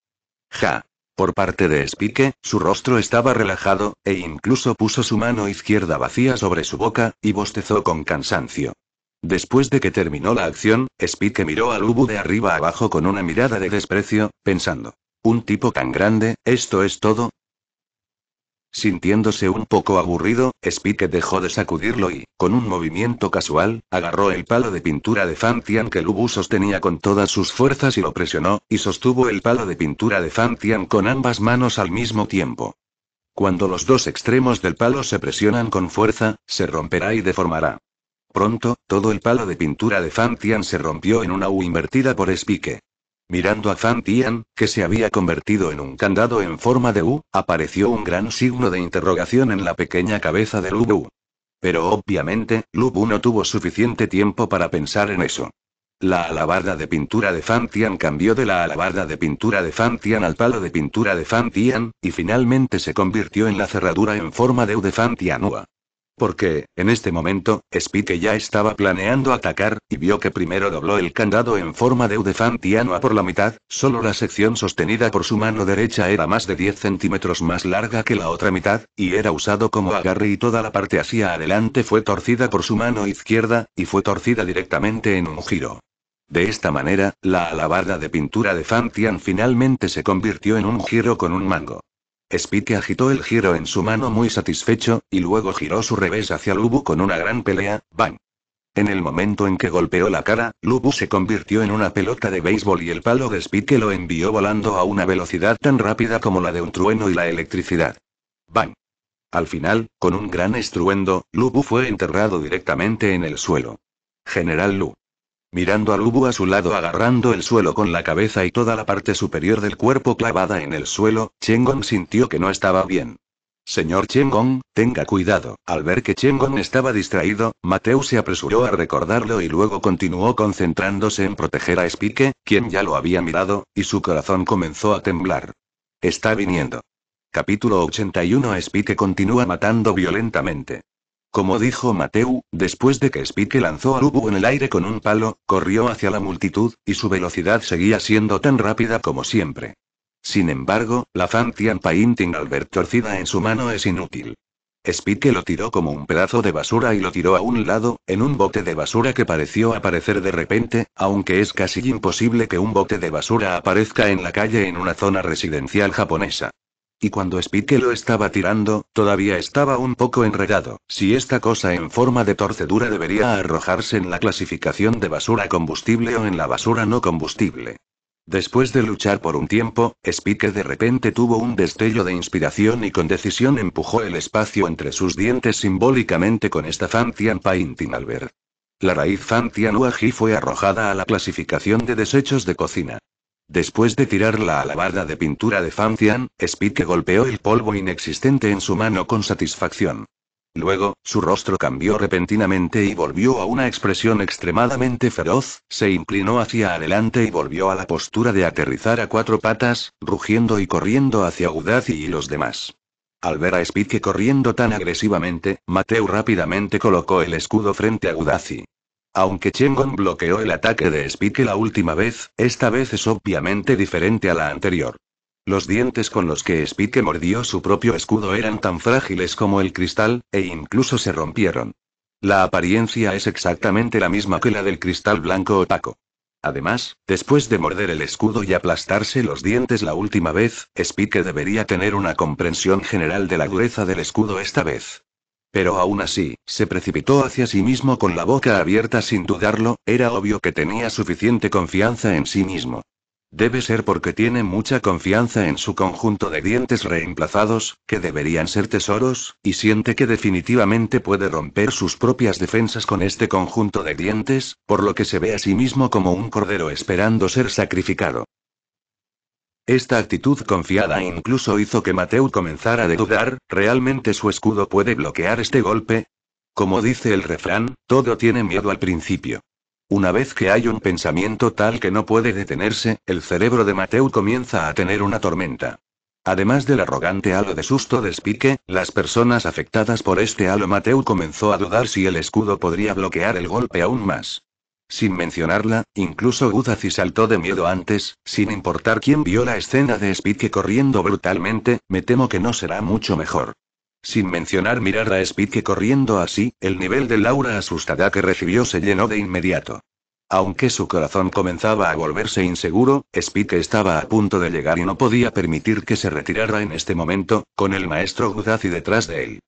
Ja. Por parte de Spike, su rostro estaba relajado, e incluso puso su mano izquierda vacía sobre su boca, y bostezó con cansancio. Después de que terminó la acción, Spike miró a Lubu de arriba abajo con una mirada de desprecio, pensando. ¿Un tipo tan grande, esto es todo? Sintiéndose un poco aburrido, Spike dejó de sacudirlo y, con un movimiento casual, agarró el palo de pintura de Fantian que Lubu sostenía con todas sus fuerzas y lo presionó, y sostuvo el palo de pintura de Fantian con ambas manos al mismo tiempo. Cuando los dos extremos del palo se presionan con fuerza, se romperá y deformará. Pronto, todo el palo de pintura de Fantian se rompió en una U invertida por Spike. Mirando a Fan Tian, que se había convertido en un candado en forma de U, apareció un gran signo de interrogación en la pequeña cabeza de Lubu. Pero obviamente, Lubu no tuvo suficiente tiempo para pensar en eso. La alabarda de pintura de Fan Tian cambió de la alabarda de pintura de Fan Tian al palo de pintura de Fan Tian, y finalmente se convirtió en la cerradura en forma de U de Fan. Porque, en este momento, Spike ya estaba planeando atacar, y vio que primero dobló el candado en forma de U de Fantiano por la mitad, solo la sección sostenida por su mano derecha era más de 10 centímetros más larga que la otra mitad, y era usado como agarre y toda la parte hacia adelante fue torcida por su mano izquierda, y fue torcida directamente en un giro. De esta manera, la alabarda de pintura de Fantian finalmente se convirtió en un giro con un mango. Spike agitó el giro en su mano muy satisfecho, y luego giró su revés hacia Lubu con una gran pelea, ¡bang! En el momento en que golpeó la cara, Lubu se convirtió en una pelota de béisbol y el palo de Spike lo envió volando a una velocidad tan rápida como la de un trueno y la electricidad. ¡Bang! Al final, con un gran estruendo, Lubu fue enterrado directamente en el suelo. General Lu. Mirando a Lubu a su lado agarrando el suelo con la cabeza y toda la parte superior del cuerpo clavada en el suelo, Chengon sintió que no estaba bien. Señor Chengon, tenga cuidado. Al ver que Chengon estaba distraído, Mateo se apresuró a recordarlo y luego continuó concentrándose en proteger a Spike, quien ya lo había mirado, y su corazón comenzó a temblar. Está viniendo. Capítulo 81 Spike continúa matando violentamente. Como dijo Mateu, después de que Spike lanzó a Lubu en el aire con un palo, corrió hacia la multitud, y su velocidad seguía siendo tan rápida como siempre. Sin embargo, la Fantian Painting al ver torcida en su mano es inútil. Spike lo tiró como un pedazo de basura y lo tiró a un lado, en un bote de basura que pareció aparecer de repente, aunque es casi imposible que un bote de basura aparezca en la calle en una zona residencial japonesa. Y cuando Spike lo estaba tirando, todavía estaba un poco enredado. Si esta cosa en forma de torcedura debería arrojarse en la clasificación de basura combustible o en la basura no combustible. Después de luchar por un tiempo, Spike de repente tuvo un destello de inspiración y con decisión empujó el espacio entre sus dientes simbólicamente con esta Fantian Painting Albert. La raíz Fantian Uaji fue arrojada a la clasificación de desechos de cocina. Después de tirarla a la barra de pintura de Fantian, Spike golpeó el polvo inexistente en su mano con satisfacción. Luego, su rostro cambió repentinamente y volvió a una expresión extremadamente feroz, se inclinó hacia adelante y volvió a la postura de aterrizar a cuatro patas, rugiendo y corriendo hacia Udazi y los demás. Al ver a Spike corriendo tan agresivamente, Mateo rápidamente colocó el escudo frente a Udazi. Aunque Chengon bloqueó el ataque de Spike la última vez, esta vez es obviamente diferente a la anterior. Los dientes con los que Spike mordió su propio escudo eran tan frágiles como el cristal, e incluso se rompieron. La apariencia es exactamente la misma que la del cristal blanco opaco. Además, después de morder el escudo y aplastarse los dientes la última vez, Spike debería tener una comprensión general de la dureza del escudo esta vez. Pero aún así, se precipitó hacia sí mismo con la boca abierta sin dudarlo, era obvio que tenía suficiente confianza en sí mismo. Debe ser porque tiene mucha confianza en su conjunto de dientes reemplazados, que deberían ser tesoros, y siente que definitivamente puede romper sus propias defensas con este conjunto de dientes, por lo que se ve a sí mismo como un cordero esperando ser sacrificado. Esta actitud confiada incluso hizo que Mateo comenzara a dudar, ¿realmente su escudo puede bloquear este golpe? Como dice el refrán, todo tiene miedo al principio. Una vez que hay un pensamiento tal que no puede detenerse, el cerebro de Mateo comienza a tener una tormenta. Además del arrogante halo de susto de Spike, las personas afectadas por este halo Mateo comenzó a dudar si el escudo podría bloquear el golpe aún más. Sin mencionarla, incluso Gudazi saltó de miedo antes, sin importar quién vio la escena de Spike corriendo brutalmente, me temo que no será mucho mejor. Sin mencionar mirar a Spike corriendo así, el nivel de Laura asustada que recibió se llenó de inmediato. Aunque su corazón comenzaba a volverse inseguro, Spike estaba a punto de llegar y no podía permitir que se retirara en este momento, con el maestro Gudazi detrás de él.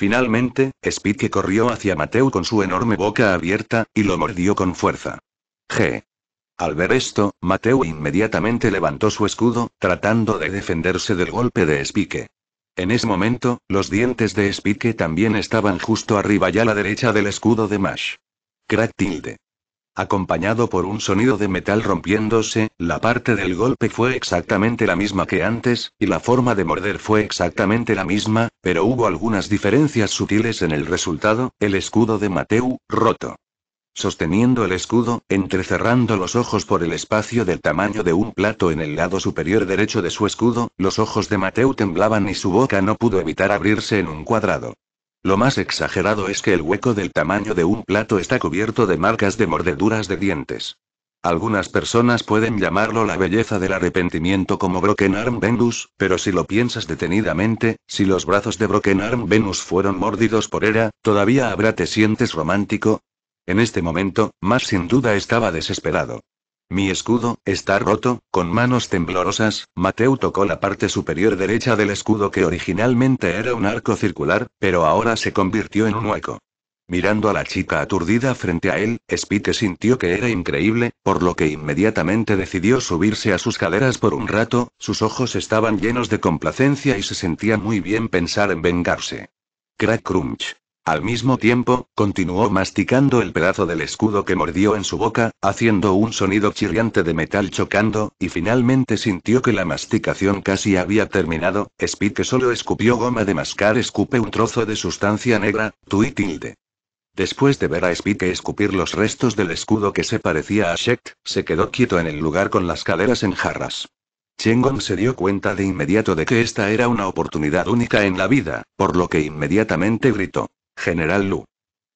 Finalmente, Spike corrió hacia Mateo con su enorme boca abierta, y lo mordió con fuerza. G. Al ver esto, Mateo inmediatamente levantó su escudo, tratando de defenderse del golpe de Spike. En ese momento, los dientes de Spike también estaban justo arriba y a la derecha del escudo de Mash. Crack tilde. Acompañado por un sonido de metal rompiéndose, la parte del golpe fue exactamente la misma que antes, y la forma de morder fue exactamente la misma, pero hubo algunas diferencias sutiles en el resultado, el escudo de Mateu, roto. Sosteniendo el escudo, entrecerrando los ojos por el espacio del tamaño de un plato en el lado superior derecho de su escudo, los ojos de Mateo temblaban y su boca no pudo evitar abrirse en un cuadrado. Lo más exagerado es que el hueco del tamaño de un plato está cubierto de marcas de mordeduras de dientes. Algunas personas pueden llamarlo la belleza del arrepentimiento como Broken Arm Venus, pero si lo piensas detenidamente, si los brazos de Broken Arm Venus fueron mordidos por Era, ¿todavía habrá te sientes romántico? En este momento, más sin duda estaba desesperado. Mi escudo, está roto, con manos temblorosas, Mateo tocó la parte superior derecha del escudo que originalmente era un arco circular, pero ahora se convirtió en un hueco. Mirando a la chica aturdida frente a él, Spike sintió que era increíble, por lo que inmediatamente decidió subirse a sus caderas por un rato, sus ojos estaban llenos de complacencia y se sentía muy bien pensar en vengarse. Crack crunch. Al mismo tiempo, continuó masticando el pedazo del escudo que mordió en su boca, haciendo un sonido chirriante de metal chocando, y finalmente sintió que la masticación casi había terminado. Spike solo escupió goma de mascar, escupe un trozo de sustancia negra, tilde. Después de ver a Spike escupir los restos del escudo que se parecía a Shekt, se quedó quieto en el lugar con las caderas en jarras. Chengon se dio cuenta de inmediato de que esta era una oportunidad única en la vida, por lo que inmediatamente gritó. General Lu.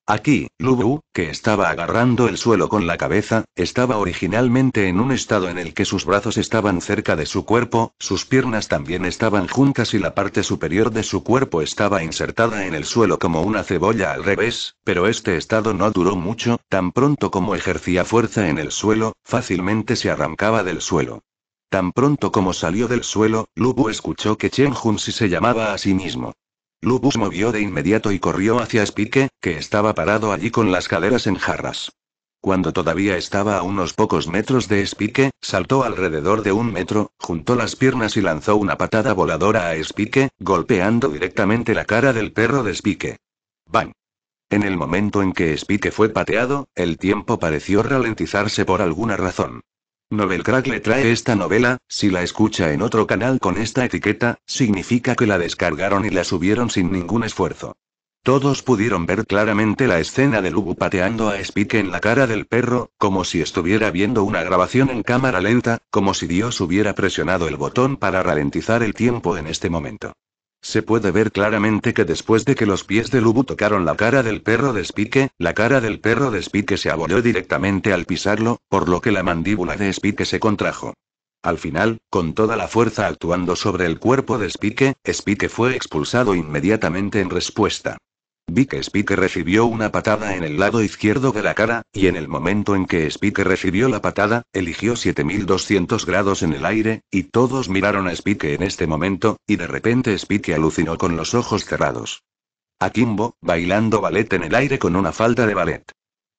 Aquí, Lu Bu, que estaba agarrando el suelo con la cabeza, estaba originalmente en un estado en el que sus brazos estaban cerca de su cuerpo, sus piernas también estaban juntas y la parte superior de su cuerpo estaba insertada en el suelo como una cebolla al revés, pero este estado no duró mucho, tan pronto como ejercía fuerza en el suelo, fácilmente se arrancaba del suelo. Tan pronto como salió del suelo, Lu Bu escuchó que Chen Jun si se llamaba a sí mismo. Lubus movió de inmediato y corrió hacia Spike, que estaba parado allí con las caderas en jarras. Cuando todavía estaba a unos pocos metros de Spike, saltó alrededor de un metro, juntó las piernas y lanzó una patada voladora a Spike, golpeando directamente la cara del perro de Spike. ¡Bang! En el momento en que Spike fue pateado, el tiempo pareció ralentizarse por alguna razón. Novelcrack le trae esta novela, si la escucha en otro canal con esta etiqueta, significa que la descargaron y la subieron sin ningún esfuerzo. Todos pudieron ver claramente la escena de Lubu pateando a Spike en la cara del perro, como si estuviera viendo una grabación en cámara lenta, como si Dios hubiera presionado el botón para ralentizar el tiempo en este momento. Se puede ver claramente que después de que los pies de Lubu tocaron la cara del perro de Spike, la cara del perro de Spike se abolió directamente al pisarlo, por lo que la mandíbula de Spike se contrajo. Al final, con toda la fuerza actuando sobre el cuerpo de Spike, Spike fue expulsado inmediatamente en respuesta. Vi que Spike recibió una patada en el lado izquierdo de la cara, y en el momento en que Spike recibió la patada, eligió 7200 grados en el aire, y todos miraron a Spike en este momento, y de repente Spike alucinó con los ojos cerrados. Akimbo, bailando ballet en el aire con una falda de ballet.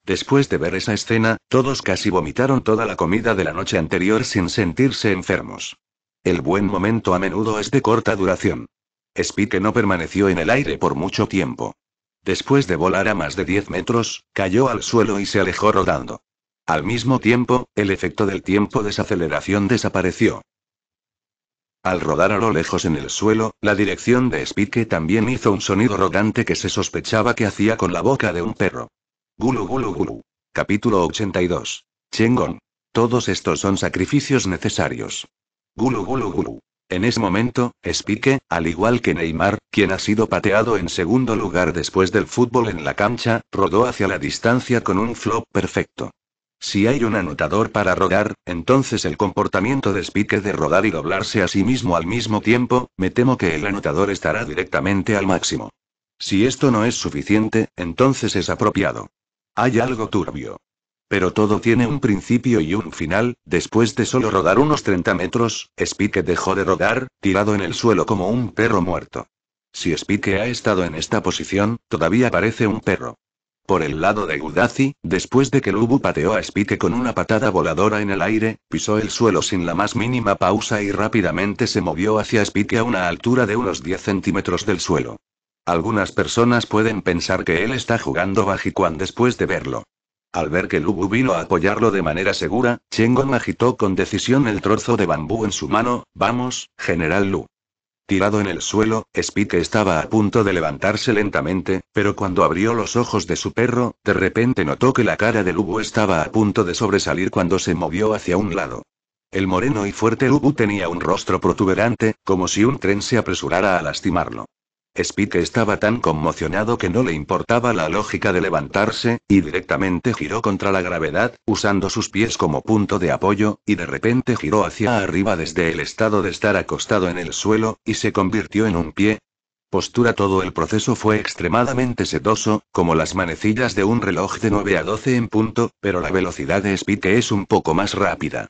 Después de ver esa escena, todos casi vomitaron toda la comida de la noche anterior sin sentirse enfermos. El buen momento a menudo es de corta duración. Spike no permaneció en el aire por mucho tiempo. Después de volar a más de 10 metros, cayó al suelo y se alejó rodando. Al mismo tiempo, el efecto del tiempo desaceleración desapareció. Al rodar a lo lejos en el suelo, la dirección de Spike también hizo un sonido rodante que se sospechaba que hacía con la boca de un perro. Gulu gulu gulu. Capítulo 82. Chengon. Todos estos son sacrificios necesarios. Gulu gulu gulu. En ese momento, Spike, al igual que Neymar, quien ha sido pateado en segundo lugar después del fútbol en la cancha, rodó hacia la distancia con un flop perfecto. Si hay un anotador para rodar, entonces el comportamiento de Spike de rodar y doblarse a sí mismo al mismo tiempo, me temo que el anotador estará directamente al máximo. Si esto no es suficiente, entonces es apropiado. Hay algo turbio. Pero todo tiene un principio y un final, después de solo rodar unos 30 metros, Spike dejó de rodar, tirado en el suelo como un perro muerto. Si Spike ha estado en esta posición, todavía parece un perro. Por el lado de Udazi, después de que Lubu pateó a Spike con una patada voladora en el aire, pisó el suelo sin la más mínima pausa y rápidamente se movió hacia Spike a una altura de unos 10 centímetros del suelo. Algunas personas pueden pensar que él está jugando Bajiquan después de verlo. Al ver que Lubu vino a apoyarlo de manera segura, Chengon agitó con decisión el trozo de bambú en su mano, vamos, General Lu. Tirado en el suelo, Spike estaba a punto de levantarse lentamente, pero cuando abrió los ojos de su perro, de repente notó que la cara de Lubu estaba a punto de sobresalir cuando se movió hacia un lado. El moreno y fuerte Lubu tenía un rostro protuberante, como si un tren se apresurara a lastimarlo. Spike estaba tan conmocionado que no le importaba la lógica de levantarse, y directamente giró contra la gravedad, usando sus pies como punto de apoyo, y de repente giró hacia arriba desde el estado de estar acostado en el suelo, y se convirtió en un pie. Postura Todo el proceso fue extremadamente sedoso, como las manecillas de un reloj de 9 a 12 en punto, pero la velocidad de Spike es un poco más rápida.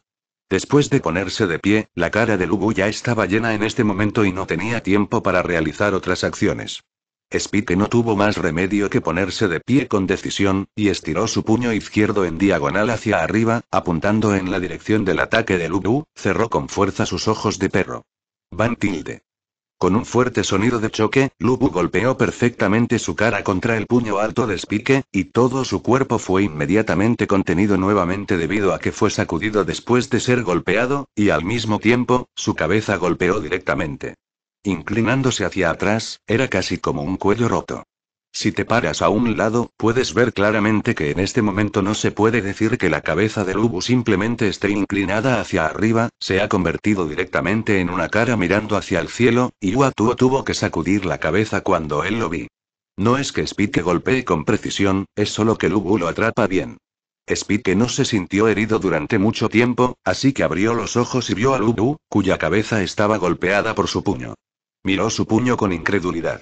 Después de ponerse de pie, la cara de Lubu ya estaba llena en este momento y no tenía tiempo para realizar otras acciones. Spike no tuvo más remedio que ponerse de pie con decisión, y estiró su puño izquierdo en diagonal hacia arriba, apuntando en la dirección del ataque de Lubu, cerró con fuerza sus ojos de perro. Van tilde. Con un fuerte sonido de choque, Lubu golpeó perfectamente su cara contra el puño alto de Spike, y todo su cuerpo fue inmediatamente contenido nuevamente debido a que fue sacudido después de ser golpeado, y al mismo tiempo, su cabeza golpeó directamente. Inclinándose hacia atrás, era casi como un cuello roto. Si te paras a un lado, puedes ver claramente que en este momento no se puede decir que la cabeza de Lubu simplemente esté inclinada hacia arriba, se ha convertido directamente en una cara mirando hacia el cielo, y Uatuo tuvo que sacudir la cabeza cuando él lo vi. No es que Spike golpee con precisión, es solo que Lubu lo atrapa bien. Spike no se sintió herido durante mucho tiempo, así que abrió los ojos y vio a Lubu, cuya cabeza estaba golpeada por su puño. Miró su puño con incredulidad.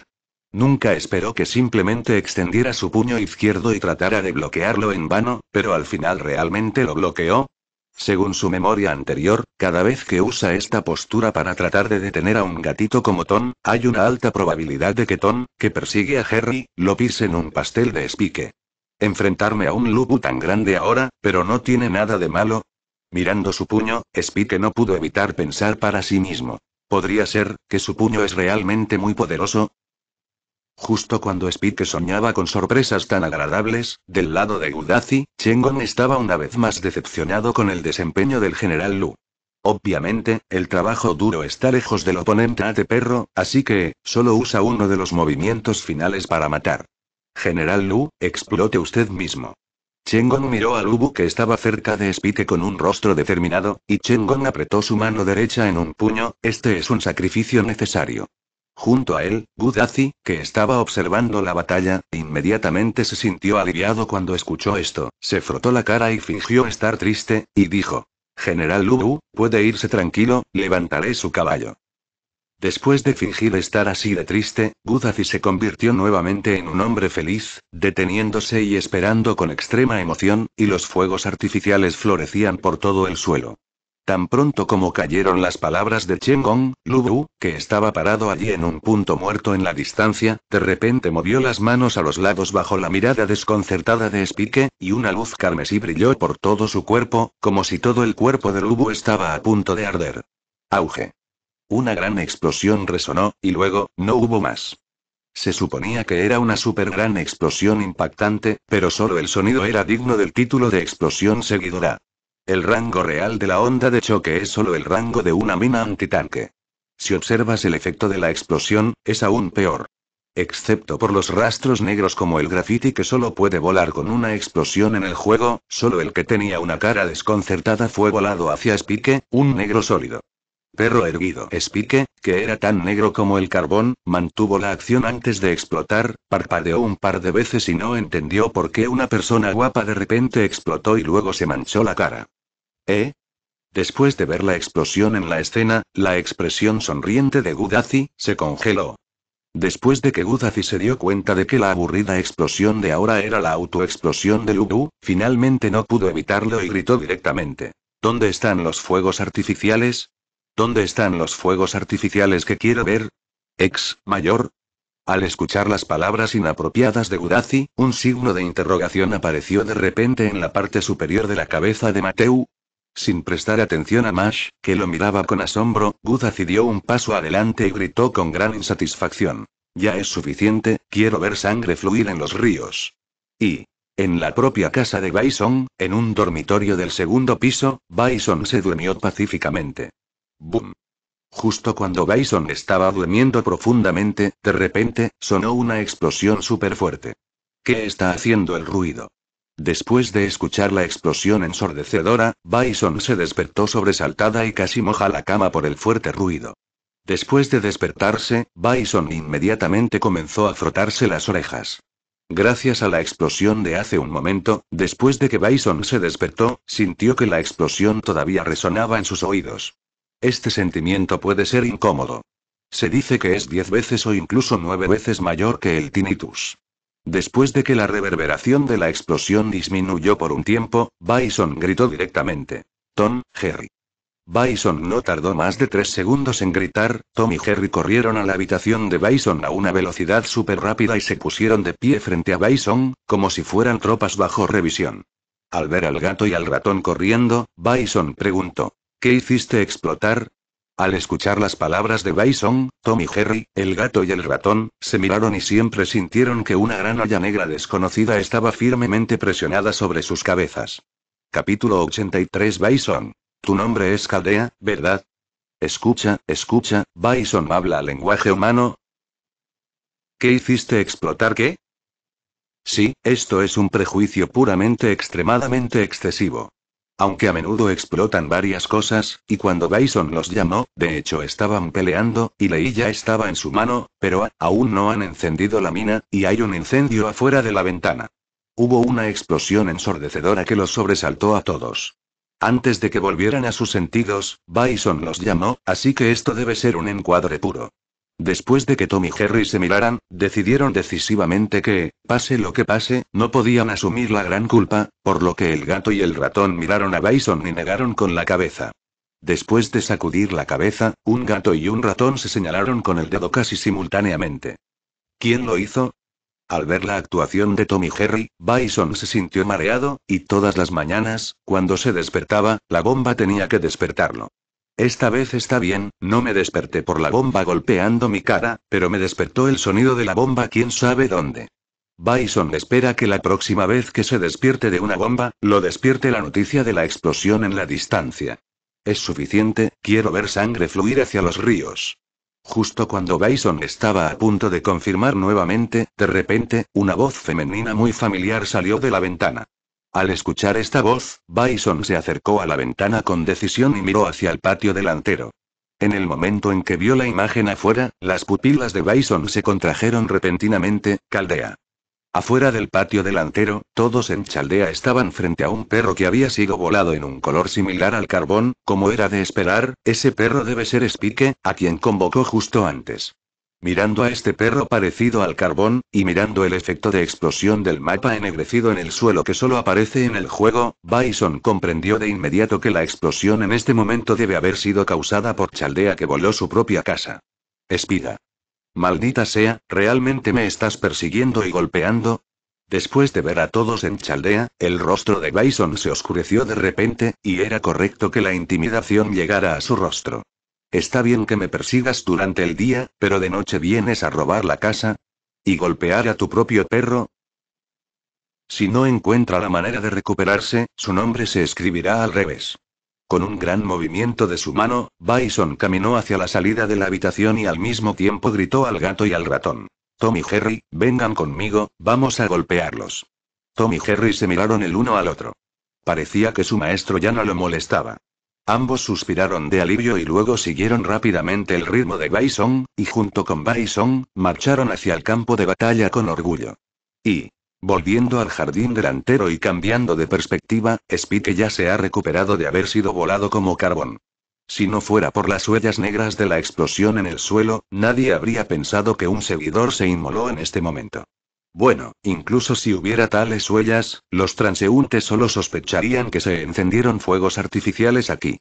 Nunca esperó que simplemente extendiera su puño izquierdo y tratara de bloquearlo en vano, pero al final realmente lo bloqueó. Según su memoria anterior, cada vez que usa esta postura para tratar de detener a un gatito como Tom, hay una alta probabilidad de que Tom, que persigue a Harry, lo pise en un pastel de Spike. Enfrentarme a un Lubu tan grande ahora, pero no tiene nada de malo. Mirando su puño, Spike no pudo evitar pensar para sí mismo. ¿Podría ser, que su puño es realmente muy poderoso? Justo cuando Spike soñaba con sorpresas tan agradables, del lado de Gudazi, Chengon estaba una vez más decepcionado con el desempeño del general Lu. Obviamente, el trabajo duro está lejos del oponente Ate Perro, así que, solo usa uno de los movimientos finales para matar. General Lu, explote usted mismo. Chengon miró a Lubu que estaba cerca de Spike con un rostro determinado, y Chengon apretó su mano derecha en un puño, este es un sacrificio necesario. Junto a él, Gudazi, que estaba observando la batalla, inmediatamente se sintió aliviado cuando escuchó esto, se frotó la cara y fingió estar triste, y dijo, General Lubu, puede irse tranquilo, levantaré su caballo. Después de fingir estar así de triste, Gudazi se convirtió nuevamente en un hombre feliz, deteniéndose y esperando con extrema emoción, y los fuegos artificiales florecían por todo el suelo. Tan pronto como cayeron las palabras de Chengong, Lubu, que estaba parado allí en un punto muerto en la distancia, de repente movió las manos a los lados bajo la mirada desconcertada de Spike, y una luz carmesí brilló por todo su cuerpo, como si todo el cuerpo de Lubu estaba a punto de arder. Auge. Una gran explosión resonó, y luego, no hubo más. Se suponía que era una super gran explosión impactante, pero solo el sonido era digno del título de explosión seguidora. El rango real de la onda de choque es solo el rango de una mina antitanque. Si observas el efecto de la explosión, es aún peor. Excepto por los rastros negros como el graffiti que solo puede volar con una explosión en el juego, solo el que tenía una cara desconcertada fue volado hacia Spike, un negro sólido. Perro erguido. Spike, que era tan negro como el carbón, mantuvo la acción antes de explotar, parpadeó un par de veces y no entendió por qué una persona guapa de repente explotó y luego se manchó la cara. ¿Eh? Después de ver la explosión en la escena, la expresión sonriente de Gudazi se congeló. Después de que Gudazi se dio cuenta de que la aburrida explosión de ahora era la autoexplosión de Lubu, finalmente no pudo evitarlo y gritó directamente. ¿Dónde están los fuegos artificiales? ¿Dónde están los fuegos artificiales que quiero ver? Ex, mayor. Al escuchar las palabras inapropiadas de Gudazi, un signo de interrogación apareció de repente en la parte superior de la cabeza de Mateu, sin prestar atención a Mash, que lo miraba con asombro, Gudazi dio un paso adelante y gritó con gran insatisfacción. Ya es suficiente, quiero ver sangre fluir en los ríos. Y. En la propia casa de Bison, en un dormitorio del segundo piso, Bison se durmió pacíficamente. ¡Bum! Justo cuando Bison estaba durmiendo profundamente, de repente, sonó una explosión súper fuerte. ¿Qué está haciendo el ruido? Después de escuchar la explosión ensordecedora, Bison se despertó sobresaltada y casi moja la cama por el fuerte ruido. Después de despertarse, Bison inmediatamente comenzó a frotarse las orejas. Gracias a la explosión de hace un momento, después de que Bison se despertó, sintió que la explosión todavía resonaba en sus oídos. Este sentimiento puede ser incómodo. Se dice que es diez veces o incluso nueve veces mayor que el tinnitus. Después de que la reverberación de la explosión disminuyó por un tiempo, Bison gritó directamente. Tom, Jerry. Bison no tardó más de tres segundos en gritar, Tom y Jerry corrieron a la habitación de Bison a una velocidad súper rápida y se pusieron de pie frente a Bison, como si fueran tropas bajo revisión. Al ver al gato y al ratón corriendo, Bison preguntó, ¿Qué hiciste explotar? Al escuchar las palabras de Bison, Tom y Jerry, el gato y el ratón, se miraron y siempre sintieron que una gran olla negra desconocida estaba firmemente presionada sobre sus cabezas. Capítulo 83 Bison. Tu nombre es Caldea, ¿verdad? Escucha, escucha, Bison habla lenguaje humano. ¿Qué hiciste explotar qué? Sí, esto es un prejuicio puramente extremadamente excesivo. Aunque a menudo explotan varias cosas, y cuando Bison los llamó, de hecho estaban peleando, y Lei ya estaba en su mano, pero aún no han encendido la mina, y hay un incendio afuera de la ventana. Hubo una explosión ensordecedora que los sobresaltó a todos. Antes de que volvieran a sus sentidos, Bison los llamó, así que esto debe ser un encuadre puro. Después de que Tom y Jerry se miraran, decidieron decisivamente que, pase lo que pase, no podían asumir la gran culpa, por lo que el gato y el ratón miraron a Bison y negaron con la cabeza. Después de sacudir la cabeza, un gato y un ratón se señalaron con el dedo casi simultáneamente. ¿Quién lo hizo? Al ver la actuación de Tommy Jerry, Bison se sintió mareado, y todas las mañanas, cuando se despertaba, la bomba tenía que despertarlo. Esta vez está bien, no me desperté por la bomba golpeando mi cara, pero me despertó el sonido de la bomba quién sabe dónde. Bison espera que la próxima vez que se despierte de una bomba, lo despierte la noticia de la explosión en la distancia. Es suficiente, quiero ver sangre fluir hacia los ríos. Justo cuando Bison estaba a punto de confirmar nuevamente, de repente, una voz femenina muy familiar salió de la ventana. Al escuchar esta voz, Bison se acercó a la ventana con decisión y miró hacia el patio delantero. En el momento en que vio la imagen afuera, las pupilas de Bison se contrajeron repentinamente, caldea. Afuera del patio delantero, todos en Chaldea estaban frente a un perro que había sido volado en un color similar al carbón, como era de esperar, ese perro debe ser Spike, a quien convocó justo antes. Mirando a este perro parecido al carbón, y mirando el efecto de explosión del mapa ennegrecido en el suelo que solo aparece en el juego, Bison comprendió de inmediato que la explosión en este momento debe haber sido causada por Chaldea que voló su propia casa. Espiga. Maldita sea, ¿realmente me estás persiguiendo y golpeando? Después de ver a todos en Chaldea, el rostro de Bison se oscureció de repente, y era correcto que la intimidación llegara a su rostro. Está bien que me persigas durante el día, pero de noche vienes a robar la casa. ¿Y golpear a tu propio perro? Si no encuentra la manera de recuperarse, su nombre se escribirá al revés. Con un gran movimiento de su mano, Bison caminó hacia la salida de la habitación y al mismo tiempo gritó al gato y al ratón. Tom y Jerry, vengan conmigo, vamos a golpearlos. Tom y Jerry se miraron el uno al otro. Parecía que su maestro ya no lo molestaba. Ambos suspiraron de alivio y luego siguieron rápidamente el ritmo de Bison, y junto con Bison, marcharon hacia el campo de batalla con orgullo. Y, Volviendo al jardín delantero y cambiando de perspectiva, Spike ya se ha recuperado de haber sido volado como carbón. Si no fuera por las huellas negras de la explosión en el suelo, nadie habría pensado que un seguidor se inmoló en este momento. Bueno, incluso si hubiera tales huellas, los transeúntes solo sospecharían que se encendieron fuegos artificiales aquí.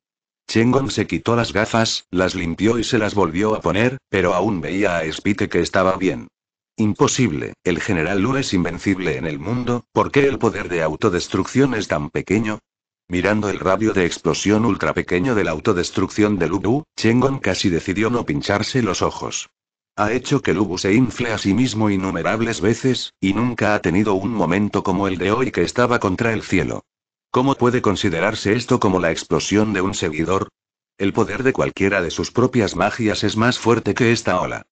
Chengon se quitó las gafas, las limpió y se las volvió a poner, pero aún veía a Spike que estaba bien. Imposible, el general Lu es invencible en el mundo, ¿por qué el poder de autodestrucción es tan pequeño? Mirando el radio de explosión ultra pequeño de la autodestrucción de Lubu, Chengon casi decidió no pincharse los ojos. Ha hecho que Lubu se infle a sí mismo innumerables veces, y nunca ha tenido un momento como el de hoy que estaba contra el cielo. ¿Cómo puede considerarse esto como la explosión de un seguidor? El poder de cualquiera de sus propias magias es más fuerte que esta ola.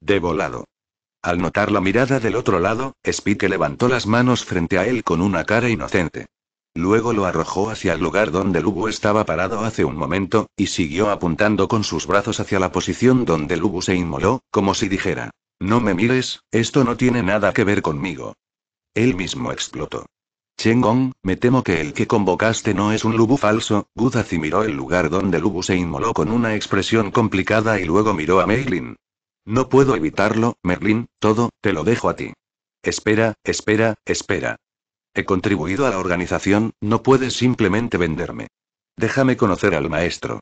De volado. Al notar la mirada del otro lado, Spike levantó las manos frente a él con una cara inocente. Luego lo arrojó hacia el lugar donde Lubu estaba parado hace un momento, y siguió apuntando con sus brazos hacia la posición donde Lubu se inmoló, como si dijera, No me mires, esto no tiene nada que ver conmigo. Él mismo explotó. Chengong, me temo que el que convocaste no es un Lubu falso. Gudazi miró el lugar donde Lubu se inmoló con una expresión complicada y luego miró a Meilin. No puedo evitarlo, Merlin, todo, te lo dejo a ti. Espera, espera, espera. He contribuido a la organización, no puedes simplemente venderme. Déjame conocer al maestro.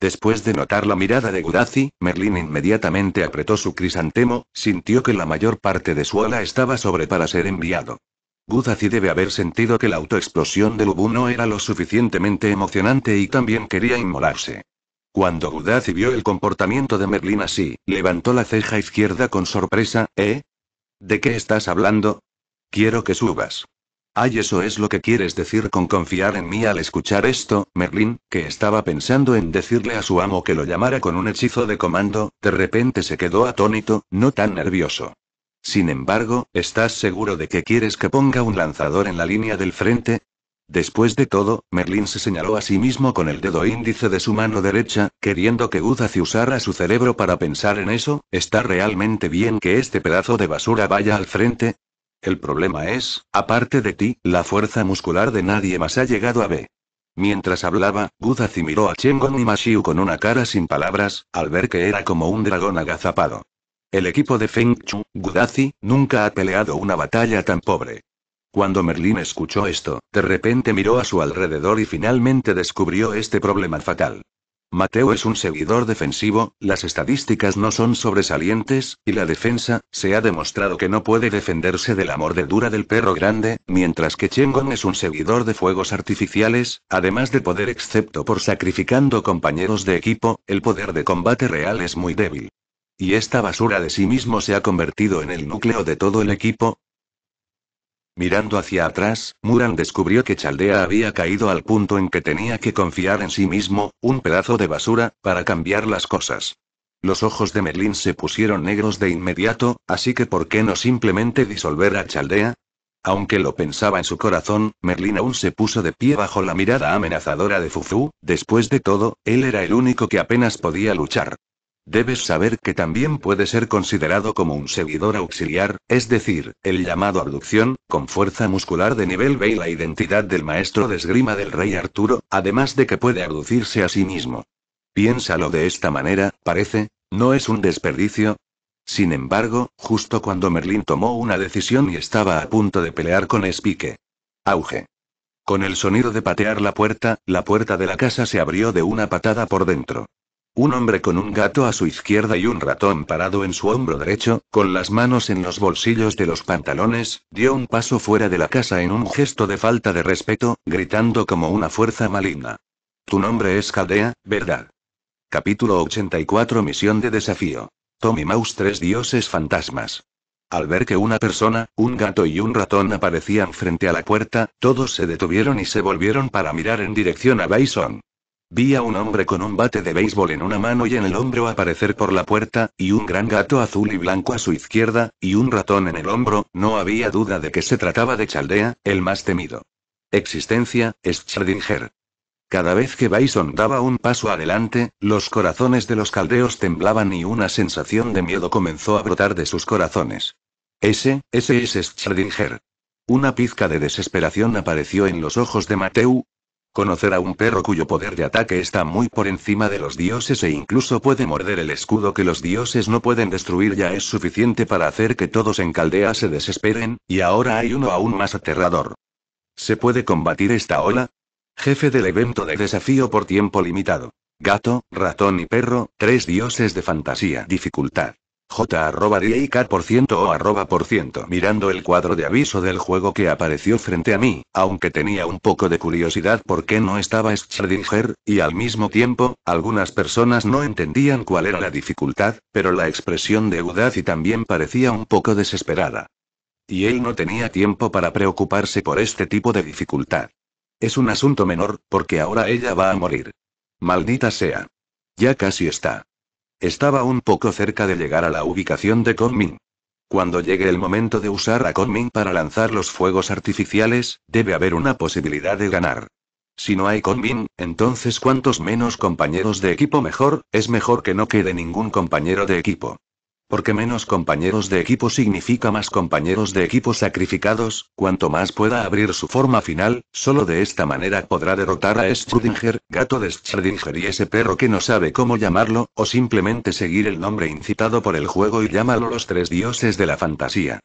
Después de notar la mirada de Gudazi, Merlin inmediatamente apretó su crisantemo, sintió que la mayor parte de su ala estaba sobre para ser enviado. Gudazi debe haber sentido que la autoexplosión del Ubu no era lo suficientemente emocionante y también quería inmolarse. Cuando Gudazi vio el comportamiento de Merlin así, levantó la ceja izquierda con sorpresa, ¿eh? ¿De qué estás hablando? Quiero que subas. Ay, eso es lo que quieres decir con confiar en mí al escuchar esto, Merlin, que estaba pensando en decirle a su amo que lo llamara con un hechizo de comando, de repente se quedó atónito, no tan nervioso. Sin embargo, ¿estás seguro de que quieres que ponga un lanzador en la línea del frente? Después de todo, Merlin se señaló a sí mismo con el dedo índice de su mano derecha, queriendo que Gudazi usara su cerebro para pensar en eso, ¿está realmente bien que este pedazo de basura vaya al frente? El problema es, aparte de ti, la fuerza muscular de nadie más ha llegado a B. Mientras hablaba, Gudazi miró a Chengon y Mashiu con una cara sin palabras, al ver que era como un dragón agazapado. El equipo de Feng Chu, Gudazi, nunca ha peleado una batalla tan pobre. Cuando Merlin escuchó esto, de repente miró a su alrededor y finalmente descubrió este problema fatal. Mateo es un seguidor defensivo, las estadísticas no son sobresalientes, y la defensa, se ha demostrado que no puede defenderse de la mordedura del perro grande, mientras que Chengon es un seguidor de fuegos artificiales, además de poder excepto por sacrificando compañeros de equipo, el poder de combate real es muy débil. Y esta basura de sí mismo se ha convertido en el núcleo de todo el equipo, Mirando hacia atrás, Muran descubrió que Chaldea había caído al punto en que tenía que confiar en sí mismo, un pedazo de basura, para cambiar las cosas. Los ojos de Merlin se pusieron negros de inmediato, así que ¿por qué no simplemente disolver a Chaldea? Aunque lo pensaba en su corazón, Merlin aún se puso de pie bajo la mirada amenazadora de Fufu, después de todo, él era el único que apenas podía luchar. Debes saber que también puede ser considerado como un seguidor auxiliar, es decir, el llamado abducción, con fuerza muscular de nivel B y la identidad del maestro de esgrima del rey Arturo, además de que puede abducirse a sí mismo. Piénsalo de esta manera, parece, ¿no es un desperdicio? Sin embargo, justo cuando Merlín tomó una decisión y estaba a punto de pelear con Espique. Auge. Con el sonido de patear la puerta, la puerta de la casa se abrió de una patada por dentro. Un hombre con un gato a su izquierda y un ratón parado en su hombro derecho, con las manos en los bolsillos de los pantalones, dio un paso fuera de la casa en un gesto de falta de respeto, gritando como una fuerza maligna. Tu nombre es Caldea, ¿verdad? Capítulo 84 Misión de desafío. Tommy Mouse Tres dioses fantasmas. Al ver que una persona, un gato y un ratón aparecían frente a la puerta, todos se detuvieron y se volvieron para mirar en dirección a Bison. Vi a un hombre con un bate de béisbol en una mano y en el hombro aparecer por la puerta, y un gran gato azul y blanco a su izquierda, y un ratón en el hombro, no había duda de que se trataba de Chaldea, el más temido. Existencia, Schrödinger. Cada vez que Bison daba un paso adelante, los corazones de los caldeos temblaban y una sensación de miedo comenzó a brotar de sus corazones. Ese, ese es Schrödinger. Una pizca de desesperación apareció en los ojos de Mateu, Conocer a un perro cuyo poder de ataque está muy por encima de los dioses e incluso puede morder el escudo que los dioses no pueden destruir ya es suficiente para hacer que todos en Caldea se desesperen, y ahora hay uno aún más aterrador. ¿Se puede combatir esta ola? Jefe del evento de desafío por tiempo limitado. Gato, ratón y perro, tres dioses de fantasía. Dificultad. J arroba por ciento o arroba por ciento mirando el cuadro de aviso del juego que apareció frente a mí, aunque tenía un poco de curiosidad por qué no estaba Schrödinger, y al mismo tiempo, algunas personas no entendían cuál era la dificultad, pero la expresión de Udazi también parecía un poco desesperada. Y él no tenía tiempo para preocuparse por este tipo de dificultad. Es un asunto menor, porque ahora ella va a morir. Maldita sea. Ya casi está. Estaba un poco cerca de llegar a la ubicación de Conmin. Cuando llegue el momento de usar a Conmin para lanzar los fuegos artificiales, debe haber una posibilidad de ganar. Si no hay Conmin, entonces cuantos menos compañeros de equipo mejor, es mejor que no quede ningún compañero de equipo. Porque menos compañeros de equipo significa más compañeros de equipo sacrificados, cuanto más pueda abrir su forma final, solo de esta manera podrá derrotar a Schrödinger, gato de Schrödinger y ese perro que no sabe cómo llamarlo, o simplemente seguir el nombre incitado por el juego y llámalo los tres dioses de la fantasía.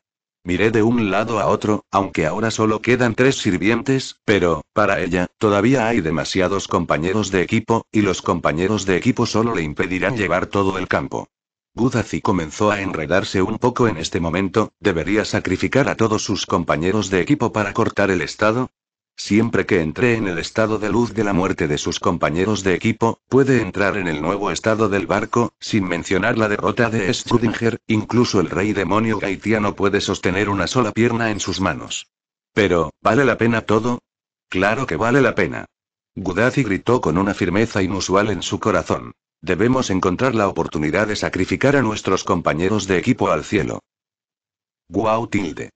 Miré de un lado a otro, aunque ahora solo quedan tres sirvientes, pero, para ella, todavía hay demasiados compañeros de equipo, y los compañeros de equipo solo le impedirán llevar todo el campo. Gudazi comenzó a enredarse un poco en este momento, ¿debería sacrificar a todos sus compañeros de equipo para cortar el estado? Siempre que entre en el estado de luz de la muerte de sus compañeros de equipo, puede entrar en el nuevo estado del barco, sin mencionar la derrota de Strudinger, incluso el rey demonio gaitiano puede sostener una sola pierna en sus manos. Pero, ¿vale la pena todo? Claro que vale la pena. Gudazi gritó con una firmeza inusual en su corazón. Debemos encontrar la oportunidad de sacrificar a nuestros compañeros de equipo al cielo. Guau tilde.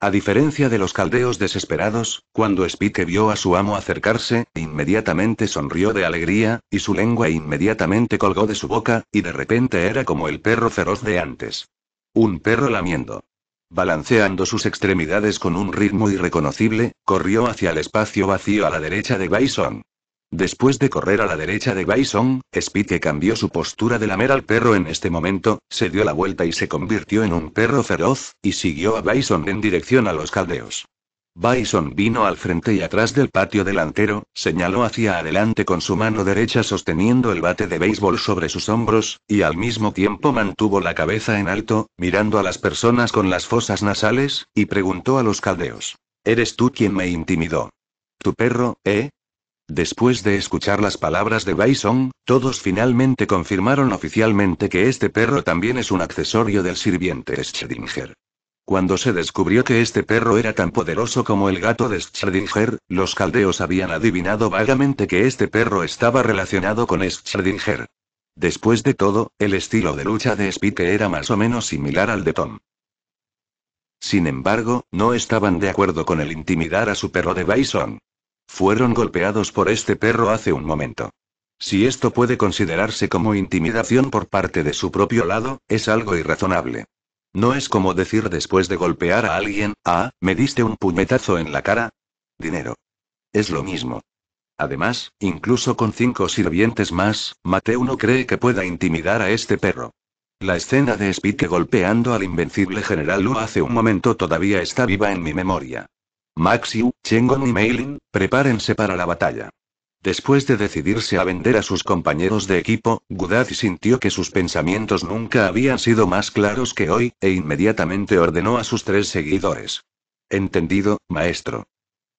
A diferencia de los caldeos desesperados, cuando Spike vio a su amo acercarse, inmediatamente sonrió de alegría, y su lengua inmediatamente colgó de su boca, y de repente era como el perro feroz de antes. Un perro lamiendo. Balanceando sus extremidades con un ritmo irreconocible, corrió hacia el espacio vacío a la derecha de Bison. Después de correr a la derecha de Bison, Spike cambió su postura de lamer al perro en este momento, se dio la vuelta y se convirtió en un perro feroz, y siguió a Bison en dirección a los caldeos. Bison vino al frente y atrás del patio delantero, señaló hacia adelante con su mano derecha sosteniendo el bate de béisbol sobre sus hombros, y al mismo tiempo mantuvo la cabeza en alto, mirando a las personas con las fosas nasales, y preguntó a los caldeos. ¿Eres tú quien me intimidó? ¿Tu perro, eh? Después de escuchar las palabras de Bison, todos finalmente confirmaron oficialmente que este perro también es un accesorio del sirviente Schrödinger. Cuando se descubrió que este perro era tan poderoso como el gato de Schrödinger, los caldeos habían adivinado vagamente que este perro estaba relacionado con Schrödinger. Después de todo, el estilo de lucha de Spike era más o menos similar al de Tom. Sin embargo, no estaban de acuerdo con el intimidar a su perro de Bison. Fueron golpeados por este perro hace un momento. Si esto puede considerarse como intimidación por parte de su propio lado, es algo irrazonable. No es como decir después de golpear a alguien, ah, me diste un puñetazo en la cara. Dinero. Es lo mismo. Además, incluso con cinco sirvientes más, Mateo no cree que pueda intimidar a este perro. La escena de Spike golpeando al invencible general Lu hace un momento todavía está viva en mi memoria. Maxiu, Chengon y Meilin, prepárense para la batalla. Después de decidirse a vender a sus compañeros de equipo, Gudazi sintió que sus pensamientos nunca habían sido más claros que hoy, e inmediatamente ordenó a sus tres seguidores. Entendido, maestro.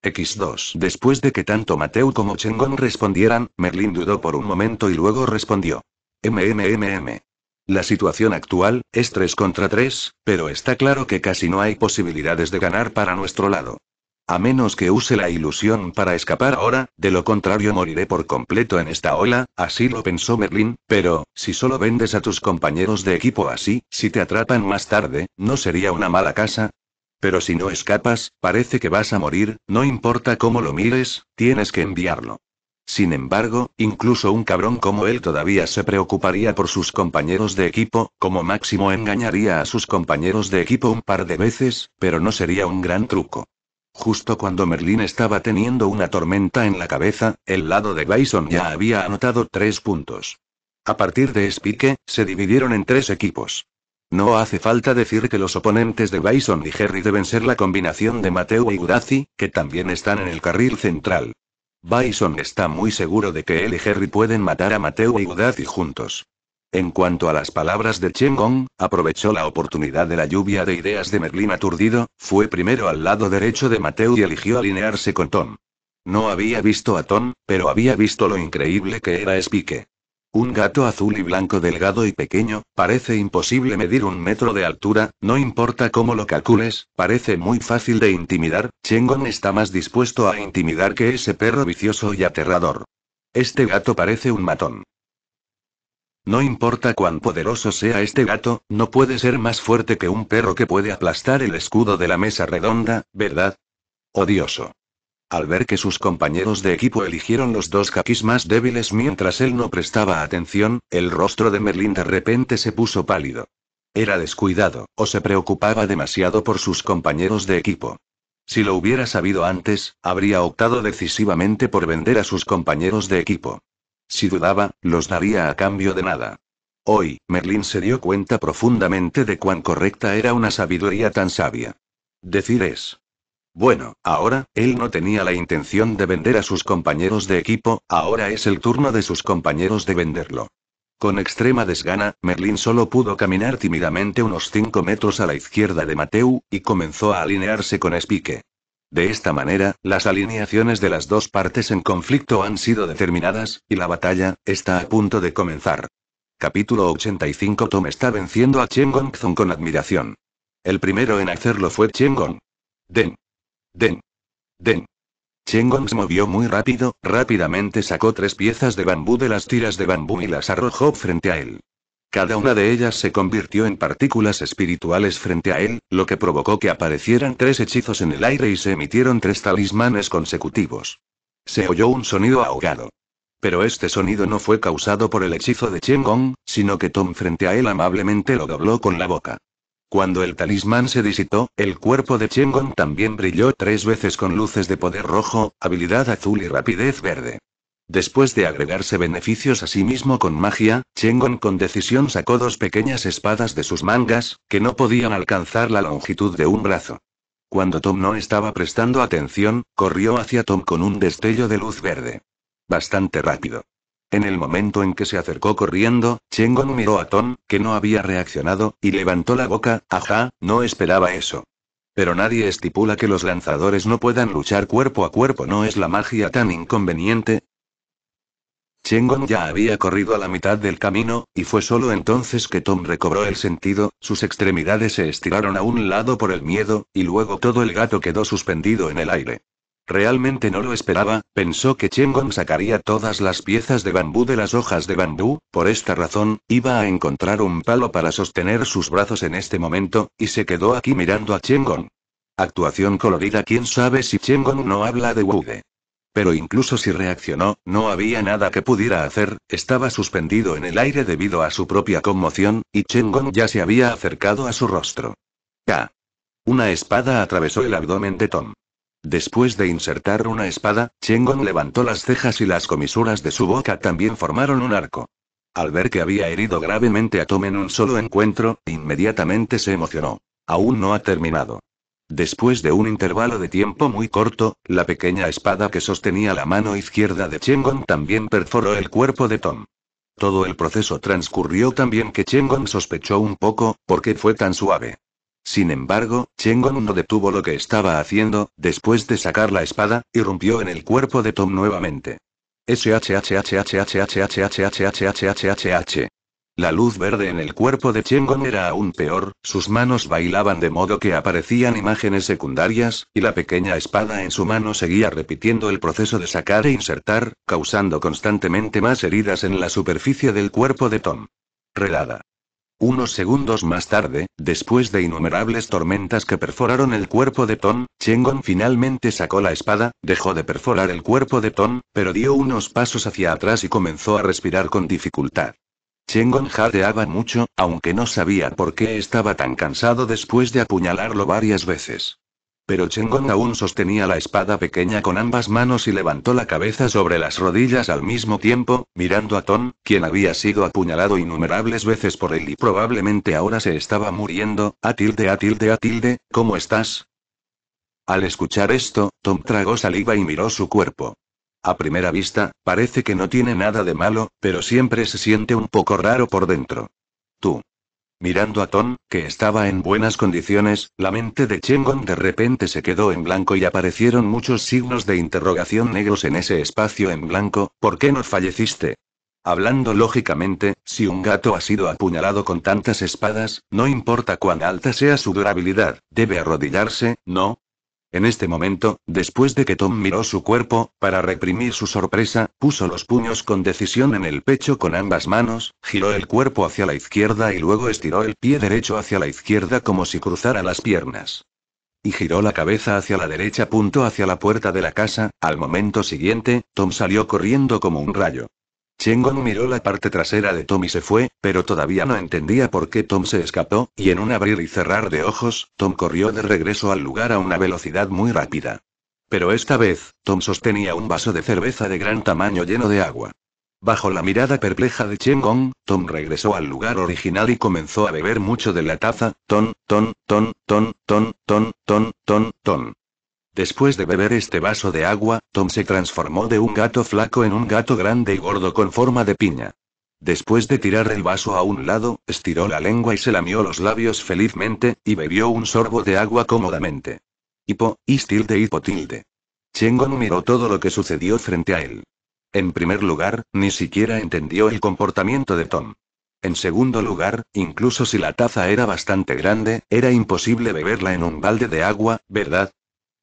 X2. Después de que tanto Mateu como Chengon respondieran, Merlin dudó por un momento y luego respondió. MMMM. La situación actual, es 3 contra 3, pero está claro que casi no hay posibilidades de ganar para nuestro lado. A menos que use la ilusión para escapar ahora, de lo contrario moriré por completo en esta ola, así lo pensó Merlin, pero, si solo vendes a tus compañeros de equipo así, si te atrapan más tarde, ¿no sería una mala casa? Pero si no escapas, parece que vas a morir, no importa cómo lo mires, tienes que enviarlo. Sin embargo, incluso un cabrón como él todavía se preocuparía por sus compañeros de equipo, como máximo engañaría a sus compañeros de equipo un par de veces, pero no sería un gran truco. Justo cuando Merlin estaba teniendo una tormenta en la cabeza, el lado de Bison ya había anotado tres puntos. A partir de Spike, se dividieron en tres equipos. No hace falta decir que los oponentes de Bison y Jerry deben ser la combinación de Mateo y Gudazi, que también están en el carril central. Bison está muy seguro de que él y Jerry pueden matar a Mateo y Gudazi juntos. En cuanto a las palabras de Chen Gong, aprovechó la oportunidad de la lluvia de ideas de Merlin aturdido, fue primero al lado derecho de Mateo y eligió alinearse con Tom. No había visto a Tom, pero había visto lo increíble que era Spike. Un gato azul y blanco delgado y pequeño, parece imposible medir un metro de altura, no importa cómo lo calcules, parece muy fácil de intimidar, Chengon está más dispuesto a intimidar que ese perro vicioso y aterrador. Este gato parece un matón. No importa cuán poderoso sea este gato, no puede ser más fuerte que un perro que puede aplastar el escudo de la mesa redonda, ¿verdad? Odioso. Al ver que sus compañeros de equipo eligieron los dos kakis más débiles mientras él no prestaba atención, el rostro de Merlin de repente se puso pálido. Era descuidado, o se preocupaba demasiado por sus compañeros de equipo. Si lo hubiera sabido antes, habría optado decisivamente por vender a sus compañeros de equipo. Si dudaba, los daría a cambio de nada. Hoy, Merlín se dio cuenta profundamente de cuán correcta era una sabiduría tan sabia. Decir es. Bueno, ahora, él no tenía la intención de vender a sus compañeros de equipo, ahora es el turno de sus compañeros de venderlo. Con extrema desgana, Merlín solo pudo caminar tímidamente unos 5 metros a la izquierda de Mateu, y comenzó a alinearse con Spike. De esta manera, las alineaciones de las dos partes en conflicto han sido determinadas, y la batalla está a punto de comenzar. Capítulo 85 Tom está venciendo a Chen Gongzong con admiración. El primero en hacerlo fue Chen Gong. Den. Den. Den. Chen Gong se movió muy rápido, rápidamente sacó tres piezas de bambú de las tiras de bambú y las arrojó frente a él. Cada una de ellas se convirtió en partículas espirituales frente a él, lo que provocó que aparecieran tres hechizos en el aire y se emitieron tres talismanes consecutivos. Se oyó un sonido ahogado. Pero este sonido no fue causado por el hechizo de Gong, sino que Tom frente a él amablemente lo dobló con la boca. Cuando el talismán se disipó, el cuerpo de Gong también brilló tres veces con luces de poder rojo, habilidad azul y rapidez verde. Después de agregarse beneficios a sí mismo con magia, Chengon con decisión sacó dos pequeñas espadas de sus mangas, que no podían alcanzar la longitud de un brazo. Cuando Tom no estaba prestando atención, corrió hacia Tom con un destello de luz verde. Bastante rápido. En el momento en que se acercó corriendo, Chengon miró a Tom, que no había reaccionado, y levantó la boca, ajá, no esperaba eso. Pero nadie estipula que los lanzadores no puedan luchar cuerpo a cuerpo, ¿no es la magia tan inconveniente? Chengon ya había corrido a la mitad del camino, y fue solo entonces que Tom recobró el sentido, sus extremidades se estiraron a un lado por el miedo, y luego todo el gato quedó suspendido en el aire. Realmente no lo esperaba, pensó que Chengon sacaría todas las piezas de bambú de las hojas de bambú, por esta razón, iba a encontrar un palo para sostener sus brazos en este momento, y se quedó aquí mirando a Chengon. Actuación colorida, quién sabe si Chengon no habla de Wude. Pero incluso si reaccionó, no había nada que pudiera hacer, estaba suspendido en el aire debido a su propia conmoción, y Chengon ya se había acercado a su rostro. K. Una espada atravesó el abdomen de Tom. Después de insertar una espada, Chengon levantó las cejas y las comisuras de su boca también formaron un arco. Al ver que había herido gravemente a Tom en un solo encuentro, inmediatamente se emocionó. Aún no ha terminado. Después de un intervalo de tiempo muy corto, la pequeña espada que sostenía la mano izquierda de Chengon también perforó el cuerpo de Tom. Todo el proceso transcurrió tan bien que Chengon sospechó un poco, ¿por qué fue tan suave? Sin embargo, Chengon no detuvo lo que estaba haciendo, después de sacar la espada, irrumpió en el cuerpo de Tom nuevamente. SHHHHHHHHHHHH. La luz verde en el cuerpo de Chengon era aún peor, sus manos bailaban de modo que aparecían imágenes secundarias, y la pequeña espada en su mano seguía repitiendo el proceso de sacar e insertar, causando constantemente más heridas en la superficie del cuerpo de Tom. Relada. Unos segundos más tarde, después de innumerables tormentas que perforaron el cuerpo de Tom, Chengon finalmente sacó la espada, dejó de perforar el cuerpo de Tom, pero dio unos pasos hacia atrás y comenzó a respirar con dificultad. Chengon jadeaba mucho, aunque no sabía por qué estaba tan cansado después de apuñalarlo varias veces. Pero Chengon aún sostenía la espada pequeña con ambas manos y levantó la cabeza sobre las rodillas al mismo tiempo, mirando a Ton, quien había sido apuñalado innumerables veces por él y probablemente ahora se estaba muriendo. A tilde, a tilde, a tilde, ¿cómo estás? Al escuchar esto, Tom tragó saliva y miró su cuerpo. A primera vista, parece que no tiene nada de malo, pero siempre se siente un poco raro por dentro. Tú. Mirando a Tom, que estaba en buenas condiciones, la mente de Chengon de repente se quedó en blanco y aparecieron muchos signos de interrogación negros en ese espacio en blanco, ¿por qué no falleciste? Hablando lógicamente, si un gato ha sido apuñalado con tantas espadas, no importa cuán alta sea su durabilidad, debe arrodillarse, ¿no? En este momento, después de que Tom miró su cuerpo, para reprimir su sorpresa, puso los puños con decisión en el pecho con ambas manos, giró el cuerpo hacia la izquierda y luego estiró el pie derecho hacia la izquierda como si cruzara las piernas. Y giró la cabeza hacia la derecha, punto hacia la puerta de la casa, al momento siguiente, Tom salió corriendo como un rayo. Chengon miró la parte trasera de Tom y se fue, pero todavía no entendía por qué Tom se escapó, y en un abrir y cerrar de ojos, Tom corrió de regreso al lugar a una velocidad muy rápida. Pero esta vez, Tom sostenía un vaso de cerveza de gran tamaño lleno de agua. Bajo la mirada perpleja de Gong, Tom regresó al lugar original y comenzó a beber mucho de la taza, ton, ton, ton, ton, ton, ton, ton, ton, ton. Después de beber este vaso de agua, Tom se transformó de un gato flaco en un gato grande y gordo con forma de piña. Después de tirar el vaso a un lado, estiró la lengua y se lamió los labios felizmente, y bebió un sorbo de agua cómodamente. Hipo, istilde hipotilde. Chengon miró todo lo que sucedió frente a él. En primer lugar, ni siquiera entendió el comportamiento de Tom. En segundo lugar, incluso si la taza era bastante grande, era imposible beberla en un balde de agua, ¿verdad?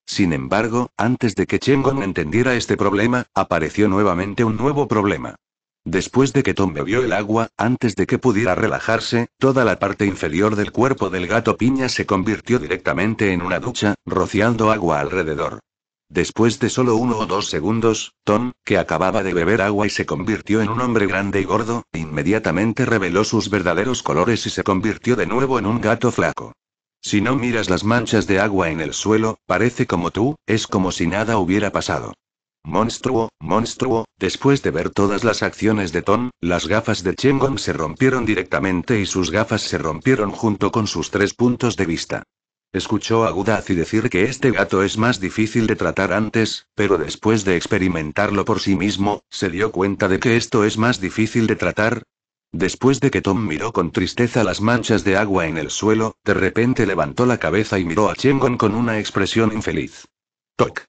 Sin embargo, antes de que Chengon entendiera este problema, apareció nuevamente un nuevo problema. Después de que Tom bebió el agua, antes de que pudiera relajarse, toda la parte inferior del cuerpo del gato piña se convirtió directamente en una ducha, rociando agua alrededor. Después de solo uno o dos segundos, Tom, que acababa de beber agua y se convirtió en un hombre grande y gordo, inmediatamente reveló sus verdaderos colores y se convirtió de nuevo en un gato flaco. Si no miras las manchas de agua en el suelo, parece como tú, es como si nada hubiera pasado. Monstruo, monstruo, después de ver todas las acciones de Ton, las gafas de Chengon se rompieron directamente y sus gafas se rompieron junto con sus tres puntos de vista. Escuchó a Gudazi decir que este gato es más difícil de tratar antes, pero después de experimentarlo por sí mismo, se dio cuenta de que esto es más difícil de tratar. Después de que Tom miró con tristeza las manchas de agua en el suelo, de repente levantó la cabeza y miró a Chengon con una expresión infeliz. Toc.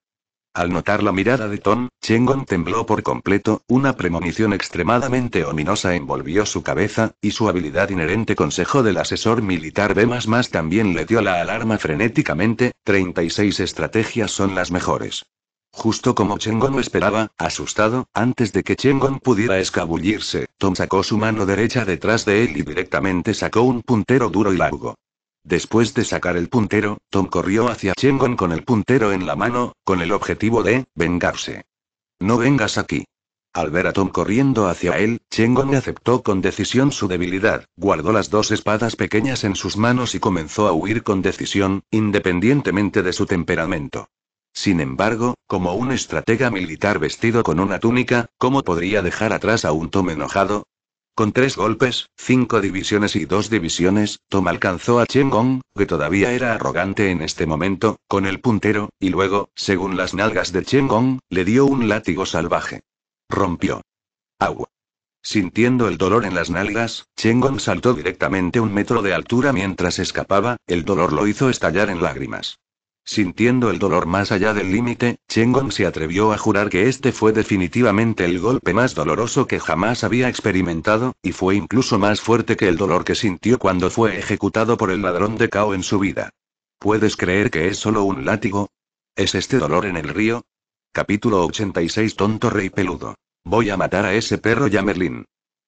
Al notar la mirada de Tom, Chengon tembló por completo, una premonición extremadamente ominosa envolvió su cabeza, y su habilidad inherente consejo del asesor militar B también le dio la alarma frenéticamente, 36 estrategias son las mejores. Justo como Chengon esperaba, asustado, antes de que Chengon pudiera escabullirse, Tom sacó su mano derecha detrás de él y directamente sacó un puntero duro y largo. Después de sacar el puntero, Tom corrió hacia Chengon con el puntero en la mano, con el objetivo de vengarse. No vengas aquí. Al ver a Tom corriendo hacia él, Chengon aceptó con decisión su debilidad, guardó las dos espadas pequeñas en sus manos y comenzó a huir con decisión, independientemente de su temperamento. Sin embargo, como un estratega militar vestido con una túnica, ¿cómo podría dejar atrás a un Tom enojado? Con tres golpes, cinco divisiones y dos divisiones, Tom alcanzó a Chen Gong, que todavía era arrogante en este momento, con el puntero, y luego, según las nalgas de Chen Gong, le dio un látigo salvaje. Rompió. Agua. Sintiendo el dolor en las nalgas, Gong saltó directamente un metro de altura mientras escapaba, el dolor lo hizo estallar en lágrimas. Sintiendo el dolor más allá del límite, Chengon se atrevió a jurar que este fue definitivamente el golpe más doloroso que jamás había experimentado, y fue incluso más fuerte que el dolor que sintió cuando fue ejecutado por el ladrón de Cao en su vida. ¿Puedes creer que es solo un látigo? ¿Es este dolor en el río? Capítulo 86 Tonto Rey Peludo. Voy a matar a ese perro ya Merlin.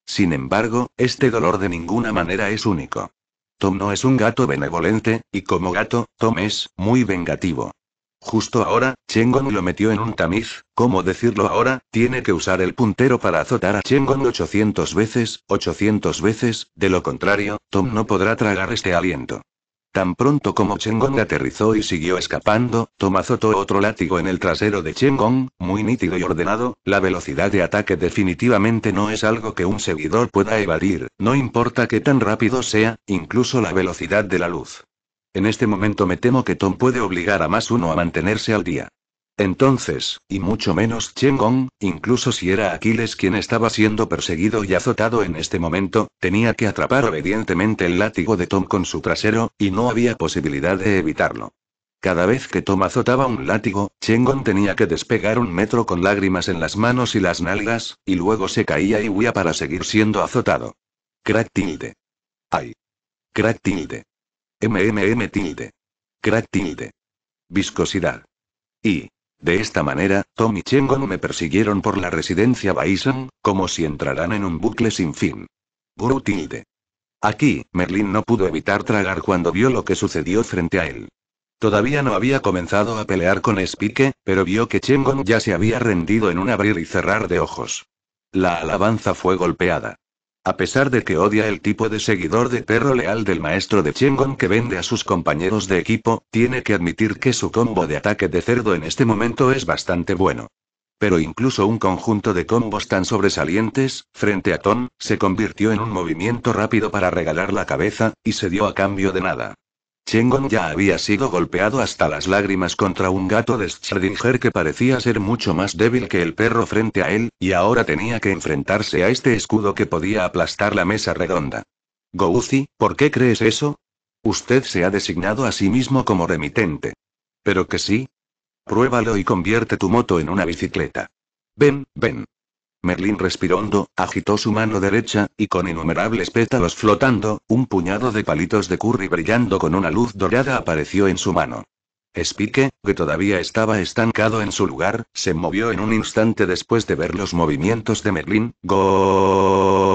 Sin embargo, este dolor de ninguna manera es único. Tom no es un gato benevolente, y como gato, Tom es muy vengativo. Justo ahora, Chengon lo metió en un tamiz, ¿cómo decirlo ahora? Tiene que usar el puntero para azotar a Chengon 800 veces, 800 veces, de lo contrario, Tom no podrá tragar este aliento. Tan pronto como Chengong aterrizó y siguió escapando, Tom azotó otro látigo en el trasero de Chengong, muy nítido y ordenado, la velocidad de ataque definitivamente no es algo que un seguidor pueda evadir, no importa qué tan rápido sea, incluso la velocidad de la luz. En este momento me temo que Tom puede obligar a más uno a mantenerse al día. Entonces, y mucho menos Gong, incluso si era Aquiles quien estaba siendo perseguido y azotado en este momento, tenía que atrapar obedientemente el látigo de Tom con su trasero, y no había posibilidad de evitarlo. Cada vez que Tom azotaba un látigo, Gong tenía que despegar un metro con lágrimas en las manos y las nalgas, y luego se caía y huía para seguir siendo azotado. Crack tilde. Ay. Crack tilde. MMM tilde. Crack tilde. Viscosidad. Y, de esta manera, Tom y Chengon me persiguieron por la residencia Bison, como si entraran en un bucle sin fin. Guru tilde. Aquí, Merlin no pudo evitar tragar cuando vio lo que sucedió frente a él. Todavía no había comenzado a pelear con Spike, pero vio que Chengon ya se había rendido en un abrir y cerrar de ojos. La alabanza fue golpeada. A pesar de que odia el tipo de seguidor de perro leal del maestro de Chengon que vende a sus compañeros de equipo, tiene que admitir que su combo de ataque de cerdo en este momento es bastante bueno. Pero incluso un conjunto de combos tan sobresalientes, frente a Tom, se convirtió en un movimiento rápido para regalar la cabeza, y se dio a cambio de nada. Chengon ya había sido golpeado hasta las lágrimas contra un gato de Schrödinger que parecía ser mucho más débil que el perro frente a él, y ahora tenía que enfrentarse a este escudo que podía aplastar la mesa redonda. Gouzi, ¿por qué crees eso? Usted se ha designado a sí mismo como remitente. ¿Pero que sí? Pruébalo y convierte tu moto en una bicicleta. Ven, ven. Merlín respiró hondo, agitó su mano derecha, y con innumerables pétalos flotando, un puñado de palitos de curry brillando con una luz dorada apareció en su mano. Spike, que todavía estaba estancado en su lugar, se movió en un instante después de ver los movimientos de Merlin. Go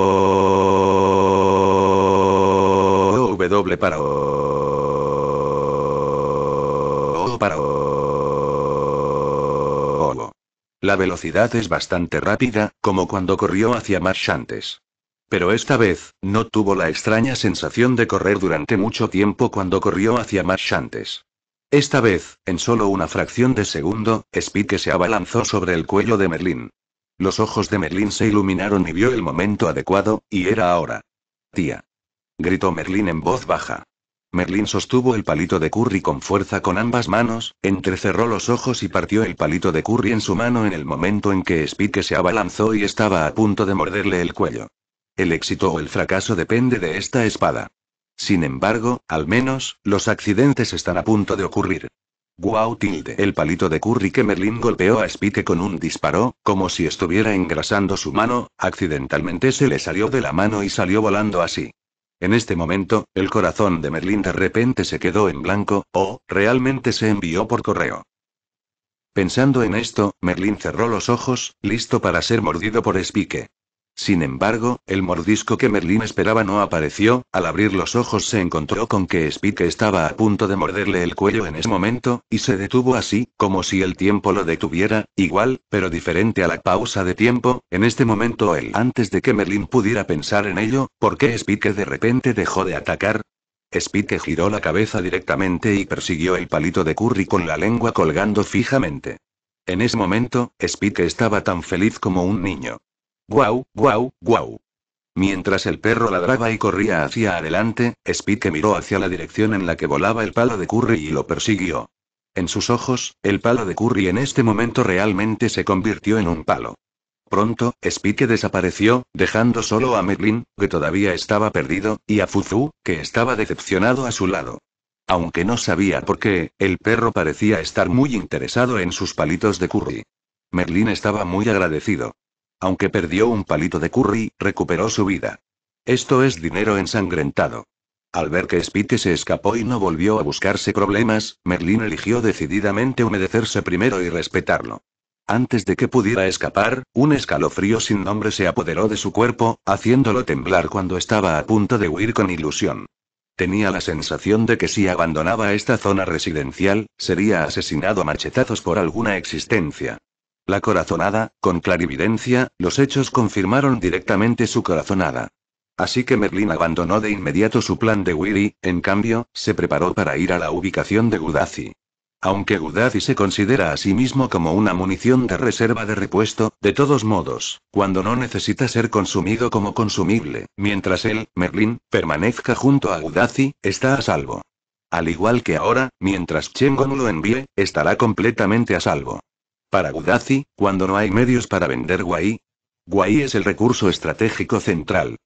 La velocidad es bastante rápida, como cuando corrió hacia Marchantes. Pero esta vez, no tuvo la extraña sensación de correr durante mucho tiempo cuando corrió hacia Marchantes. Esta vez, en solo una fracción de segundo, Spike se abalanzó sobre el cuello de Merlín. Los ojos de Merlín se iluminaron y vio el momento adecuado, y era ahora. Tía. Gritó Merlín en voz baja. Merlin sostuvo el palito de curry con fuerza con ambas manos, entrecerró los ojos y partió el palito de curry en su mano en el momento en que Spike se abalanzó y estaba a punto de morderle el cuello. El éxito o el fracaso depende de esta espada. Sin embargo, al menos, los accidentes están a punto de ocurrir. Guau tilde. El palito de curry que Merlin golpeó a Spike con un disparo, como si estuviera engrasando su mano, accidentalmente se le salió de la mano y salió volando así. En este momento, el corazón de Merlin de repente se quedó en blanco, o, realmente se envió por correo. Pensando en esto, Merlin cerró los ojos, listo para ser mordido por Spike. Sin embargo, el mordisco que Merlín esperaba no apareció, al abrir los ojos se encontró con que Spike estaba a punto de morderle el cuello en ese momento, y se detuvo así, como si el tiempo lo detuviera, igual, pero diferente a la pausa de tiempo, en este momento él. Antes de que Merlín pudiera pensar en ello, ¿por qué Spike de repente dejó de atacar? Spike giró la cabeza directamente y persiguió el palito de curry con la lengua colgando fijamente. En ese momento, Spike estaba tan feliz como un niño. Guau, guau, guau. Mientras el perro ladraba y corría hacia adelante, Spike miró hacia la dirección en la que volaba el palo de Curry y lo persiguió. En sus ojos, el palo de Curry en este momento realmente se convirtió en un palo. Pronto, Spike desapareció, dejando solo a Merlin, que todavía estaba perdido, y a Fuzu, que estaba decepcionado a su lado. Aunque no sabía por qué, el perro parecía estar muy interesado en sus palitos de curry. Merlin estaba muy agradecido. Aunque perdió un palito de curry, recuperó su vida. Esto es dinero ensangrentado. Al ver que Spike se escapó y no volvió a buscarse problemas, Merlin eligió decididamente humedecerse primero y respetarlo. Antes de que pudiera escapar, un escalofrío sin nombre se apoderó de su cuerpo, haciéndolo temblar cuando estaba a punto de huir con ilusión. Tenía la sensación de que si abandonaba esta zona residencial, sería asesinado a machetazos por alguna existencia. La corazonada, con clarividencia, los hechos confirmaron directamente su corazonada. Así que Merlin abandonó de inmediato su plan de Willy, en cambio, se preparó para ir a la ubicación de Gudazi. Aunque Gudazi se considera a sí mismo como una munición de reserva de repuesto, de todos modos, cuando no necesita ser consumido como consumible, mientras él, Merlin, permanezca junto a Gudazi, está a salvo. Al igual que ahora, mientras Chengon lo envíe, estará completamente a salvo. Para Gudazi, cuando no hay medios para vender Guay. Guay es el recurso estratégico central.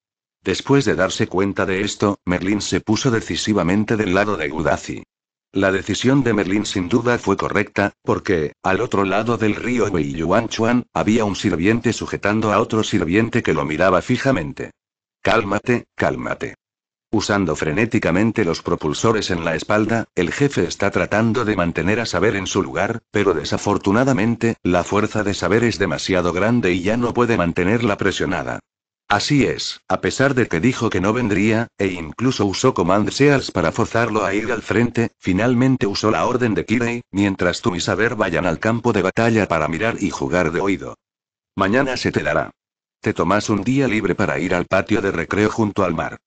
Después de darse cuenta de esto, Merlin se puso decisivamente del lado de Gudazi. La decisión de Merlin sin duda fue correcta, porque, al otro lado del río Wei Chuan, había un sirviente sujetando a otro sirviente que lo miraba fijamente. Cálmate, cálmate. Usando frenéticamente los propulsores en la espalda, el jefe está tratando de mantener a Saber en su lugar, pero desafortunadamente, la fuerza de Saber es demasiado grande y ya no puede mantenerla presionada. Así es, a pesar de que dijo que no vendría, e incluso usó Command Seals para forzarlo a ir al frente, finalmente usó la orden de Kirei, mientras tú y Saber vayan al campo de batalla para mirar y jugar de oído. Mañana se te dará. Te tomas un día libre para ir al patio de recreo junto al mar.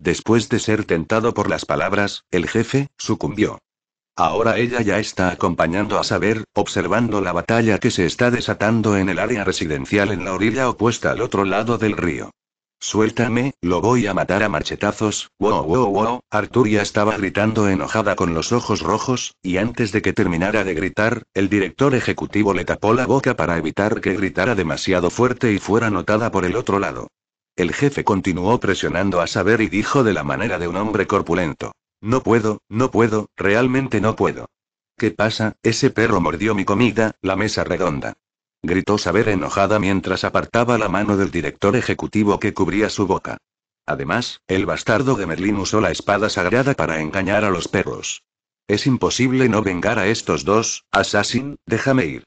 Después de ser tentado por las palabras, el jefe, sucumbió. Ahora ella ya está acompañando a Saber, observando la batalla que se está desatando en el área residencial en la orilla opuesta al otro lado del río. Suéltame, lo voy a matar a marchetazos. Wow, wow, wow. Arturia estaba gritando enojada con los ojos rojos, y antes de que terminara de gritar, el director ejecutivo le tapó la boca para evitar que gritara demasiado fuerte y fuera notada por el otro lado. El jefe continuó presionando a saber y dijo de la manera de un hombre corpulento. No puedo, no puedo, realmente no puedo. ¿Qué pasa? Ese perro mordió mi comida, la mesa redonda. Gritó Saber enojada mientras apartaba la mano del director ejecutivo que cubría su boca. Además, el bastardo de Merlín usó la espada sagrada para engañar a los perros. Es imposible no vengar a estos dos, Assassin, déjame ir.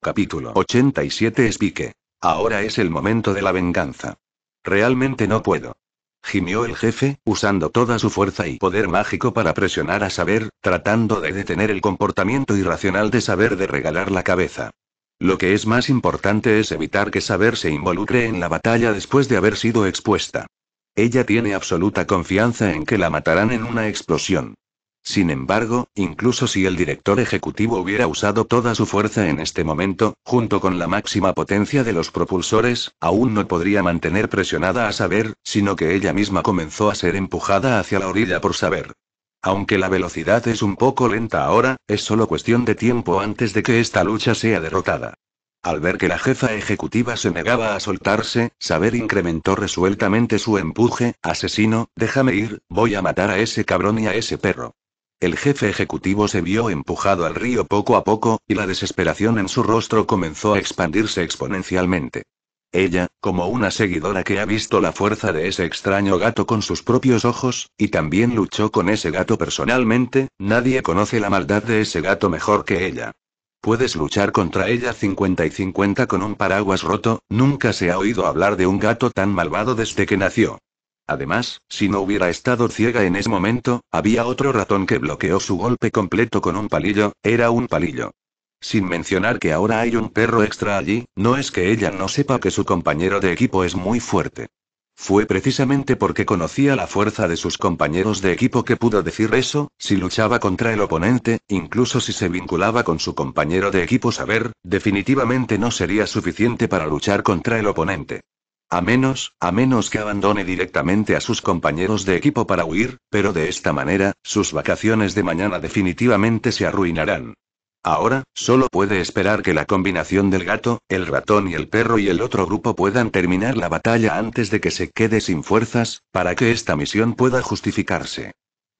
Capítulo 87 Espique. Ahora es el momento de la venganza. Realmente no puedo. Gimió el jefe, usando toda su fuerza y poder mágico para presionar a Saber, tratando de detener el comportamiento irracional de Saber de regalar la cabeza. Lo que es más importante es evitar que Saber se involucre en la batalla después de haber sido expuesta. Ella tiene absoluta confianza en que la matarán en una explosión. Sin embargo, incluso si el director ejecutivo hubiera usado toda su fuerza en este momento, junto con la máxima potencia de los propulsores, aún no podría mantener presionada a saber, sino que ella misma comenzó a ser empujada hacia la orilla por saber. Aunque la velocidad es un poco lenta ahora, es solo cuestión de tiempo antes de que esta lucha sea derrotada. Al ver que la jefa ejecutiva se negaba a soltarse, Saber incrementó resueltamente su empuje, asesino, déjame ir, voy a matar a ese cabrón y a ese perro. El jefe ejecutivo se vio empujado al río poco a poco, y la desesperación en su rostro comenzó a expandirse exponencialmente. Ella, como una seguidora que ha visto la fuerza de ese extraño gato con sus propios ojos, y también luchó con ese gato personalmente, nadie conoce la maldad de ese gato mejor que ella. Puedes luchar contra ella 50 y 50 con un paraguas roto, nunca se ha oído hablar de un gato tan malvado desde que nació. Además, si no hubiera estado ciega en ese momento, había otro ratón que bloqueó su golpe completo con un palillo, era un palillo. Sin mencionar que ahora hay un perro extra allí, no es que ella no sepa que su compañero de equipo es muy fuerte. Fue precisamente porque conocía la fuerza de sus compañeros de equipo que pudo decir eso, si luchaba contra el oponente, incluso si se vinculaba con su compañero de equipo saber, definitivamente no sería suficiente para luchar contra el oponente. A menos, a menos que abandone directamente a sus compañeros de equipo para huir, pero de esta manera, sus vacaciones de mañana definitivamente se arruinarán. Ahora, solo puede esperar que la combinación del gato, el ratón y el perro y el otro grupo puedan terminar la batalla antes de que se quede sin fuerzas, para que esta misión pueda justificarse.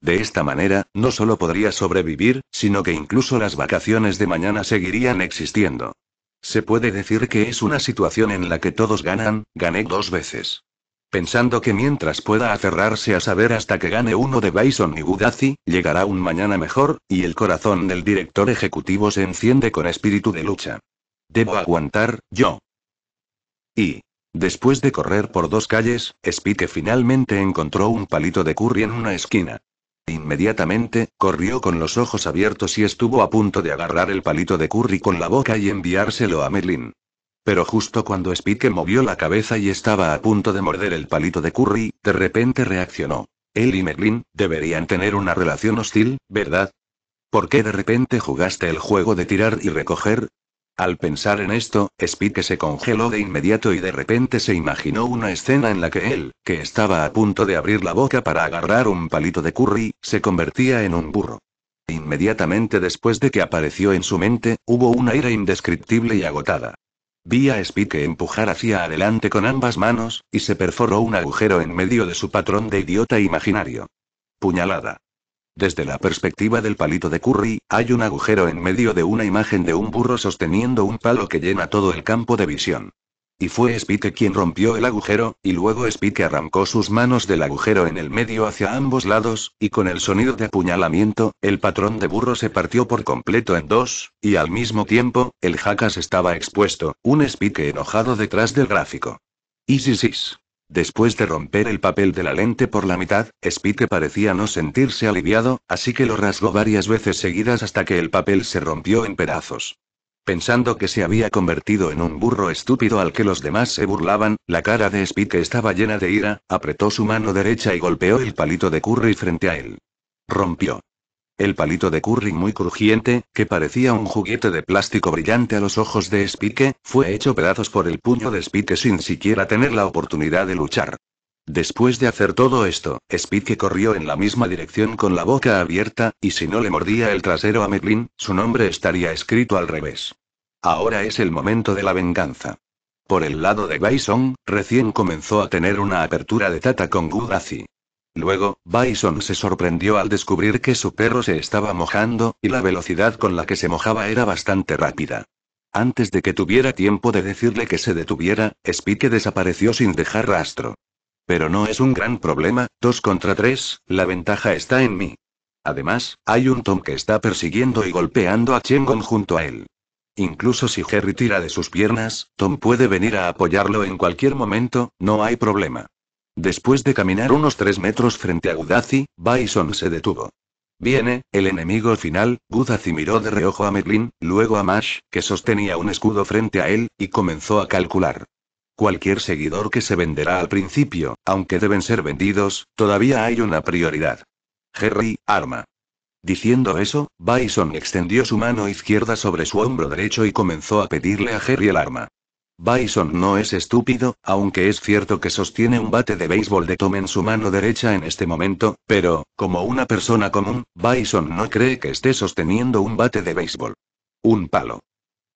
De esta manera, no solo podría sobrevivir, sino que incluso las vacaciones de mañana seguirían existiendo. Se puede decir que es una situación en la que todos ganan, gané dos veces. Pensando que mientras pueda aferrarse a saber hasta que gane uno de Bison y Gudazi, llegará un mañana mejor, y el corazón del director ejecutivo se enciende con espíritu de lucha. Debo aguantar, yo. Y. Después de correr por dos calles, Spike finalmente encontró un palito de curry en una esquina. Inmediatamente, corrió con los ojos abiertos y estuvo a punto de agarrar el palito de curry con la boca y enviárselo a Merlin. Pero justo cuando Spike movió la cabeza y estaba a punto de morder el palito de curry, de repente reaccionó. Él y Merlin, deberían tener una relación hostil, ¿verdad? ¿Por qué de repente jugaste el juego de tirar y recoger? Al pensar en esto, Spike se congeló de inmediato y de repente se imaginó una escena en la que él, que estaba a punto de abrir la boca para agarrar un palito de curry, se convertía en un burro. Inmediatamente después de que apareció en su mente, hubo una ira indescriptible y agotada. Vi a Spike empujar hacia adelante con ambas manos, y se perforó un agujero en medio de su patrón de idiota imaginario. Puñalada. Desde la perspectiva del palito de curry, hay un agujero en medio de una imagen de un burro sosteniendo un palo que llena todo el campo de visión. Y fue Spike quien rompió el agujero, y luego Spike arrancó sus manos del agujero en el medio hacia ambos lados, y con el sonido de apuñalamiento, el patrón de burro se partió por completo en dos, y al mismo tiempo, el jacas estaba expuesto, un Spike enojado detrás del gráfico. Isisis. Después de romper el papel de la lente por la mitad, Spike parecía no sentirse aliviado, así que lo rasgó varias veces seguidas hasta que el papel se rompió en pedazos. Pensando que se había convertido en un burro estúpido al que los demás se burlaban, la cara de Spike estaba llena de ira, apretó su mano derecha y golpeó el palito de curry frente a él. Rompió. El palito de curry muy crujiente, que parecía un juguete de plástico brillante a los ojos de Spike, fue hecho pedazos por el puño de Spike sin siquiera tener la oportunidad de luchar. Después de hacer todo esto, Spike corrió en la misma dirección con la boca abierta, y si no le mordía el trasero a Merlin, su nombre estaría escrito al revés. Ahora es el momento de la venganza. Por el lado de Bison, recién comenzó a tener una apertura de tata con Gudazi. Luego, Bison se sorprendió al descubrir que su perro se estaba mojando, y la velocidad con la que se mojaba era bastante rápida. Antes de que tuviera tiempo de decirle que se detuviera, Spike desapareció sin dejar rastro. Pero no es un gran problema, dos contra tres, la ventaja está en mí. Además, hay un Tom que está persiguiendo y golpeando a Chengon junto a él. Incluso si Jerry tira de sus piernas, Tom puede venir a apoyarlo en cualquier momento, no hay problema. Después de caminar unos tres metros frente a Gudazi, Bison se detuvo. Viene, el enemigo final, Gudazi miró de reojo a Merlin, luego a Mash, que sostenía un escudo frente a él, y comenzó a calcular. Cualquier seguidor que se venderá al principio, aunque deben ser vendidos, todavía hay una prioridad. Jerry, arma. Diciendo eso, Bison extendió su mano izquierda sobre su hombro derecho y comenzó a pedirle a Jerry el arma. Bison no es estúpido, aunque es cierto que sostiene un bate de béisbol de Tom en su mano derecha en este momento, pero, como una persona común, Bison no cree que esté sosteniendo un bate de béisbol. Un palo.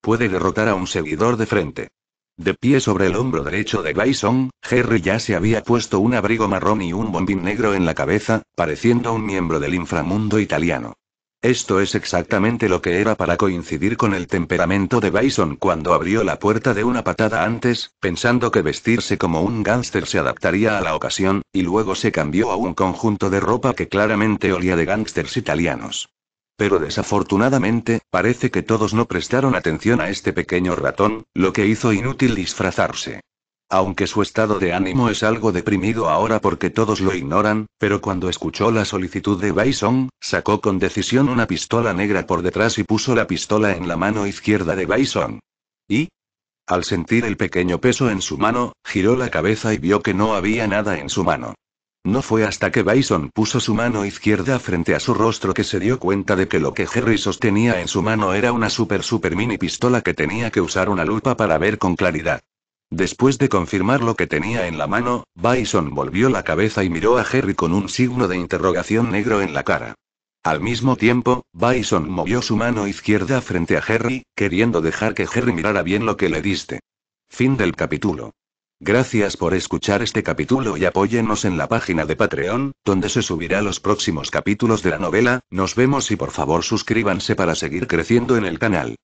Puede derrotar a un seguidor de frente. De pie sobre el hombro derecho de Bison, Harry ya se había puesto un abrigo marrón y un bombín negro en la cabeza, pareciendo un miembro del inframundo italiano. Esto es exactamente lo que era para coincidir con el temperamento de Bison cuando abrió la puerta de una patada antes, pensando que vestirse como un gángster se adaptaría a la ocasión, y luego se cambió a un conjunto de ropa que claramente olía de gángsters italianos. Pero desafortunadamente, parece que todos no prestaron atención a este pequeño ratón, lo que hizo inútil disfrazarse. Aunque su estado de ánimo es algo deprimido ahora porque todos lo ignoran, pero cuando escuchó la solicitud de Bison, sacó con decisión una pistola negra por detrás y puso la pistola en la mano izquierda de Bison. ¿Y? Al sentir el pequeño peso en su mano, giró la cabeza y vio que no había nada en su mano. No fue hasta que Bison puso su mano izquierda frente a su rostro que se dio cuenta de que lo que Harry sostenía en su mano era una super super mini pistola que tenía que usar una lupa para ver con claridad. Después de confirmar lo que tenía en la mano, Bison volvió la cabeza y miró a Harry con un signo de interrogación negro en la cara. Al mismo tiempo, Bison movió su mano izquierda frente a Harry, queriendo dejar que Harry mirara bien lo que le diste. Fin del capítulo. Gracias por escuchar este capítulo y apóyennos en la página de Patreon, donde se subirá los próximos capítulos de la novela, nos vemos y por favor suscríbanse para seguir creciendo en el canal.